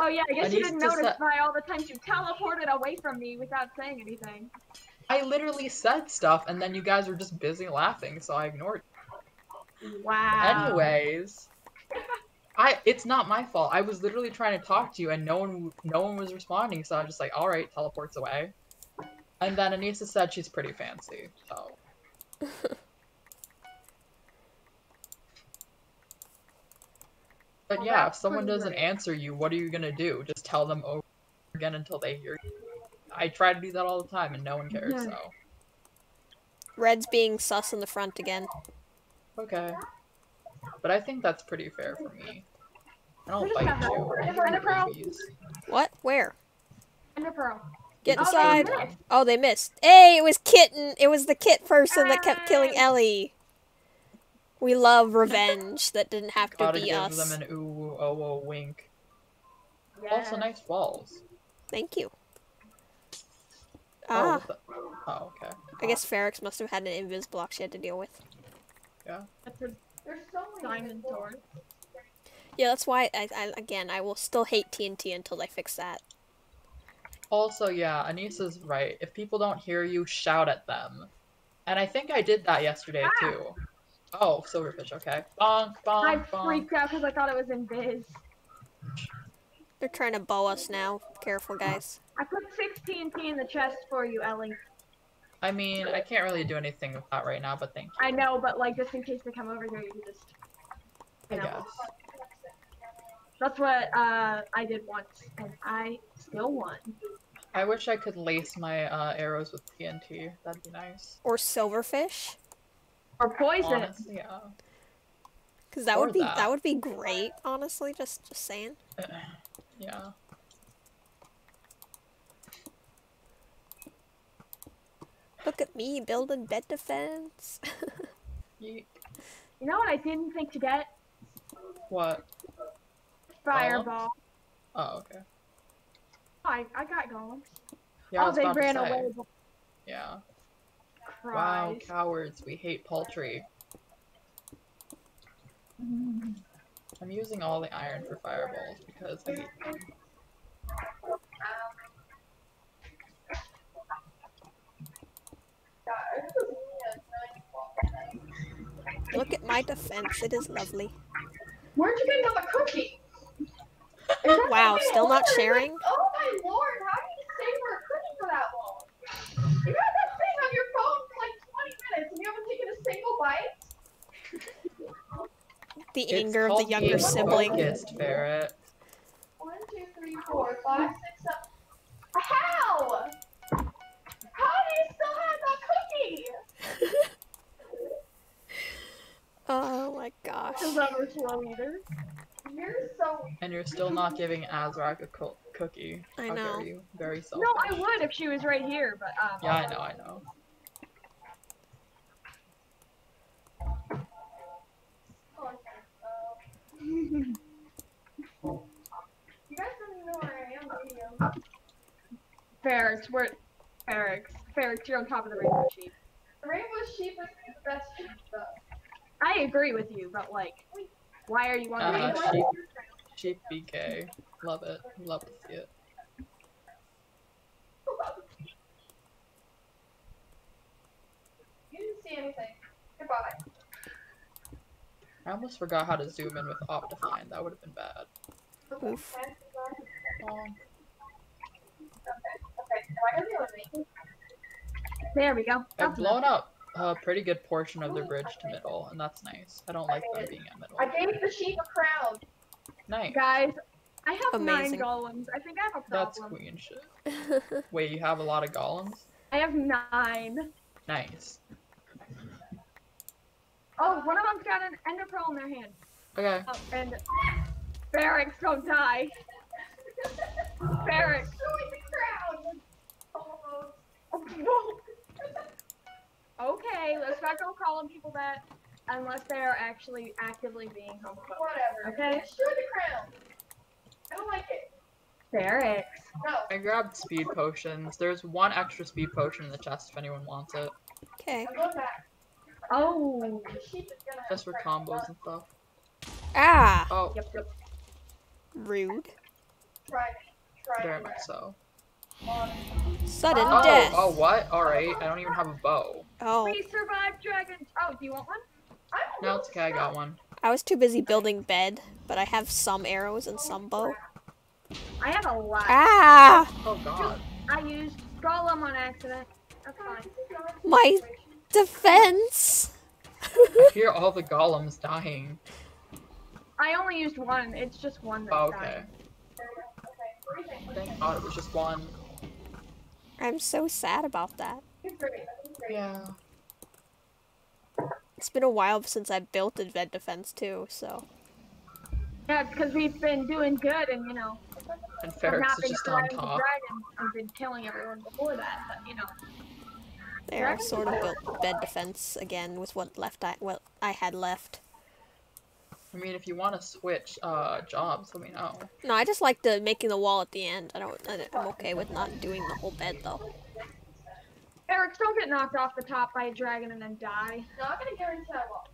Oh yeah, I guess you didn't notice said- by all the times you teleported away from me without saying anything. I literally said stuff, and then you guys were just busy laughing, so I ignored. You. Wow. Anyways, I it's not my fault. I was literally trying to talk to you, and no one no one was responding. So I was just like, all right, teleports away. And then Anissa said she's pretty fancy. So But Well, yeah, if someone doesn't great. answer you, what are you gonna do? Just tell them over again until they hear you. I try to do that all the time, and no one cares. Yeah. So Red's being sus in the front again. okay. But I think that's pretty fair for me. I don't We just bite you. over I and hate around. babies. What? Where? Ender Pearl. Get Oh, they missed. Oh, they missed. Hey, it was Kitten. It was the kit person that kept killing Ellie. We love revenge. That didn't have to Gotta be give us. them an ooh oh oh wink. Also nice walls. Thank you. Oh, Ah, what the- oh, okay. I guess Ferix must have had an invis block she had to deal with. That's a There's so many diamond people. sword. Yeah, that's why I, I again I will still hate TNT until they fix that. Also, yeah, Anissa's right. If people don't hear you, shout at them. And I think I did that yesterday Ah. too. Oh, silverfish, okay. Bonk, I bonk, bonk. freaked out because I thought it was in Biz. They're trying to bow us now. Careful, guys. I put 6 TNT in the chest for you, Ellie. I mean, I can't really do anything with that right now, but thank you. I know, but like just in case they come over here, you can just. I know. guess. That's what uh, I did once, and I still won. I wish I could lace my uh, arrows with TNT. That'd be nice. Or silverfish, Or poison. Honestly, yeah. because that Or would be that. that. would be great. Honestly, just just saying. Yeah. Look at me building bed defense. Yeet. You know what I didn't think to get? What? Fireball. Oh, oh, okay. Oh, I, I got golems. Yeah, I oh, was they ran away. Yeah. Wow, cowards. We hate poultry. I'm using all the iron for fireballs because I hate them. Look at my defense. It is lovely. Where'd you get another cookie? Wow, something still not older? sharing? Oh my lord, how do you stay for a cookie for that long? You had that thing on your phone for like 20 minutes and you haven't taken a single bite? The It's anger of the called younger being sibling. Focused, Ferret. One, two, three, four, five, six, seven. How? Oh my gosh. Because I'm a slow eater. You're so. And you're still not giving Azarak a co- cookie. I How know. you? Very selfish. No, I would if she was right here, but um. Yeah, I know, I know. Okay. You guys don't even know where I am, do you? Ferix, we're Ferix. Ferix, you're on top of the rainbow sheep. The rainbow sheep is the best sheep, though. I agree with you, but like, why are you on the Uh, rainbow? sheep, sheep BK. Love it. Love to see it. You didn't see anything. Goodbye. I almost forgot how to zoom in with Optifine. That would have been bad. Oof. Okay, Um, okay. Am I gonna be able to make it? There we go. I've That's blown up a pretty good portion of the bridge to middle, and that's nice. I don't like them being at middle. I gave the sheep a crown. Nice. Guys, I have Amazing. nine golems. I think I have a That's queen shit. Wait, you have a lot of golems? I have nine. Nice. Oh, one of them's got an ender pearl in their hand. Okay. Oh, and Ferix, don't die. Ferix. Destroy the crown. Oh, Almost. Okay, let's not go calling people that unless they are actually actively being homophobic. Whatever. Okay. Destroy the crown. I don't like it. Ferix. No. I grabbed speed potions. There's one extra speed potion in the chest if anyone wants it. Okay. I'm going back. Oh. The sheep is gonna have Just for combos and stuff. Ah, Oh, Yep, yep. rude. Try me. Try very much so. Sudden Oh, death. oh, what? Alright, I don't even have a bow. Oh, We survived dragons. Oh, do you want one? I'm a No, it's okay, I got one. I was too busy building bed, but I have some arrows and some bow. I have a lot. Ah, Oh god. I used golem on accident. That's fine. my defense. I hear all the golems dying. I only used one. It's just one that's Oh, okay. Okay, what do you think? Thank god it was just one. I'm so sad about that. He's great. He's great. Yeah. It's been a while since I built a bed defense too, so. Yeah, it's because we've been doing good and, you know, And have Ferix is been just on top. dragons and been killing everyone before that. But, you know, There, I sort of built bed defense again with what left I what I had left. I mean, if you want to switch uh, jobs, let me know. No, I just like the making the wall at the end. I don't. I'm okay with not doing the whole bed though. Eric, don't get knocked off the top by a dragon and then die. No, I'm gonna guarantee I won't.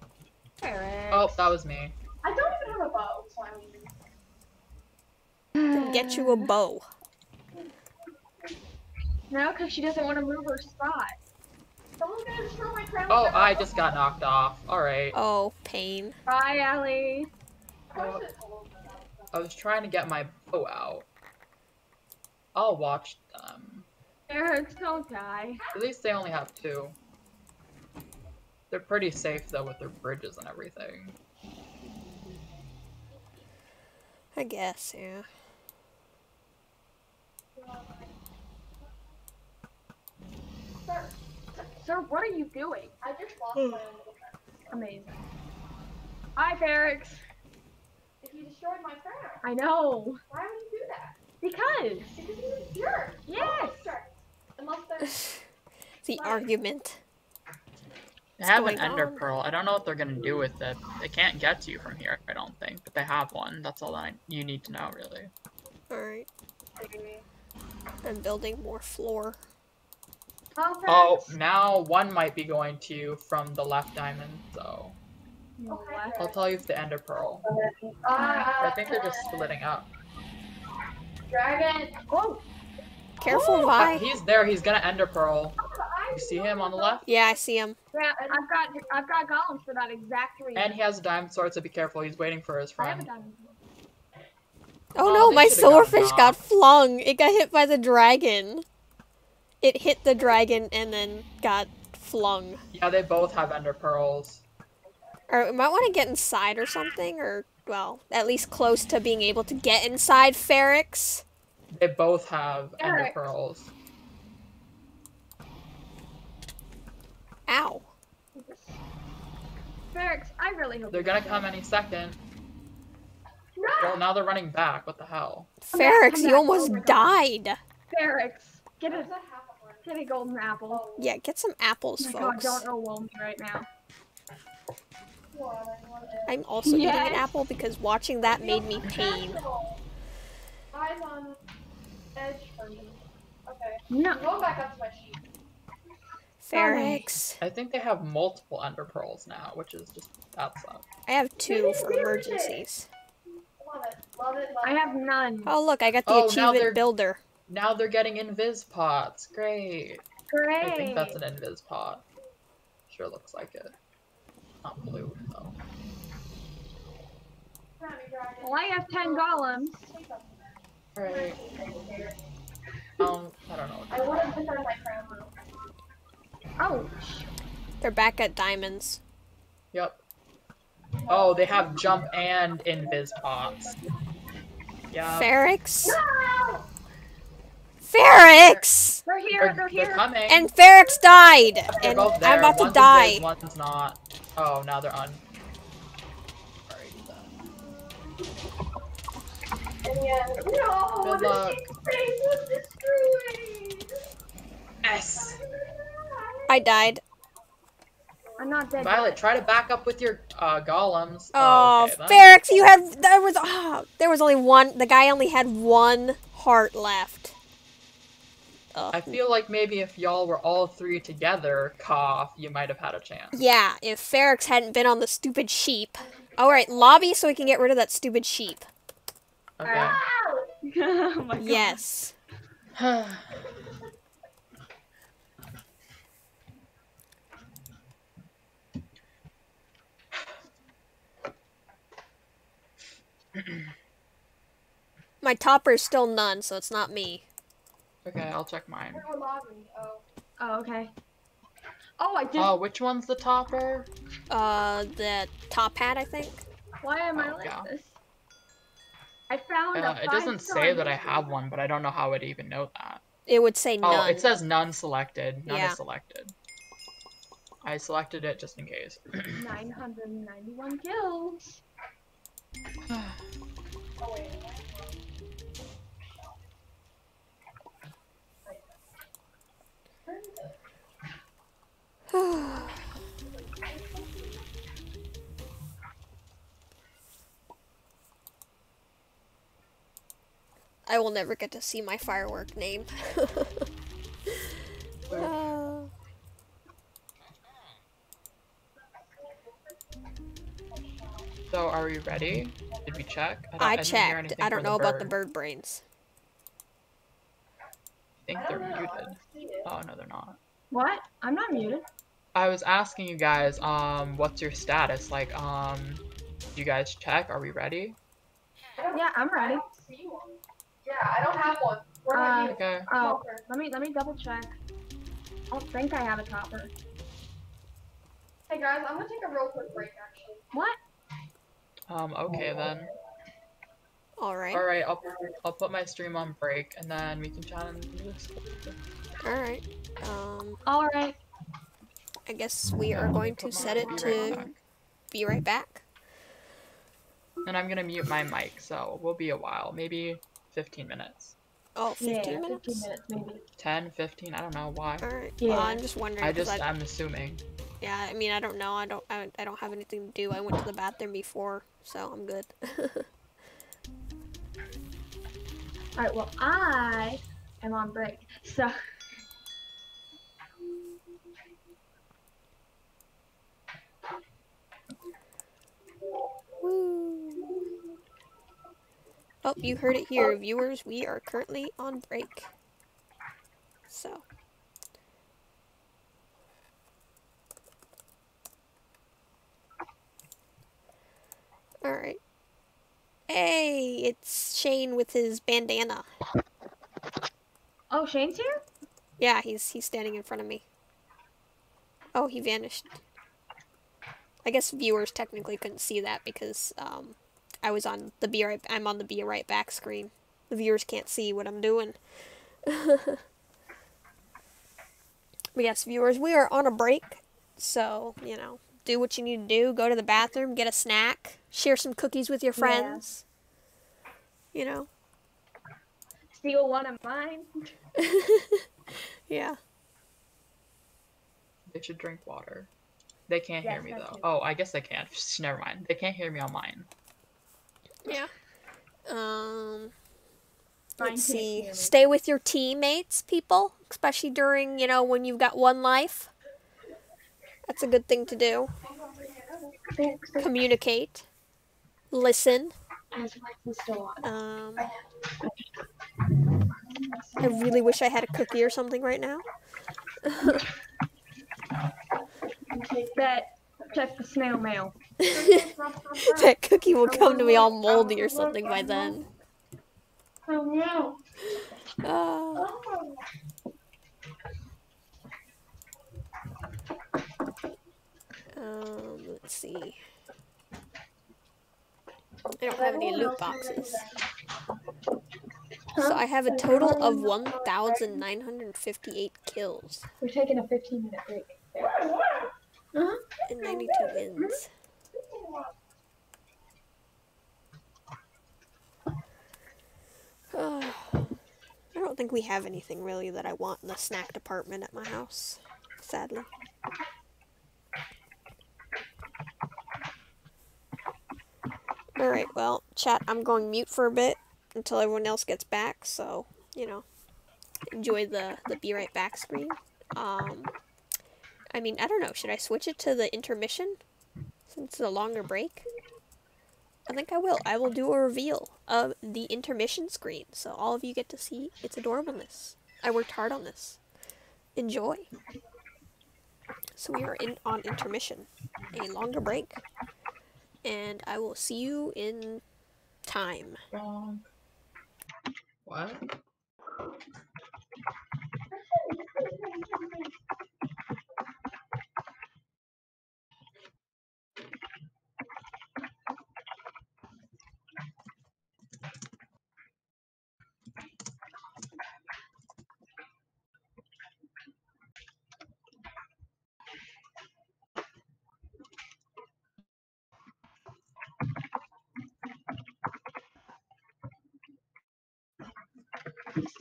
Eric. Oh, that was me. I don't even have a bow, so I'm leaving. Then get you a bow. No, because she doesn't want to move her spot. Someone's gonna destroy my crown. Oh, with I just got knocked off. Alright. Oh, pain. Bye, Ellie. bow. I should've told them that. I was trying to get my bow out. I'll watch them. Eric, don't die. At least they only have two. They're pretty safe though with their bridges and everything. I guess, yeah. Sir, Sir, what are you doing? I just lost my own little friend. Amazing. Hi, Ferix. If you destroyed my crown, I know. why would you do that? Because. Because he's a jerk. Yes. Jerk. Unless the argument. They have going an ender on? pearl. I don't know what they're gonna do with it. They can't get to you from here, I don't think. But they have one. That's all I, you need to know, really. Alright. I'm building more floor. Oh, Oh, now one might be going to you from the left diamond, so What? I'll tell you if the ender pearl. uh, I think they're just splitting up. dragon. Oh, Careful, Uh, Vi. he's there, he's gonna ender pearl. You see him on the left? Yeah, I see him. yeah, I've got I've got golems for that exact reason. And he has a diamond sword, so be careful, he's waiting for his I have a friend. diamond. Oh Oh, no, my should've silverfish off. got flung. It got hit by the dragon. It hit the dragon and then got flung. Yeah, they both have ender pearls. Or we might want to get inside or something, or well, at least close to being able to get inside Ferix. They both have ender Eric. pearls. Ow. Ferix, I really hope They're gonna don't come any second. No. Well, now they're running back. What the hell? Come Ferix, you almost died. Ferix, get a Where's that half of one? get a golden apple. Yeah, get some apples, Oh my God, don't overwhelm me right now. I want it. I'm also eating an apple because watching that made me pain. Eyes on edge for me. Okay. No. I'm going back up to my sheep. Ferix. I think they have multiple ender pearls now, which is just that sucks. I have two for emergencies. Love it. Love it. Love I have none. Oh look, I got the Oh, achievement they're- builder. Now they're getting invis pots. Great. Great. I think that's an invis pot. Sure looks like it. Not blue though. Crown me, dragon. Well, I have ten golems. Say Um, I don't know. I would have defended my crown though. Oh, They're back at diamonds. Yep. Oh, they have jump and invis pots. Yeah. Ferix. No! Ferix! they're here. They're, They're they're here. coming. And Ferix died! they're And both there. I'm about to one's die. Invis, one's not. Oh, now they're on. Alright, then. in the end. No, Good the luck. sheep's was destroyed. Yes. I died. I'm not dead. Violet, try to back up with your uh, golems. Oh, okay. Ferix, you had there was oh, there was only one. The guy only had one heart left. Oh. I feel like maybe if y'all were all three together, cough, you might have had a chance. Yeah, if Ferix hadn't been on the stupid sheep. All right, lobby so we can get rid of that stupid sheep. Okay. oh my god. Yes. My topper is still none, so it's not me. okay, I'll check mine. Oh. Oh, okay. Oh, I did. Oh, which one's the topper? Uh, the top hat, I think. Why am I oh, like yeah. this? I found Uh, a it doesn't say that I have one, but I don't know how it even know that. It would say none. Oh, it says none selected. None Yeah. is selected. I selected it just in case. 991 kills. Oh wait. I will never get to see my firework name. Uh, so, are we ready? Did we check? don't- I didn't checked. I don't know about the bird. bird brains. I think they're muted. Oh no, they're not. What? I'm not muted. I was asking you guys, um, what's your status? Like, um, you guys check? Are we ready? Yeah, I'm I ready. Don't see one. Yeah, I don't have one. Where do Uh, I need it? Okay. Oh, Okay. let me let me double check. I don't think I have a topper. Hey guys, I'm gonna take a real quick break actually. What? Um, okay then. All right. All right, I'll I'll put my stream on break, and then we can chat and do this. All right. Um, All right. I guess we are going to set it be right to be right back. And I'm gonna mute my mic, so we'll be a while, maybe 15 minutes, Oh, 15 yeah, minutes? 15 minutes maybe. 10, 15. I don't know why. All right. Yeah. Well, I'm just wondering. I 'cause just I, I'm assuming. yeah, I mean, I don't know. I don't. I, I don't have anything to do. I went to the bathroom before, so I'm good. All right. Well, I am on break, so. Woo. Oh, you heard it here, viewers. We are currently on break. So. Alright. Hey, it's Shane with his bandana. Oh, Shane's here. Yeah, he's he's standing in front of me. Oh, he vanished. I guess viewers technically couldn't see that because um, I was on the be right. I'm on the be right back screen. The viewers can't see what I'm doing. but yes, viewers, we are on a break, so you know, do what you need to do. Go to the bathroom, get a snack, share some cookies with your Yeah. friends. You know. Steal one of mine. yeah. They should drink water. They can't hear me though. do. Oh, I guess they can't. Never mind. They can't hear me on mine. Yeah. Um. Let's see. Stay with your teammates, people, especially during, you know, when you've got one life. That's a good thing to do. Communicate. Listen. Um, I really wish I had a cookie or something right now. Bet. Check the snail mail. that cookie will come to me all moldy or something by then. Oh no. Uh, um, let's see. I don't have any loot boxes. So I have a total of 1,958 kills We're taking a 15 minute break. And 92 wins. I don't think we have anything really that I want in the snack department at my house, sadly. Alright, well, chat, I'm going mute for a bit until everyone else gets back, so, you know, enjoy the, the be right back screen. Um, I mean, I don't know, should I switch it to the intermission? Since it's a longer break? I think I will. I will do a reveal of the intermission screen, so all of you get to see its adorableness. I worked hard on this. Enjoy. So we are in on intermission, a longer break, and I will see you in time. What?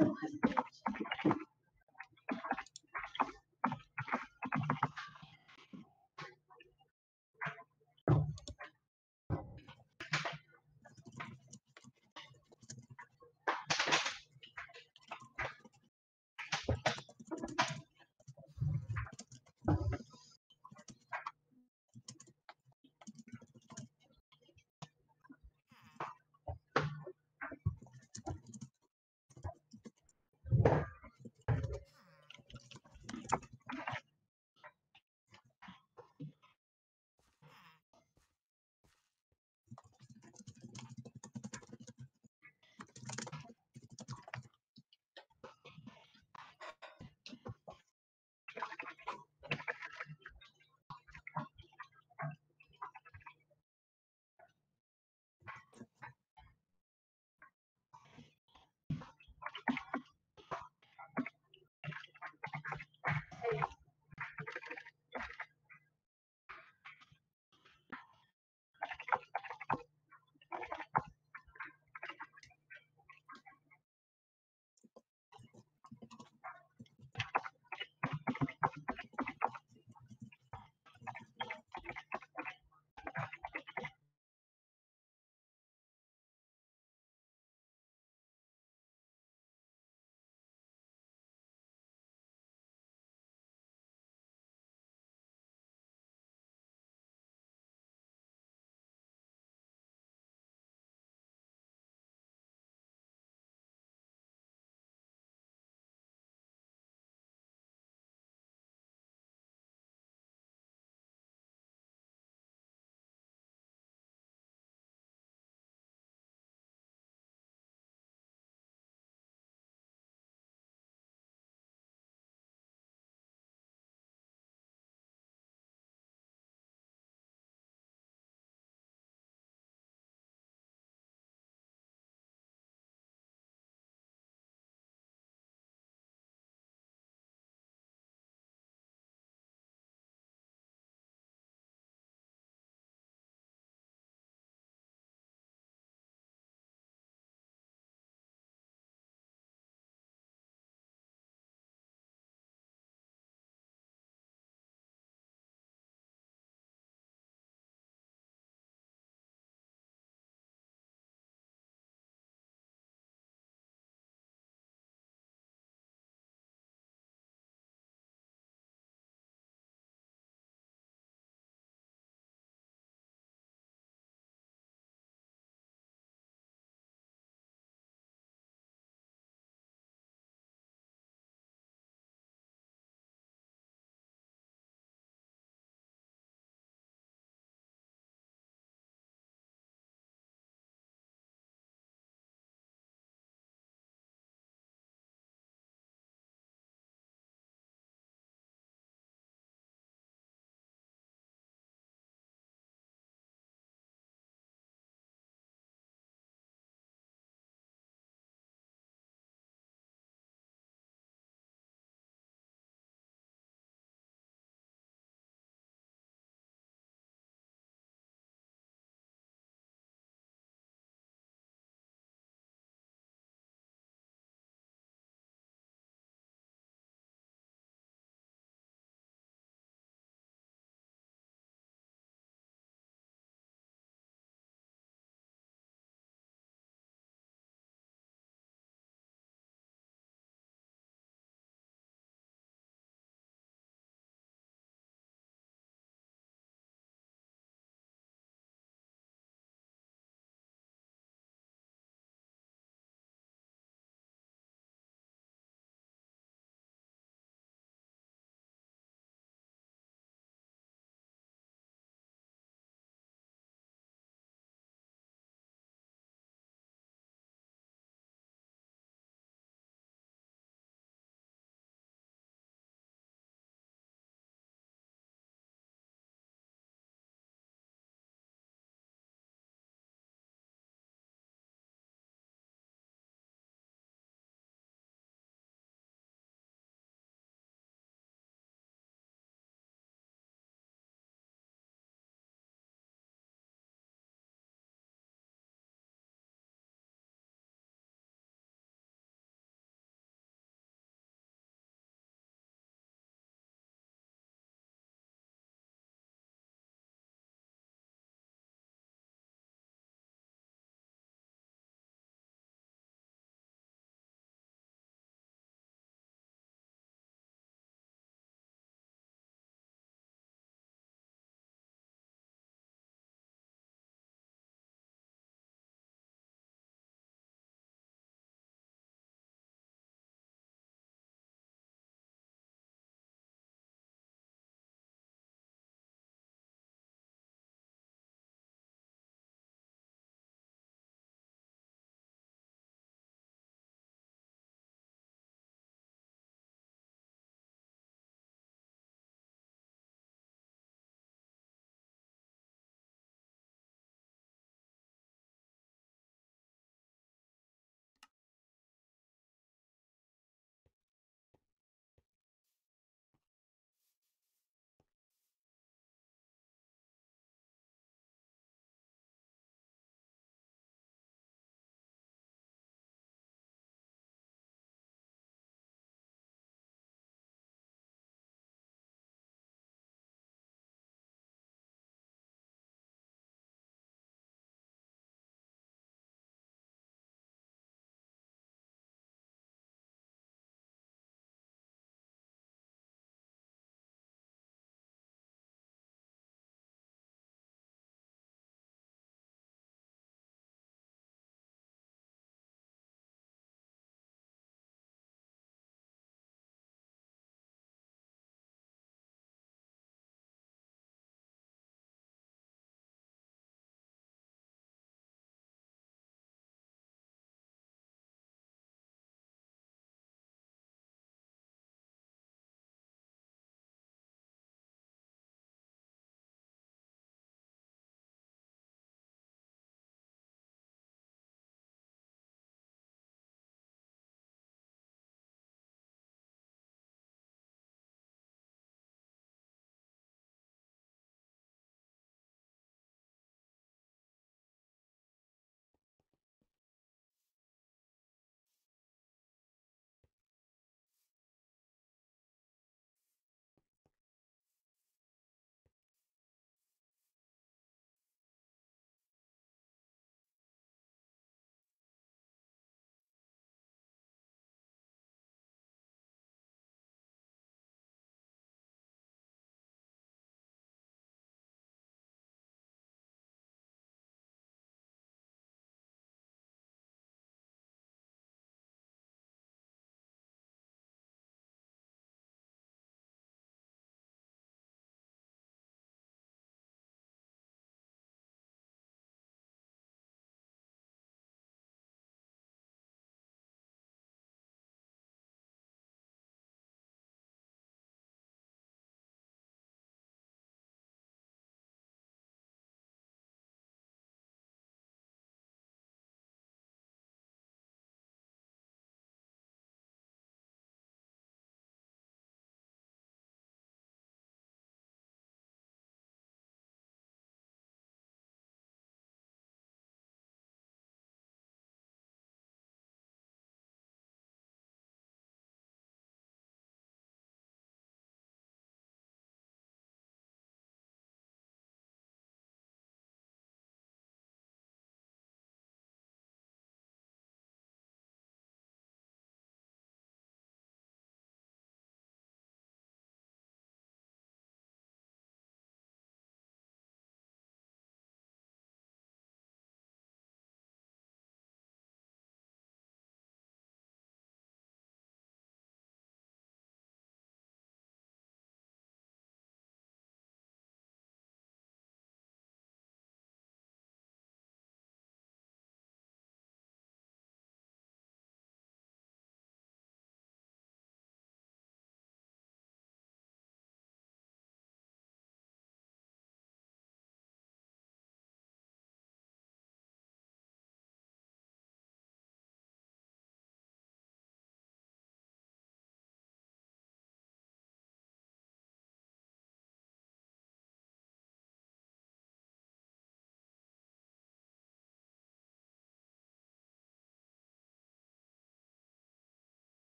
still have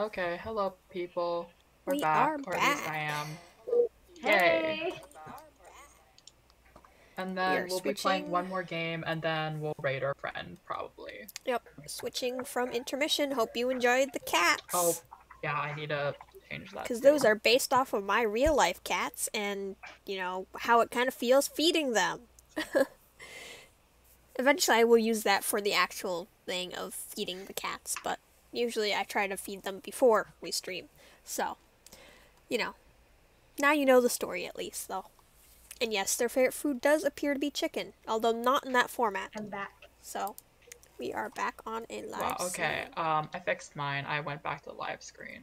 Okay, hello people. We're We back, are or at least I back. am. Yay! Hey. And then we'll be playing one more game, and then we'll raid our friend probably. Yep. Switching from intermission. Hope you enjoyed the cats. Oh, yeah, I need to change that. Because those are based off of my real life cats and, you know, how it kind of feels feeding them. Eventually, I will use that for the actual thing of feeding the cats, but usually I try to feed them before we stream. So, you know, now you know the story at least, though. And yes, their favorite food does appear to be chicken, although not in that format. I'm back. So, we are back on a live Wow, okay. stream. Um, I fixed mine. I went back to live screen.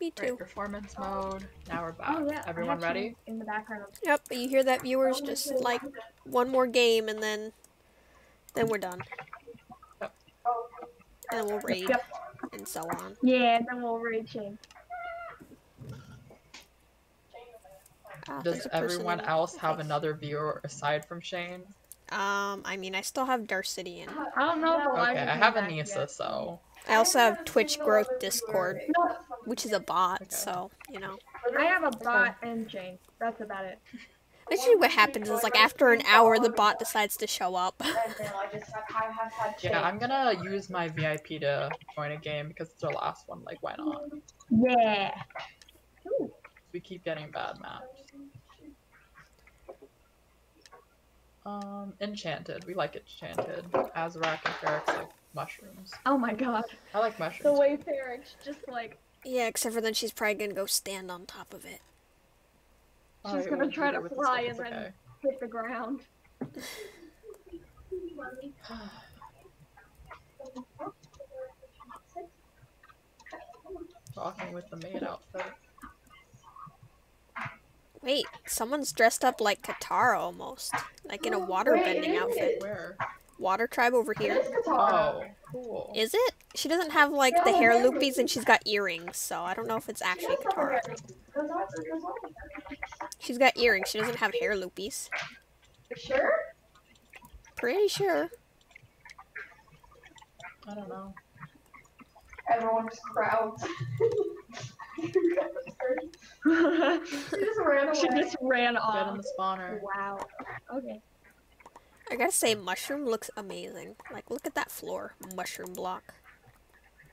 Me Right, too. performance mode. Now we're back. Oh yeah. Everyone ready? In the background. Yep, but you hear that viewers just like one more game and then then we're done. Yep. And we'll raid Yep. and so on. Yeah, and then we'll raid chain. Ah, Does there's everyone else have another viewer aside from Shane? Um, I mean, I still have Darcidian. I don't know Okay, I came have back Anissa, yet. so I also have Twitch Growth Discord, which is a bot, Okay. so you know. I have a bot and chain. That's about it. Actually, what happens is like after an hour, the bot decides to show up. yeah, I'm gonna use my VIP to join a game because it's the last one like why not? Yeah. We keep getting bad maps. Um, Enchanted. We like Enchanted. Azarak and Ferix like mushrooms. Oh my god. I like mushrooms. The way Ferix just like yeah, except for then she's probably gonna go stand on top of it. She's Alright, gonna try to it with the fly and then okay. hit the ground. Talking with the maid outfit. Wait, someone's dressed up like Katara almost, like in a water bending outfit. Where? Water tribe over here. Oh, cool. Is it? She doesn't have like the hair loopies and she's got earrings, so I don't know if it's actually Katara. She's got earrings, she doesn't have hair loopies. For Sure? Pretty sure. I don't know. Everyone just crowds. she She just ran away. She just ran Get in off. the spawner. Wow. Okay. I gotta say, mushroom looks amazing. Like, look at that floor mushroom block.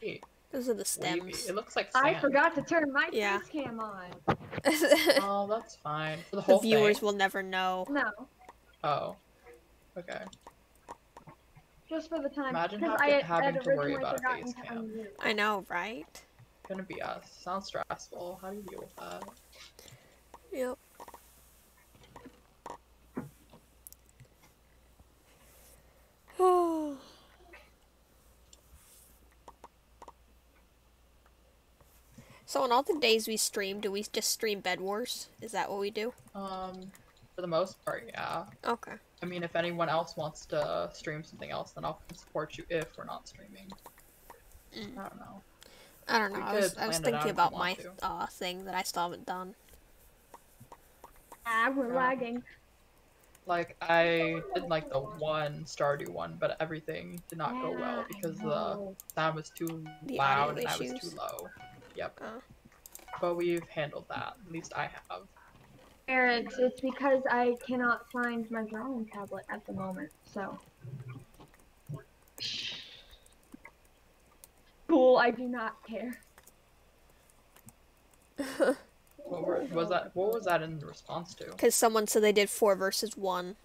Hey, Those are the wavy. stems. It looks like sand. I forgot to turn my Yeah. face cam on. Oh, that's fine. For the whole viewers thing. will never know. No, Oh. Okay. just for the time. Imagine 'cause having- I had, having had to worry about a face to cam. I know, right? It's Gonna be us. Sounds stressful. How do you deal with that? Yep. so on all the days we stream, do we just stream Bed Wars? Is that what we do? Um, for the most part, yeah. Okay. I mean, if anyone else wants to stream something else, then I'll support you if we're not streaming. Mm. I don't know. I don't know. I was I was plan it out thinking about my uh thing that I still haven't done. Ah, we're Yeah. lagging. Like, I did like the one Stardew one, but everything did not go well because the sound was too The loud audio and I was too low. Yep. Oh. But we've handled that. At least I have. Eric, it's because I cannot find my drawing tablet at the moment, so. Cool, I do not care. What were, was that? What was that in response to? Because someone said they did four versus one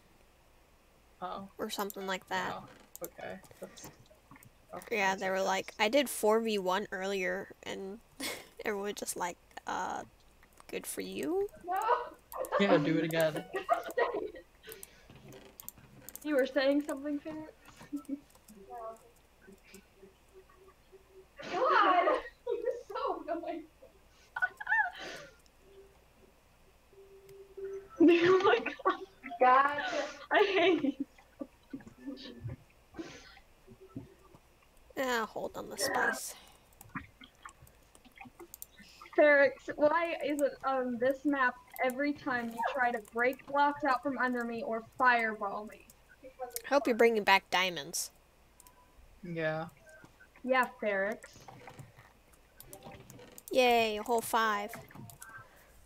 Oh, or something like that. wow. Okay. That's, that's Yeah, they were like, I did 4v1 earlier, and everyone was just like, uh, good for you? No. Yeah, do it again. You were saying something, Ferret? God. You're so annoying. oh my god, Gotcha. I hate you. Ah, hold on the spice. Ferix, why is it on um, this map every time you try to break blocks out from under me or fireball me? I hope you're bringing back diamonds. Yeah. Yeah, Ferix. Yay, a whole five.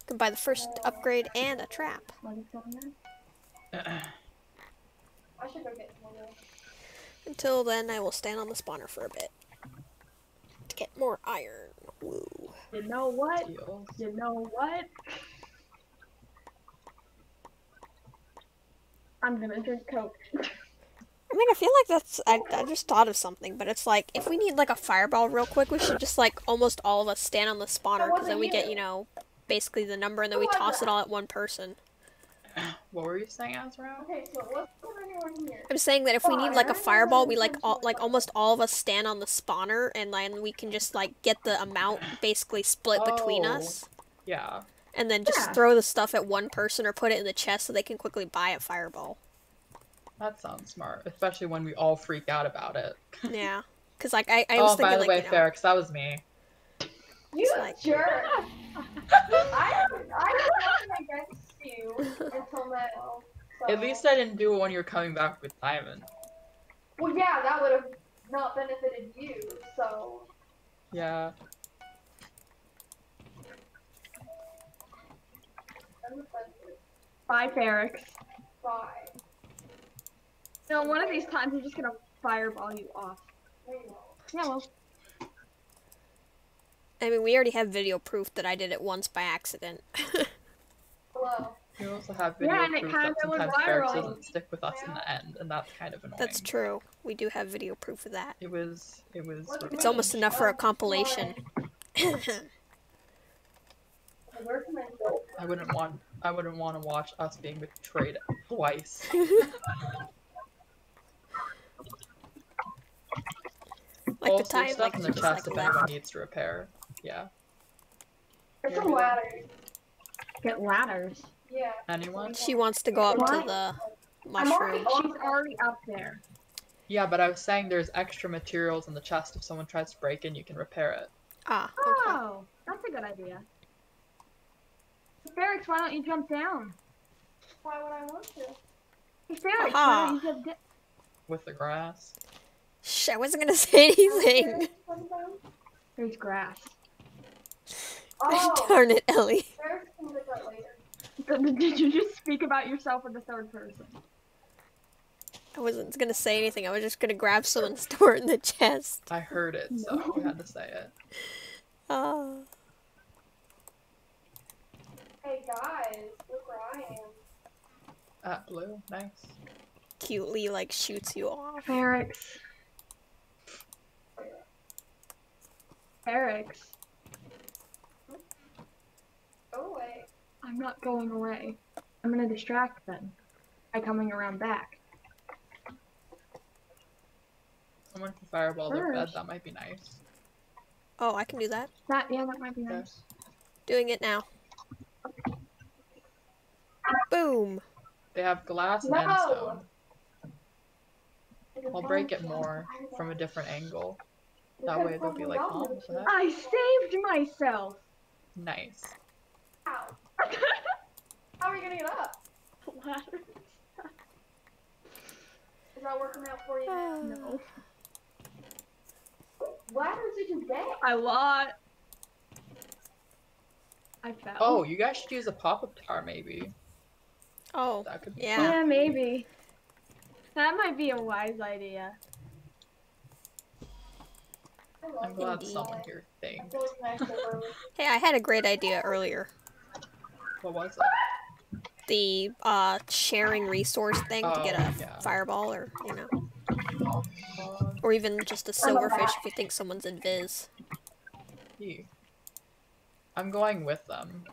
Can buy the first upgrade and a trap. What is going on? I should go get some of those. Until then, I will stand on the spawner for a bit. To get more iron. Woo. You know what? Deals. You know what? I'm gonna drink Coke. I mean, I feel like that's. I, I just thought of something, but it's like, if we need like a fireball real quick, we should just like almost all of us stand on the spawner, because then we get, you know, basically the number, and then we toss it all at one person. What were you saying, Azrael? Okay, so let's put anyone here. I'm saying that if we need like a fireball, we like all like almost all of us stand on the spawner, and then we can just like get the amount basically split between Oh. us, Yeah. and then just Yeah. throw the stuff at one person or put it in the chest so they can quickly buy a fireball. That sounds smart, especially when we all freak out about it. Yeah, because like I, I was oh, thinking by the like way, you know, Ferix, that was me. You like- jerk. I I was nothing against you until now. So. At least I didn't do it when you're coming back with Diamond. Well, yeah, that would have not benefited you. So. Yeah. Bye, Ferix. Bye. No, one of these times I'm just gonna fireball you off. No. Yeah, well, I mean, we already have video proof that I did it once by accident. Hello. We also have video Yeah, and it proof kinda that went sometimes Ferix viral. doesn't stick with us in the end, and that's kind of annoying. That's true. We do have video proof of that. It was. It was. It's It's almost enough for a compilation. Where's my gold? I wouldn't want. I wouldn't want to watch us being betrayed twice. like also, the time, stuff like in the chest like if anyone left. needs to repair. Yeah. There's some ladders. get ladders. Yeah. Anyone? She wants to go up to What? the I'm already mushroom. She's already up there. Yeah, but I was saying there's extra materials in the chest. If someone tries to break in, you can repair it. Ah, okay. Oh, that's a good idea. Ferix, why don't you jump down? Why would I want to? Hey, Ferix, Aha. why don't you jump down? With the grass. Shh, I wasn't gonna say anything. There's grass. Oh, Darn it, Ellie. Ferris can get that later. Did you just speak about yourself in the third person? I wasn't gonna say anything. I was just gonna grab someone's and store in the chest. I heard it, so I had to say it. Ah. Hey guys, look where I am. At blue, nice. cutely like shoots you off. Ferix. Ferix. Go away. I'm not going away. I'm gonna distract them by coming around back. Someone can fireball their bed. First. That might be nice. Oh, I can do that. That yeah, that might be Okay. nice. Doing it now. Boom. They have glass and stone. I'll break it more from a different angle. That way they'll be like, oh, what the heck? I saved myself. Nice. How? How are you gonna get up? Is that working out for you? now? no. Ladders did you get? I lost. I fell. Oh, you guys should use a pop-up tower maybe. Oh, That could be Yeah. fun. yeah, maybe. That might be a wise idea. I love I'm glad Indeed. someone here thinks. feel like nice and early. hey, I had a great idea earlier. What was it? The uh sharing resource thing to get Oh, a yeah. fireball or you know, or even just a silverfish if you think someone's invis. Gee. I'm going with them.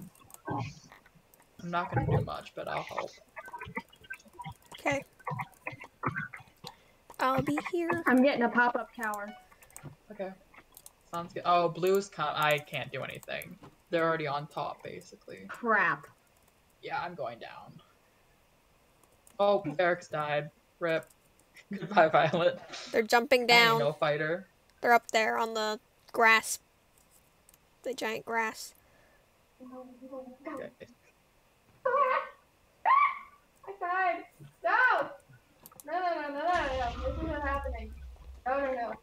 I'm not gonna do much, but I'll help. Okay. I'll be here. I'm getting a pop-up tower. Okay. Sounds good. Oh, blues can't. I can't do anything. They're already on top, basically. Crap. Yeah, I'm going down. Oh, Eric's died. Rip. Goodbye, Violet. They're jumping down. no fighter. They're up there on the grass. The giant grass. Okay. I died. No! No, no, no, no, no, no, no. This isn't happening. No, no, no.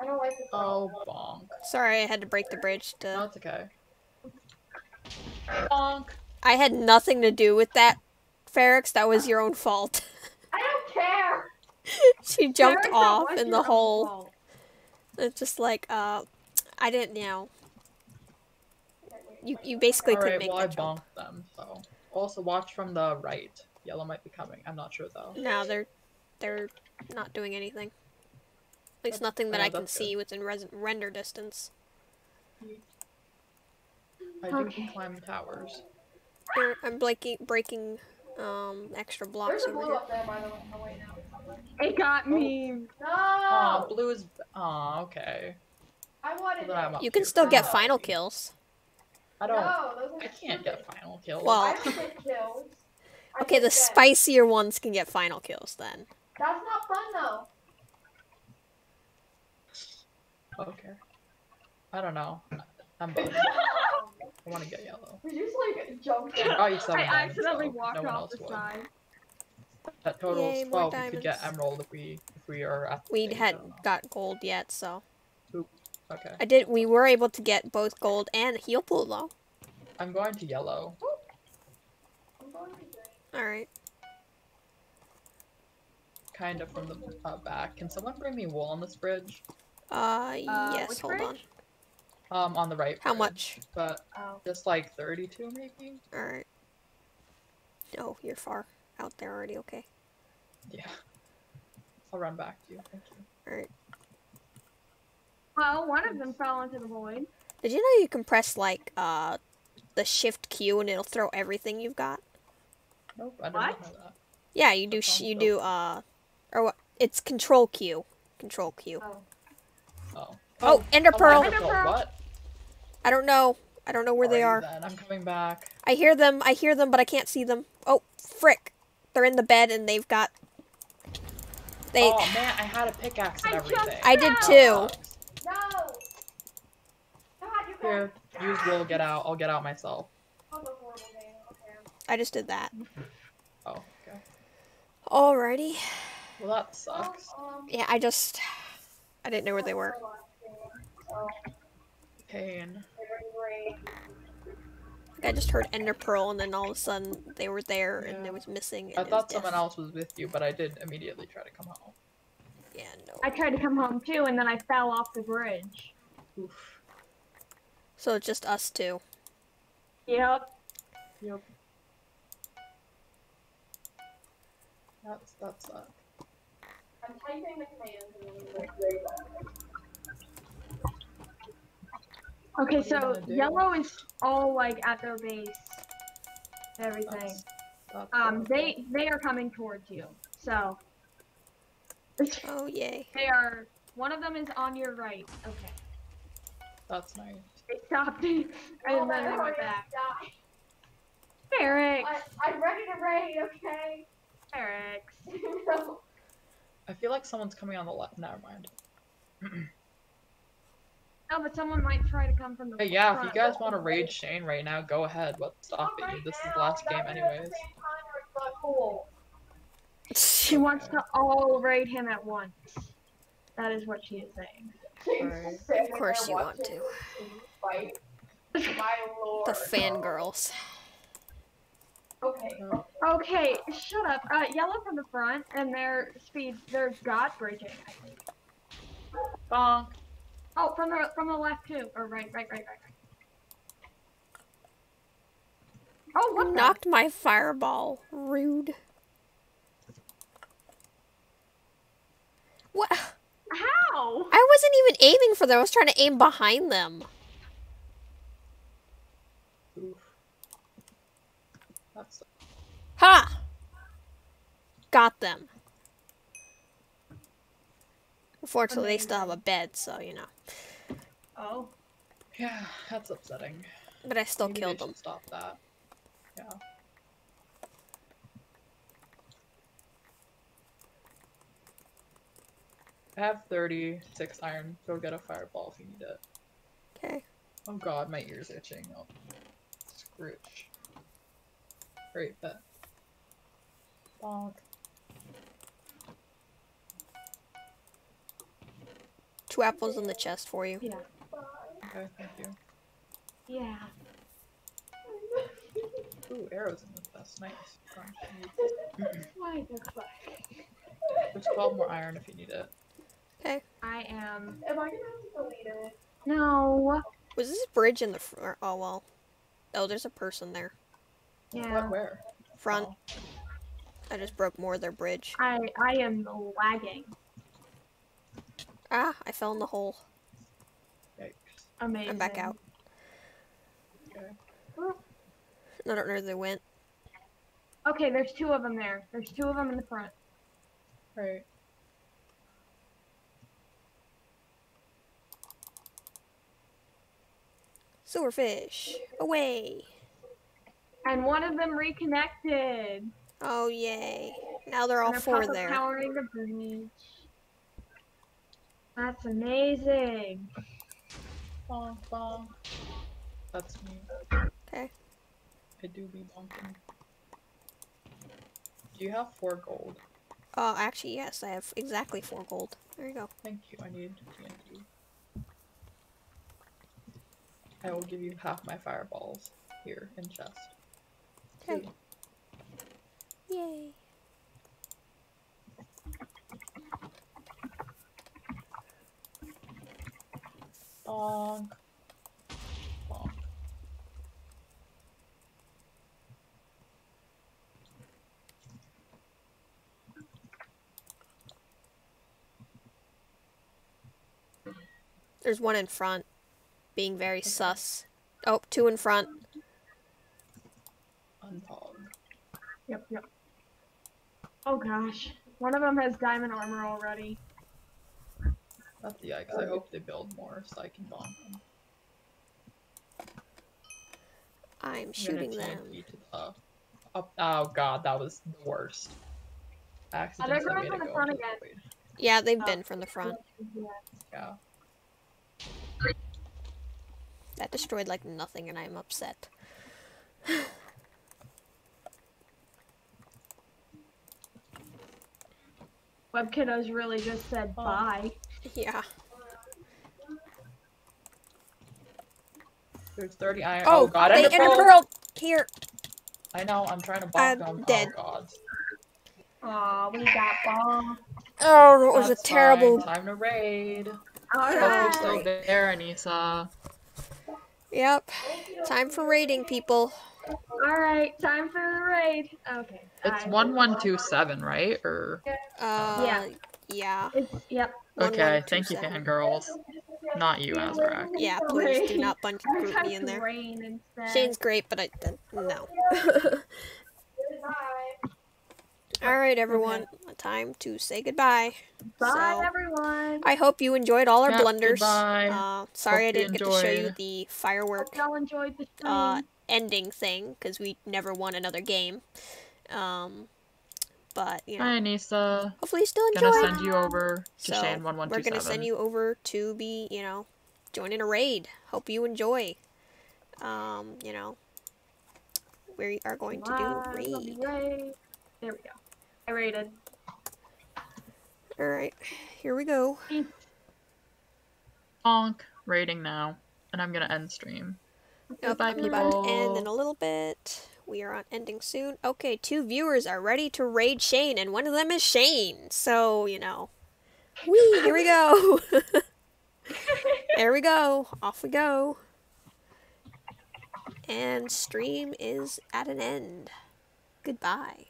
I don't like this. Oh, bonk. Sorry, I had to break the bridge No, to. it's okay. Bonk. I had nothing to do with that, Ferix. That was your own fault. I don't care. she jumped Eric, off in the hole. fault. It's just like, uh, I didn't know. You you basically couldn't Alright, make well I that jump. bonked them, so. Also watch from the right. Yellow might be coming. I'm not sure though. No, they're they're not doing anything. At least That's- nothing that oh, I can that's see within res- render distance. I do Okay. climb towers. Here, I'm breaking breaking um extra blocks There's a over blue here. up there, by the way. Oh wait, no. it's not blue. It got me. Aw, No. blue is. Aw, okay. I wanted. Well, then I'm it. up You can here. still get Oh. final kills. I don't. No, those are I can't get stupid. final kills. Well- I don't get kills. Okay, the deaths. spicier ones can get final kills then. That's not fun though. Okay. I don't know. I'm buzzing. I want to get yellow. We just like jumped. I got you I seven accidentally though. walked no one off the would. side. That totals Yay, more 12. We could get emerald if we if we are at the We stage, hadn't got gold yet, so Okay. I did. We were able to get both gold and heal pool though. I'm going to yellow. I'm going to green. All right. Kind of from the uh, back. Can someone bring me wool on this bridge? Uh, Uh, yes. which Hold bridge? Um, on the right. How bridge, much? But Oh. just like 32 maybe? on. All right. Oh, you're far out there already. Okay. Yeah. I'll run back to you. Thank you. All right. Well, one of them fell into the void. Did you know you can press like uh the shift Q and it'll throw everything you've got? Nope, I did not What? know that. Yeah, you do. Sh- you do. Uh, or what? It's Control Q. Control Q. Oh. Oh. Oh, Ender oh, Pearl. Ender Pearl. What? I don't know. I don't know where they are. Alrighty Then. I'm coming back. I hear them. I hear them, but I can't see them. Oh, frick! They're in the bed and they've got. They. oh man, I had a pickaxe and I everything. I did too. No. God, you. Here, use wool. Get out. I'll get out myself. That was a horrible game. Okay. I just did that. Oh, okay. Alrighty. Well, that sucks. Um, Yeah, I just. I didn't know where they were. So, Pain. very great. I just heard Ender Pearl, and then all of a sudden they were there, and it was missing. And I thought someone death. else was with you, but I did immediately try to come home. Yeah, no. I tried to come home too, and then I fell off the bridge. Oof. So it's just us two. Yep. Yep. That's that's that sucks. I'm typing the commands and then like very bad. Okay, What are you so yellow is all like at their base. Everything. That's, that's Um, horrible. they they are coming towards you. So Oh yay! they are. One of them is on your right. Okay. That's nice. They stopped, and Oh, then they hurry went back. die. Eric. I, I'm ready to raid, okay? Eric. no. I feel like someone's coming on the left. Never mind. No, but someone might try to come from the Hey, yeah, if you guys want to raid Shane right now, go ahead. What's stopping you? This is the last game, anyways. Cool. She wants to all raid him at once. That is what she is saying. Alright. Of course you want to. Fight. My lord. The fangirls. Okay. Okay, shut up. Uh, yellow from the front, and their speed, their god breaking. I think. Bonk. Oh, from the from the left too, or right, right, right, right, right. Oh, what the? Knocked my fireball. Rude. What? How? I wasn't even aiming for them. I was trying to aim behind them. Oof. That's Ha! Got them. Unfortunately, they still have a bed, so you know. Oh. yeah, that's upsetting. But I still Maybe killed them. Stop that. Yeah. I have 36 iron. Go get a fireball if you need it. Okay. Oh god, my ear's itching. Oh. Scrooge. Great bet. Bonk. Two apples in the chest for you. Yeah. Okay, thank you. Yeah. Ooh, arrows in the vest. Nice. Crunch. Why the fuck? There's 12 more iron if you need it. Okay. I am. Am I gonna have to delete it? No. Was this bridge in the front? Oh, well. Oh, there's a person there. Yeah. What, where? Front. Oh, I just broke more of their bridge. I I am lagging. Ah, I fell in the hole. Yikes. Amazing. I'm back out. Okay. I don't know where they went. Okay, there's two of them there. There's two of them in the front. Right. Silverfish, away! And one of them reconnected. Oh, yay. Now they're all They're four Papa there. Powering the bridge. That's amazing. Bonk, bonk. That's me. Okay. I do be bonking. Do you have four gold? Oh, actually, yes, I have exactly four gold. There you go. Thank you. I need TNT. I will give you half my fireballs here in chest. Okay. Yay. Bonk. Bonk. There's one in front, being very sus. Oh, two in front. Unpog. Yep, yep. Oh gosh. One of them has diamond armor already. That's yikes. I hope they build more so I can bomb them. I'm I'm shooting them. TNT to the up. Oh god, that was the worst. Accidents going that made from the front again. void. Yeah, they've Oh. been from the front. Yeah. That destroyed like nothing, and I'm upset. Web kiddos really just said Oh. bye. Yeah. There's 30 iron. Oh, Oh, god, they Ender ender Pearl! pearl here. I know, I'm trying to bonk I'm them. dead. Oh god. Aw, we got bomb. Oh, that was That's a terrible. Fine. Time to raid. All Hope you're right. still there, Anissa. Yep. Time for raiding, people. All right. Time for the raid. Okay. It's one one two seven, right? Or Uh, Yeah. yeah. It's yep. One, okay, one, thank you, seven. fangirls. Not you, Azarak. Yeah, please do not bunch group me in there. Shane's great, but I uh, no. Bye. All right, everyone. Time to say goodbye. Bye, So- everyone. I hope you enjoyed all our Yeah, blunders. goodbye. Uh, sorry Hope I didn't get to show you the firework enjoyed the uh, ending thing because we never won another game. Um, but you know, Hi, Anissa. hopefully you still enjoy. Gonna send you over to So, Shane one one We're gonna send you over to be, you know, joining a raid. Hope you enjoy. Um, you know, we are going to do Bye, raid. raid. There we go. I rated. All right, here we go. Bonk. Rating now, and I'm gonna end stream. Yep, about to end in a little bit. We are on ending soon. Okay, two viewers are ready to raid Shane, and one of them is Shane. So, you know. Whee, here we go. there we go. Off we go. And stream is at an end. Goodbye.